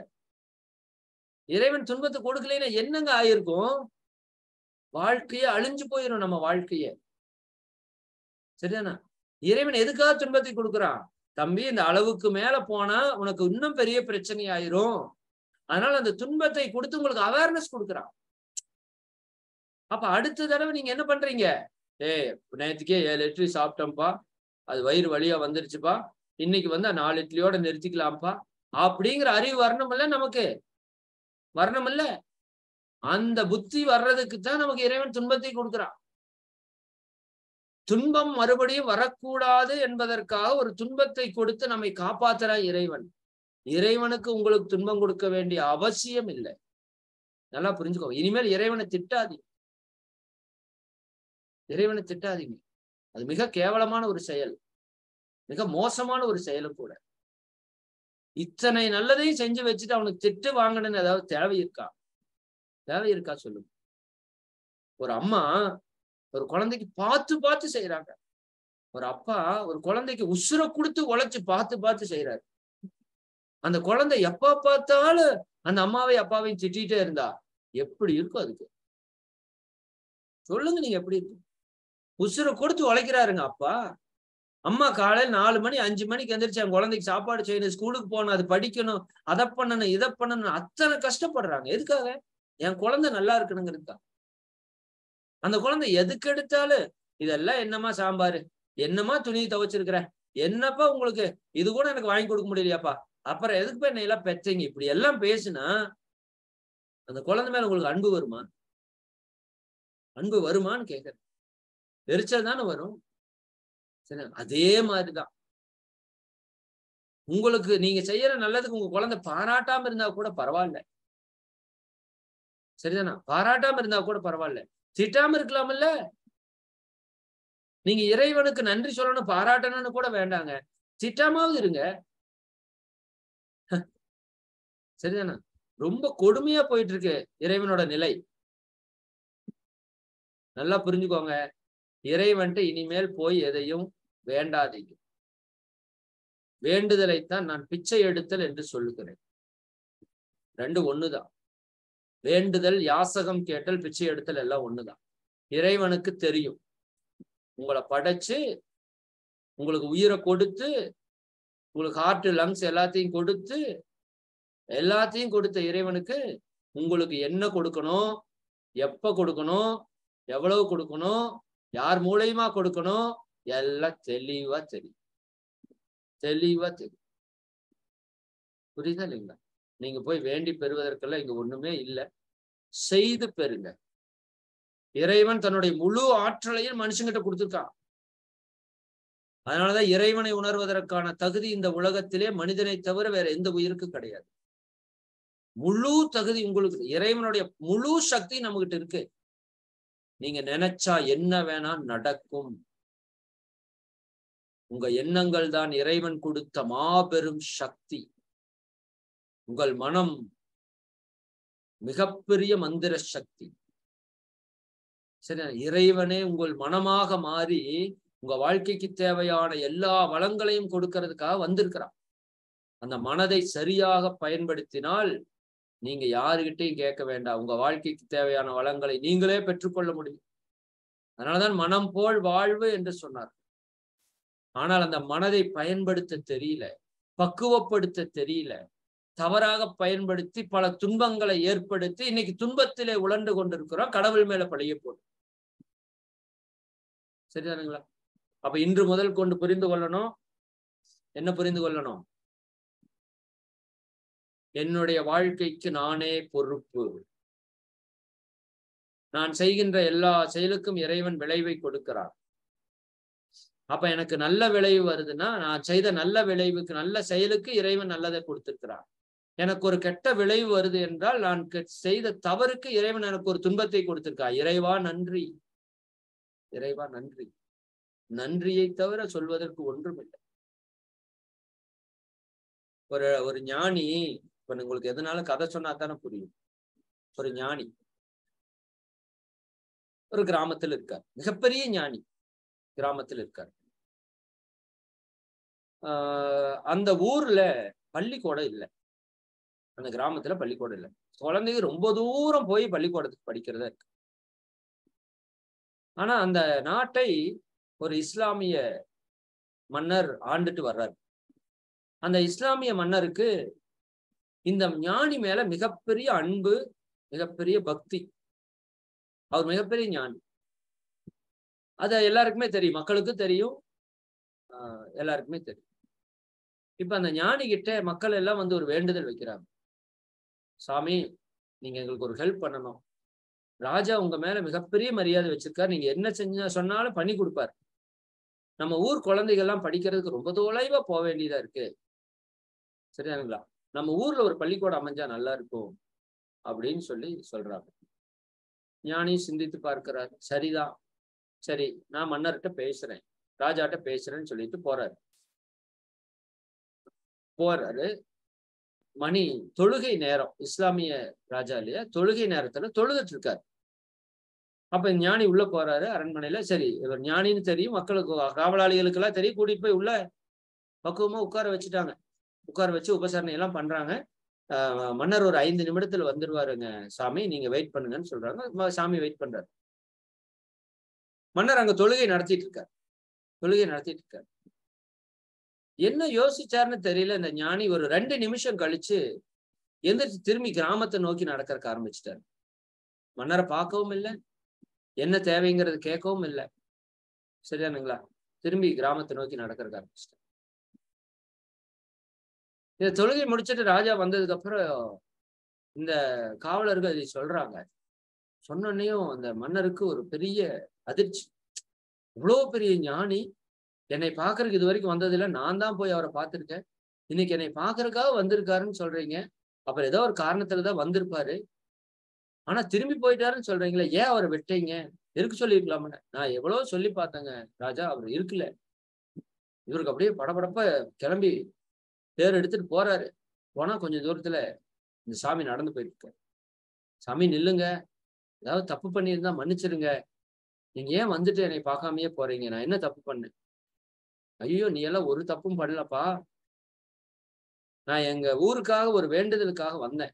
இறைவன் துன்பத்தை கொடுக்கலைன்னா என்னங்க ஆயிருக்கும்? வாழ்க்கையே அழிஞ்சு போயிடும் நம்ம வாழ்க்கைய. சரிதானா? இறைவன் எதுக்காக துன்பத்தை கொடுக்குறான்? தம்பி இந்த அளவுக்கு மேல போனா உனக்கு இன்னும் பெரிய பிரச்சனை ஆயிரும். அதனால அந்த துன்பத்தை கொடுத்து உங்களுக்கு அவேர்னஸ் கொடுக்குறான். அப்ப அடுத்த தடவை நீங்க என்ன பண்றீங்க? ஏய் நேற்றுக்கே ஏழு இட்லி சாப்பிட்டோம்ப்பா அது வயிறு வழியா வந்துருச்சுப்பா. இன்னைக்கு வந்து நாலு இட்லியோட நிறுத்திக்கலாம்ப்பா. அப்படிங்கிற அறிவு வரணும்ல நமக்கு. வரணும்ல அந்த புத்தி வர்றதுக்கு தான் நமக்கு இறைவன் துன்பத்தை கொடுக்கிறான் துன்பம் மறுபடியும் வரக்கூடாது என்பதற்காக ஒரு துன்பத்தை கொடுத்து நம்மை காப்பாத்துறான் இறைவன். இறைவனுக்கு உங்களுக்கு துன்பம் கொடுக்க வேண்டிய அவசியம் இல்லை. நல்லா புரிஞ்சுக்கோ இனிமேல் இறைவனை திட்டாதீங்க. இறைவனை திட்டாதீங்க. அது மிக கேவலமான ஒரு செயல். மிக மோசமான ஒரு செயலும் கூட. இத்தனை நல்லதையும் செஞ்சு வச்சுட்டு அவனுக்கு திட்டு வாங்கணும்னு ஏதாவது தேவை இருக்கா? தேவை இருக்கா சொல்லுங்க. ஒரு அம்மா ஒரு குழந்தைக்கு பார்த்து பார்த்து செய்யறாங்க ஒரு அப்பா ஒரு குழந்தைக்கு உசுர கொடுத்து உழைச்சு பார்த்து பார்த்து செய்யறாரு அந்த குழந்தை எப்ப பார்த்தாலும் அந்த அம்மாவை அப்பாவையும் திட்டிகிட்டே இருந்தா எப்படி இருக்கும் அதுக்கு. சொல்லுங்க நீங்க எப்படி இருக்கும் உசுர கொடுத்து உழைக்கிறாருங்க அப்பா. அம்மா காலையில் நாலு மணி அஞ்சு மணிக்கு எந்திரிச்சு என் குழந்தைக்கு சாப்பாடு செய்யணும் ஸ்கூலுக்கு போகணும் அது படிக்கணும் அதை பண்ணணும் இதை பண்ணணும் அத்தனை கஷ்டப்படுறாங்க. எதுக்காக? என் குழந்தை நல்லா இருக்கணுங்கிறதுக்கா அந்த குழந்தை எதுக்கு எடுத்தாலும் இதெல்லாம் என்னமா சாம்பாரு? என்னமா துணி துவைச்சிருக்கிற? என்னப்பா உங்களுக்கு? இது கூட எனக்கு வாங்கி கொடுக்க முடியலையாப்பா? அப்புறம் எதுக்கு என்ன எல்லாம் பெற்றீங்க இப்படி எல்லாம் பேசுனா அந்த குழந்தை மேல உங்களுக்கு அன்பு வருமா? அன்பு வருமான்னு கேட்கறேன். எரிச்சல் தானே வரும். சரி அதே மாதிரிதான். உங்களுக்கு நீங்க செய்யற நல்லதுக்கு உங்க குழந்தை பாராட்டாம இருந்தா கூட பரவாயில்ல. சரிதானா? பாராட்டாம இருந்தா கூட பரவாயில்ல. திட்டாம இருக்கலாம்ல நீங்க இறைவனுக்கு நன்றி சொல்லணும் பாராட்டணும்னு கூட வேண்டாங்க. திட்டாமாவது இருங்க. சரிதானா? ரொம்ப கொடுமையா போயிட்டு இருக்கு இறைவனோட நிலை. நல்லா புரிஞ்சுக்கோங்க. இறைவன்ட்டு இனிமேல் போய் எதையும் வேண்டாதீங்க. வேண்டுதலைத்தான் நான் பிச்சை எடுத்தல் என்று சொல்லுகிறேன். ரெண்டு ஒண்ணுதான். வேண்டுதல் யாசகம் கேட்டல் பிச்சை எடுத்தல் எல்லாம் ஒண்ணுதான். இறைவனுக்கு தெரியும். உங்களை படைச்சு உங்களுக்கு உயிரை கொடுத்து உங்களுக்கு ஹார்ட் லங்ஸ் எல்லாத்தையும் கொடுத்து எல்லாத்தையும் கொடுத்த இறைவனுக்கு உங்களுக்கு என்ன கொடுக்கணும் எப்ப கொடுக்கணும் எவ்வளவு கொடுக்கணும் யார் மூலியமா கொடுக்கணும்? எல்லாம் தெளிவா தெரியும் தெளிவா தெரியும் புரியுதா இல்லைங்களா? நீங்க போய் வேண்டி பெறுவதற்கெல்லாம் இங்க ஒண்ணுமே இல்லை. செய்து பெறுங்க. இறைவன் தன்னுடைய முழு ஆற்றலையும் மனுஷங்கிட்ட கொடுத்துருக்கான். அதனாலதான் இறைவனை உணர்வதற்கான தகுதி இந்த உலகத்திலே மனிதனை தவிர வேற எந்த உயிருக்கு கிடையாது. முழு தகுதி உங்களுக்கு இறைவனுடைய முழு சக்தி நம்மகிட்ட இருக்கு. நீங்க நினைச்சா என்ன வேணா நடக்கும். உங்க எண்ணங்கள் தான் இறைவன் கொடுத்த மாபெரும் சக்தி. உங்கள் மனம் மிகப்பெரிய மந்திர சக்தி. சரி இறைவனே உங்கள் மனமாக மாறி உங்க வாழ்க்கைக்கு தேவையான எல்லா வளங்களையும் கொடுக்கறதுக்காக வந்திருக்கிறான் அந்த மனதை சரியாக பயன்படுத்தினால் நீங்க யாருகிட்டையும் கேட்க வேண்டாம். உங்க வாழ்க்கைக்கு தேவையான வளங்களை நீங்களே பெற்றுக்கொள்ள முடியும். அதனாலதான் மனம் போல் வாழ்வு என்று சொன்னார். ஆனால் அந்த மனதை பயன்படுத்த தெரியல பக்குவப்படுத்த தெரியல தவறாக பயன்படுத்தி பல துன்பங்களை ஏற்படுத்தி இன்னைக்கு துன்பத்திலே உழண்டு கொண்டிருக்கிறோம். கடவுள் மேல பழைய போடும் சரிதானுங்களா? அப்ப இன்று முதல் கொண்டு புரிந்து கொள்ளணும். என்ன புரிந்து கொள்ளணும்? என்னுடைய வாழ்க்கைக்கு நானே பொறுப்பு. நான் செய்கின்ற எல்லா செயலுக்கும் இறைவன் விளைவை கொடுக்கிறார். அப்ப எனக்கு நல்ல விளைவு வருதுன்னா நான் செய்த நல்ல விளைவுக்கு நல்ல செயலுக்கு இறைவன் நல்லதை கொடுத்திருக்கிறார். எனக்கு ஒரு கெட்ட விளைவு வருது என்றால் நான் செய்த தவறுக்கு இறைவன் எனக்கு ஒரு துன்பத்தை கொடுத்திருக்கா இறைவா நன்றி. இறைவா நன்றி. நன்றியை தவிர சொல்வதற்கு ஒன்றும் இல்லை ஒரு ஒரு ஞானி இப்ப உங்களுக்கு எதனால கதை சொன்னா தானே புரியும். ஒரு ஞானி. ஒரு கிராமத்தில் இருக்கார். மிகப்பெரிய ஞானி கிராமத்தில் இருக்கார். ஆஹ் அந்த ஊர்ல பள்ளிக்கூடம் இல்லை. அந்த கிராமத்துல பள்ளிக்கூடம் இல்லை. குழந்தைங்க ரொம்ப தூரம் போய் பள்ளிக்கூடத்துக்கு படிக்கிறதா இருக்கு. ஆனா அந்த நாட்டை ஒரு இஸ்லாமிய மன்னர் ஆண்டுட்டு வர்றாரு. அந்த இஸ்லாமிய மன்னருக்கு இந்த ஞானி மேல மிகப்பெரிய அன்பு மிகப்பெரிய பக்தி. அவர் மிகப்பெரிய ஞானி. அது எல்லாருக்குமே தெரியும். மக்களுக்கும் தெரியும். எல்லாருக்குமே தெரியும். இப்ப அந்த ஞானி கிட்ட மக்கள் எல்லாம் வந்து ஒரு வேண்டுதல் வைக்கிறாங்க. சாமி நீங்க எங்களுக்கு ஒரு ஹெல்ப் பண்ணணும். ராஜா உங்க மேல மிகப்பெரிய மரியாதை வச்சிருக்காரு. நீங்க என்ன செஞ்ச சொன்னாலும் பண்ணி கொடுப்பாரு. நம்ம ஊர் குழந்தைகள்லாம் படிக்கிறதுக்கு ரொம்ப தொலைவா போக வேண்டியதா இருக்கு. சரிதானுங்களா? நம்ம ஊர்ல ஒரு பள்ளிக்கூடம் அமைஞ்சா நல்லா இருக்கும் அப்படின்னு சொல்லி சொல்றாங்க. ஞானி சிந்தித்து பார்க்கிறார். சரிதான். சரி நான் மன்னர்கிட்ட பேசுறேன். ராஜாட்ட பேசுறேன்னு சொல்லிட்டு போறாரு. போறாரு. மணி தொழுகை நேரம். இஸ்லாமிய ராஜா இல்லையா? தொழுகை நேரத்துல தொழுதுட்டு இருக்காரு. அப்ப ஞானி உள்ள போறாரு அரண்மனையில. சரி இவர் ஞானின்னு தெரியும். மக்களுக்கு காவலாளிகளுக்கு எல்லாம் தெரியும். கூட்டிட்டு போய் உள்ள பக்குவமா உட்கார வச்சுட்டாங்க. உட்கார வச்சு உபசரணை எல்லாம் பண்றாங்க மன்னர் ஒரு ஐந்து நிமிடத்துல வந்துருவாருங்க சாமி. நீங்க வெயிட் பண்ணுங்கன்னு சொல்றாங்க. சாமி வெயிட் பண்றாரு. மன்னர் அங்க தொழுகை நடத்திட்டு இருக்காரு. தொழுகை நடத்திட்டு இருக்காரு. என்ன யோசிச்சாருன்னு தெரியல. இந்த ஞானி ஒரு ரெண்டு நிமிஷம் கழிச்சு எந்திரிச்சு திரும்பி கிராமத்தை நோக்கி நடக்கறக்க ஆரம்பிச்சிட்டாரு. மன்னரை பார்க்கவும் இல்லை. என்ன தேவைங்கிறது கேட்கவும் இல்லை. சரியானுங்களா திரும்பி கிராமத்தை நோக்கி நடக்கிறதுக்கு ஆரம்பிச்சிட்டாரு. இந்த தொழுகை முடிச்சுட்டு ராஜா வந்ததுக்கு அப்புறம் இந்த காவலர்கள் இதை சொல்றாங்க. சொன்னோன்னையும் அந்த மன்னருக்கு ஒரு பெரிய அதிர்ச்சி. இவ்வளோ பெரிய ஞானி. என்னை பார்க்கறதுக்கு இது வரைக்கும் வந்ததில்லை. நான் தான் போய் அவரை பார்த்துருக்கேன். இன்னைக்கு என்னை பார்க்கறதுக்காக வந்திருக்காருன்னு சொல்றீங்க. அப்புறம் ஏதோ ஒரு காரணத்துலதான் வந்திருப்பாரு. ஆனா திரும்பி போயிட்டாருன்னு சொல்றீங்களே ஏன் அவரை விட்டீங்க? இருக்கு சொல்லியிருக்கலாமே? நான் எவ்வளவோ சொல்லி பார்த்தேங்க. ராஜா அவர் இருக்குல்ல இவருக்கு அப்படியே படபடப்ப கிளம்பி தேர் எடுத்துட்டு போறாரு. போனா கொஞ்சம் தூரத்துல இந்த சாமி நடந்து போயிருக்கு. சாமி நில்லுங்க. ஏதாவது தப்பு பண்ணியிருந்தா மன்னிச்சிருங்க. நீங்க ஏன் வந்துட்டு என்னை பார்க்காமயே போறீங்க? நான் என்ன தப்பு பண்ணேன்? ஐயோ நீ எல்லாம் ஒரு தப்பும் பண்ணலப்பா. நான் எங்க ஊருக்காக ஒரு வேண்டுதலுக்காக வந்தேன்.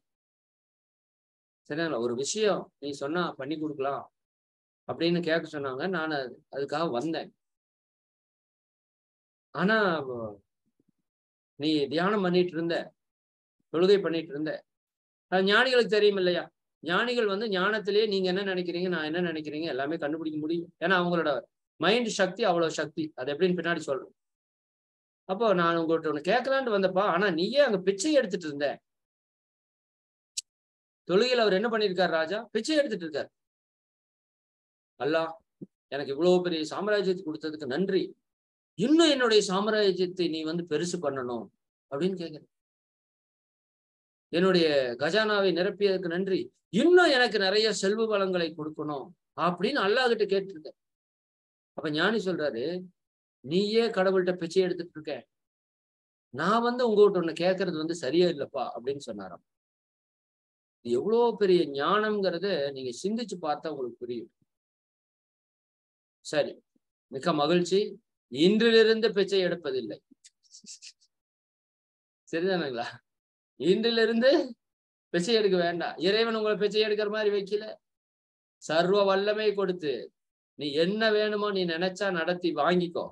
சரிங்களா? ஒரு விஷயம் நீ சொன்னா பண்ணி கொடுக்கலாம் அப்படின்னு கேட்க சொன்னாங்க. நான் அதுக்காக வந்தேன். ஆனா நீ தியானம் பண்ணிட்டு இருந்த தொழுகை பண்ணிட்டு இருந்த. அது ஞானிகளுக்கு தெரியும் இல்லையா ஞானிகள் வந்து ஞானத்திலேயே நீங்க என்ன நினைக்கிறீங்க நான் என்ன நினைக்கிறீங்க எல்லாமே கண்டுபிடிக்க முடியும். ஏன்னா அவங்களோட மைண்ட் சக்தி அவ்வளவு சக்தி. அது எப்படின்னு பின்னாடி சொல்றேன் அப்போ நான் உங்கள்கிட்ட ஒன்று கேட்கலான்ட்டு வந்தப்பா ஆனா நீயே அங்க பிச்சை எடுத்துட்டு இருந்த. தொழுகையில் அவர் என்ன பண்ணியிருக்கார் ராஜா? பிச்சை எடுத்துட்டு இருக்கார். அல்லா எனக்கு இவ்வளவு பெரிய சாம்ராஜ்யத்தை கொடுத்ததுக்கு நன்றி. இன்னும் என்னுடைய சாம்ராஜ்யத்தை நீ வந்து பெருசு பண்ணணும் அப்படின்னு கேட்குற என்னுடைய கஜானாவை நிரப்பியதற்கு நன்றி. இன்னும் எனக்கு நிறைய செல்வ வளங்களை கொடுக்கணும் அப்படின்னு அல்லாஹிட்ட கேட்டிருக்க அப்ப ஞானி சொல்றாரு நீயே கடவுள்கிட்ட பிச்சை எடுத்துட்டு இருக்க. நான் வந்து உங்ககிட்ட ஒண்ணு கேட்கறது வந்து சரியா இல்லப்பா அப்படின்னு சொன்னாராம். இது எவ்வளோ பெரிய ஞானம்ங்கிறத நீங்க சிந்திச்சு பார்த்தா உங்களுக்கு புரியும். சரி மிக்க மகிழ்ச்சி. இன்றிலிருந்து பிச்சை எடுப்பதில்லை. சரிதானுங்களா? இன்றிலிருந்து பிச்சை எடுக்க வேண்டாம். இறைவன் உங்களை பிச்சை எடுக்கிற மாதிரி வைக்கல. சர்வ வல்லமை கொடுத்து நீ என்ன வேணுமோ நீ நினைச்சா நடத்தி வாங்கிக்கோ.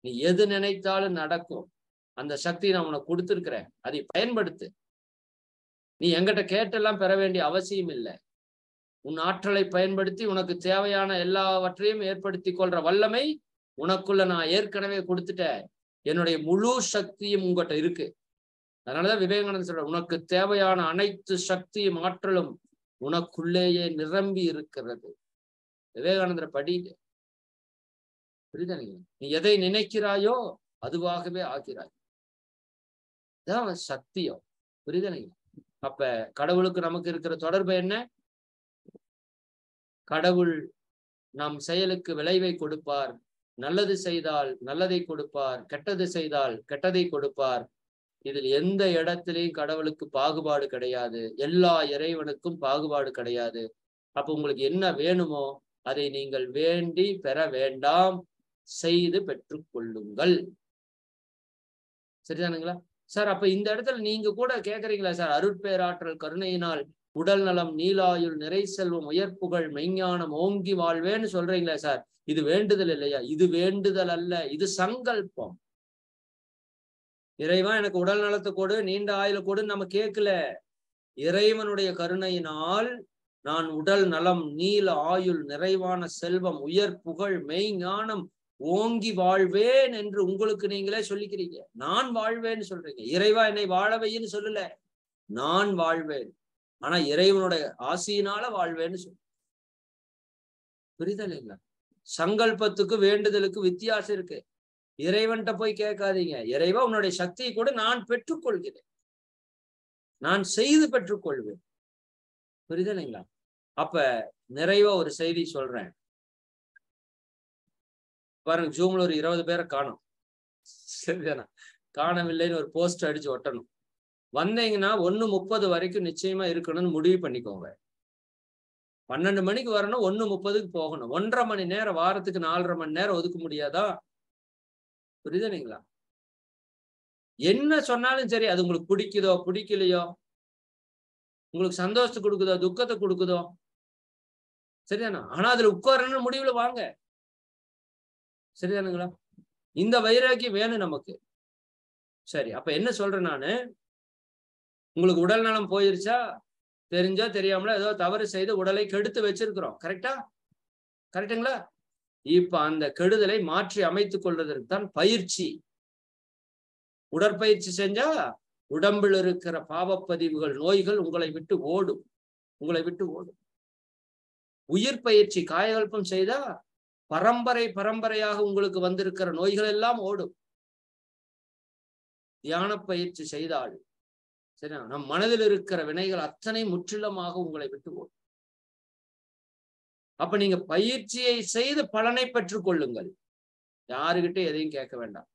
நீ எது நினைத்தாலும் நடக்கும். அந்த சக்தி நான் உனக்கு கொடுத்துருக்குறேன். அதை பயன்படுத்து. நீ எங்கிட்ட கேட்டெல்லாம் பெற வேண்டிய அவசியம் இல்லை. உன் ஆற்றலை பயன்படுத்தி உனக்கு தேவையான எல்லாவற்றையும் ஏற்படுத்தி கொள்ற வல்லமை உனக்குள்ள நான் ஏற்கனவே கொடுத்துட்டேன் என்னுடைய முழு சக்தியும் உங்ககிட்ட இருக்கு. அதனாலதான் விவேகானந்தர் சொல்ற உனக்கு தேவையான அனைத்து சக்தியும் ஆற்றலும் உனக்குள்ளேயே நிரம்பி இருக்கிறது. விவேகானந்தர படி புரியுதா நீ எதை நினைக்கிறாயோ அதுவாகவே ஆகிறாய். இதான் சத்தியம். புரியுதா அப்ப கடவுளுக்கு நமக்கு இருக்கிற தொடர்பு என்ன? கடவுள் நம் செயலுக்கு விளைவை கொடுப்பார். நல்லது செய்தால் நல்லதை கொடுப்பார் கெட்டது செய்தால் கெட்டதை கொடுப்பார். இதில் எந்த இடத்திலையும் கடவுளுக்கு பாகுபாடு கிடையாது. எல்லா இறைவனுக்கும் பாகுபாடு கிடையாது. அப்ப உங்களுக்கு என்ன வேணுமோ அதை நீங்கள் வேண்டி பெற வேண்டாம். செய்து பெற்றுக்கொள்ளுங்கள் சரிதானுங்களா? சார் அப்ப இந்த இடத்துல நீங்க கூட கேக்குறீங்களா சார்? அருட்பேராற்றல் கருணையினால் உடல் நலம் நீலாயுள் நிறை செல்வம் உயர்ப்புகள் மெய்ஞானம் ஓங்கி வாழ்வேன்னு சொல்றீங்களே சார் இது வேண்டுதல் இல்லையா? இது வேண்டுதல் அல்ல. இது சங்கல்பம். இறைவன் எனக்கு உடல் நலத்தை கொடு நீண்ட ஆயுள கொடுன்னு நம்ம கேட்கல. இறைவனுடைய கருணையினால் நான் உடல் நலம் நீல ஆயுள் நிறைவான செல்வம் உயர் புகழ் மெய் ஞானம் ஓங்கி வாழ்வேன் என்று உங்களுக்கு நீங்களே சொல்லிக்கிறீங்க. நான் வாழ்வேன்னு சொல்றீங்க. இறைவா என்னை வாழவைன்னு சொல்லல. நான் வாழ்வேன். ஆனா இறைவனுடைய ஆசையினால வாழ்வேன்னு சொல் புரிதல் இல்ல. சங்கல்பத்துக்கு வேண்டுதலுக்கு வித்தியாசம் இருக்கு. இறைவன்கிட்ட போய் கேட்காதீங்க. இறைவா உன்னுடைய சக்தியை கூட நான் பெற்றுக்கொள்கிறேன். நான் செய்து பெற்றுக்கொள்வேன். புரிதலைங்களா அப்ப நிறைவா ஒரு செய்தி சொல்றேன். பாருங்க ஜூம்ல ஒரு இருபது பேரை காணும். சரிதானா? காணவில்லைன்னு ஒரு போஸ்ட் அடிச்சு ஒட்டணும். வந்தீங்கன்னா ஒன்று முப்பது வரைக்கும் நிச்சயமா இருக்கணும்னு முடிவு பண்ணிக்கோங்க. பன்னெண்டு மணிக்கு வரணும் ஒன்று முப்பதுக்கு போகணும். ஒன்றரை மணி நேரம் வாரத்துக்கு நாலரை மணி நேரம் ஒதுக்க முடியாதா? புரியுதுங்களா என்ன சொன்னாலும் சரி அது உங்களுக்கு பிடிக்குதோ பிடிக்கலையோ? உங்களுக்கு சந்தோஷத்தை கொடுக்குதோ துக்கத்தை கொடுக்குதோ? சரிதானா? ஆனா அதுல உட்காரன்னு முடிவுல வாங்க. சரிதானுங்களா? இந்த வைராக்கியம் வேணும் நமக்கு. சரி அப்ப என்ன சொல்றேன் நானு? உங்களுக்கு உடல் நலம் போயிருச்சா? தெரிஞ்சோ தெரியாமல ஏதோ தவறு செய்து உடலை கெடுத்து வச்சிருக்கிறோம். கரெக்டா கரெக்டுங்களா இப்ப அந்த கெடுதலை மாற்றி அமைத்துக் கொள்வதற்கு தான் பயிற்சி. உடற்பயிற்சி செஞ்சா உடம்பில் இருக்கிற பாவப்பதிவுகள் நோய்கள் உங்களை விட்டு ஓடும். உங்களை விட்டு ஓடும். உயிர் பயிற்சி காயகல்பம் செய்தா பரம்பரை பரம்பரையாக உங்களுக்கு வந்திருக்கிற நோய்கள் எல்லாம் ஓடும். தியான பயிற்சி செய்தால் சரி நம் மனதில் இருக்கிற வினைகள் அத்தனை முற்றிலுமாக உங்களை விட்டு ஓடும் அப்ப நீங்க பயிற்சியை செய்து பலனை பெற்றுக் கொள்ளுங்கள். யாருகிட்ட எதையும் கேட்க வேண்டாம்.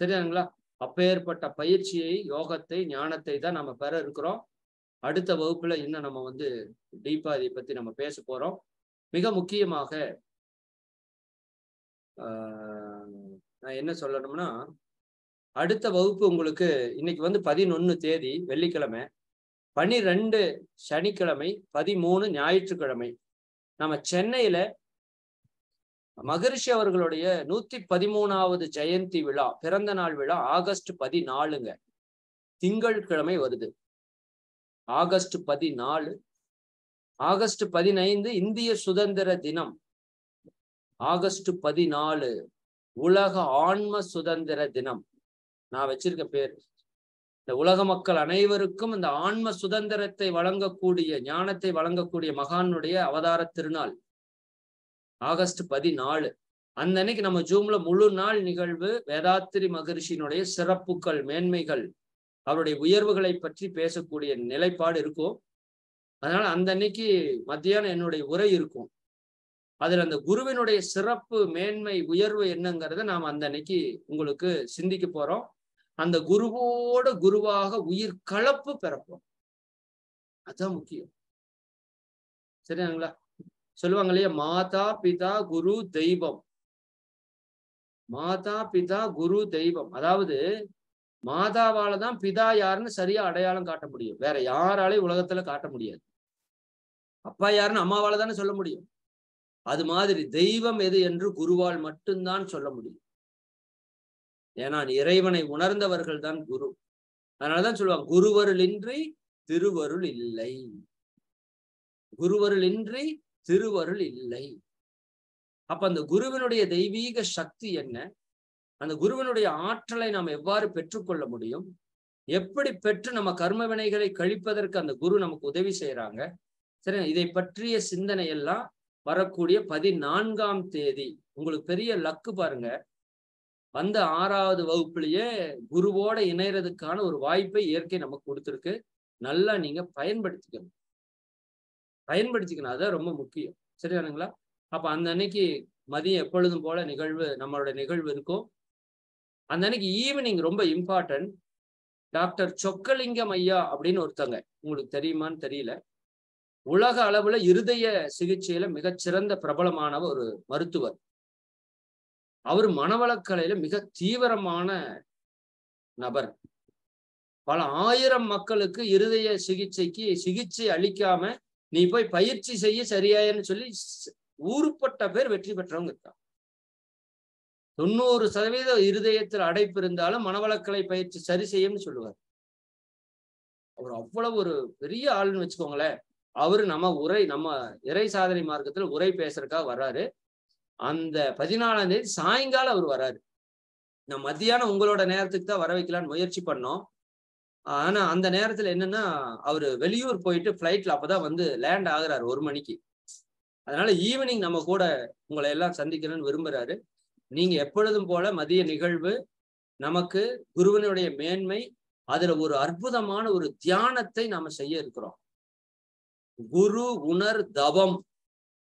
சரியாங்களா அப்பேற்பட்ட பயிற்சியை யோகத்தை ஞானத்தை தான் நம்ம பெற இருக்கிறோம். அடுத்த வகுப்புல இன்னும் நம்ம வந்து டீப்பா இதை பத்தி நம்ம பேச போறோம். மிக முக்கியமாக நான் என்ன சொல்லணும்னா அடுத்த வகுப்பு உங்களுக்கு இன்னைக்கு வந்து பதினொன்று தேதி வெள்ளிக்கிழமை. பனிரெண்டு சனிக்கிழமை பதிமூணு ஞாயிற்றுக்கிழமை. நம்ம சென்னையில மகரிஷி அவர்களுடைய நூத்தி பதிமூணாவது ஜெயந்தி விழா பிறந்த நாள் விழா ஆகஸ்ட் பதினாலுங்க. திங்கட்கிழமை வருது. ஆகஸ்ட் பதினாலு. ஆகஸ்ட் பதினைந்து இந்திய சுதந்திர தினம். ஆகஸ்ட் பதினாலு உலக ஆன்ம சுதந்திர தினம். நான் வச்சிருக்க பேர். இந்த உலக மக்கள் அனைவருக்கும் இந்த ஆன்ம சுதந்திரத்தை வழங்கக்கூடிய ஞானத்தை வழங்கக்கூடிய மகானுடைய அவதார திருநாள். ஆகஸ்ட் பதினாலு. அந்த அன்னைக்கு நம்ம ஜூம்ல முழு நாள் நிகழ்வு வேதாத்திரி மகரிஷியினுடைய சிறப்புகள் மேன்மைகள் அவருடைய உயர்வுகளை பற்றி பேசக்கூடிய நிலைப்பாடு இருக்கும். அதனால அந்த அன்னைக்கு மத்தியானம் என்னுடைய உரை இருக்கும். அதுல அந்த குருவினுடைய சிறப்பு மேன்மை உயர்வு என்னங்கிறத நாம் அந்த அன்னைக்கு உங்களுக்கு சிந்திக்க போறோம். அந்த குருவோட குருவாக உயிர் கலப்பு பிறப்போம் அதுதான் முக்கியம். சரியாங்களா சொல்லுவாங்க இல்லையா மாதா பிதா குரு தெய்வம். மாதா பிதா குரு தெய்வம். அதாவது மாதாவால தான் பிதா யாருன்னு சரியா அடையாளம் காட்ட முடியும். வேற யாராலையும் உலகத்துல காட்ட முடியாது. அப்பா யாருன்னு அம்மாவால தானே சொல்ல முடியும். அது மாதிரி தெய்வம் எது என்று குருவால் மட்டும்தான் சொல்ல முடியும். ஏன்னா இறைவனை உணர்ந்தவர்கள் தான் குரு. அதனாலதான் சொல்லுவாங்க குருவருளின்றி திருவருள் இல்லை. குருவருளின்றி திருவருள் இல்லை. அப்ப அந்த குருவினுடைய தெய்வீக சக்தி என்ன? அந்த குருவினுடைய ஆற்றலை நாம் எவ்வாறு பெற்றுக்கொள்ள முடியும்? எப்படி பெற்று நம்ம கர்ம வினைகளை கழிப்பதற்கு அந்த குரு நமக்கு உதவி செய்யறாங்க சரி இதை பற்றிய சிந்தனை எல்லாம் வரக்கூடிய பதினான்காம் தேதி. உங்களுக்கு பெரிய லக்கு பாருங்க. வந்த ஆறாவது வகுப்புலயே குருவோட இணையறதுக்கான ஒரு வாய்ப்பை இயற்கை நமக்கு கொடுத்துருக்கு. நல்லா நீங்க பயன்படுத்திக்கணும். பயன்படுத்திக்கணும். அதான் ரொம்ப முக்கியம். சரிதானுங்களா? அப்ப அந்த அன்னைக்கு மதியம் எப்பொழுதும் போல நிகழ்வு நம்மளோட நிகழ்வு இருக்கும். அந்த அன்னைக்கு ஈவினிங் ரொம்ப இம்பார்ட்டன்ட் டாக்டர் சொக்கலிங்கம் ஐயா அப்படின்னு ஒருத்தங்க. உங்களுக்கு தெரியுமான்னு தெரியல. உலக அளவுல இருதய சிகிச்சையில மிகச்சிறந்த பிரபலமான ஒரு மருத்துவர். அவர் மனவளக்கலையில மிக தீவிரமான நபர். பல ஆயிரம் மக்களுக்கு இருதய சிகிச்சைக்கு சிகிச்சை அளிக்காம நீ போய் பயிற்சி செய்ய சரியாயன்னு சொல்லி ஊருப்பட்ட பேர் வெற்றி பெற்றவங்க இருக்காங்க. தொண்ணூறு சதவீத இருதயத்தில் அடைப்பு இருந்தாலும் மனவளக்கலை பயிற்சி சரி செய்யும்னு சொல்லுவார். அவர் அவ்வளவு ஒரு பெரிய ஆளுன்னு வச்சுக்கோங்களேன். அவரு நம்ம உரை நம்ம இறை சாதனை மார்க்கத்துல உரை பேசுறதுக்காக வர்றாரு. அந்த பதினாலாம் தேதி சாயங்காலம் அவர் வராரு. நான் மத்தியானம் உங்களோட நேரத்துக்கு தான் வர வைக்கலான்னு முயற்சி பண்ணோம். ஆனா அந்த நேரத்துல என்னன்னா அவரு வெளியூர் போயிட்டு ஃப்ளைட்ல அப்பதான் வந்து லேண்ட் ஆகுறாரு ஒரு மணிக்கு. அதனால ஈவினிங் நம்ம கூட உங்களை எல்லாம் சந்திக்கணும்னு விரும்புறாரு. நீங்க எப்பொழுதும் போல மதிய நிகழ்வு நமக்கு குருவனுடைய மேன்மை அதுல ஒரு அற்புதமான ஒரு தியானத்தை நாம செய்ய இருக்கிறோம். குரு உணர் தவம்.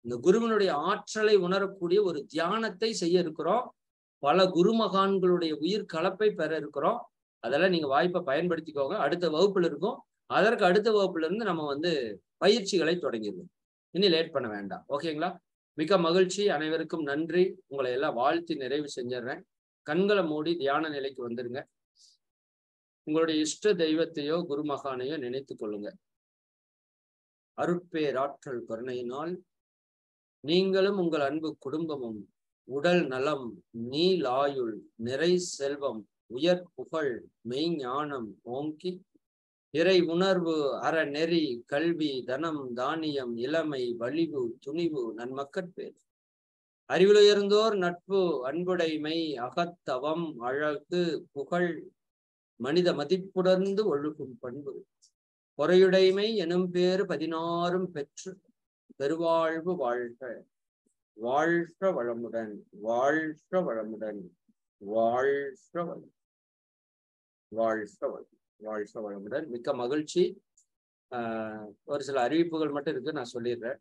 இந்த குருவினுடைய ஆற்றலை உணரக்கூடிய ஒரு தியானத்தை செய்ய இருக்கிறோம். பல குருமகான்களுடைய உயிர் கலப்பை பெற இருக்கிறோம். அதெல்லாம் நீங்க வாய்ப்பை பயன்படுத்திக்கோங்க. அடுத்த வகுப்புல இருக்கும். அதற்கு அடுத்த வகுப்புல இருந்து நம்ம வந்து பயிற்சிகளை தொடங்கிடுவோம். இனி லேட் பண்ண வேண்டாம். ஓகேங்களா? மிக மகிழ்ச்சி. அனைவருக்கும் நன்றி. உங்களை எல்லாம் வாழ்த்தி நிறைவு செஞ்சிடுறேன். கண்களை மூடி தியான நிலைக்கு வந்துருங்க. உங்களுடைய இஷ்ட தெய்வத்தையோ குருமகானையோ நினைத்து கொள்ளுங்க. அருட்பேராற்றல் கருணையினால் நீங்களும் உங்கள் அன்பு குடும்பமும் உடல் நலம் நீலாயுள் நிறை செல்வம் உயர் புகழ் மெய்ஞானம் ஓங்கி இறை உணர்வு அறநெறி கல்வி தனம் தானியம் இளமை வலிவு துணிவு நன்மக்கட்பேர் அறிவிலுயர்ந்தோர் நட்பு அன்புடைமை அகத்தவம் அழகு புகழ் மனித மதிப்புடர்ந்து ஒழுகும் பண்பு. பொறையுடைமை எனும் பேறு பதினாறும் பெற்று பெருவாழ்வு வாழ்க. வாழ்க வளமுடன் வாழ்க வளமுடன் வாழ்க வளம் வாழ்க வளம் வாழ்க வளமுடன். மிக்க மகிழ்ச்சி. ஒரு சில அறிவிப்புகள் மட்டும் இருக்கு நான் சொல்லிடுறேன்.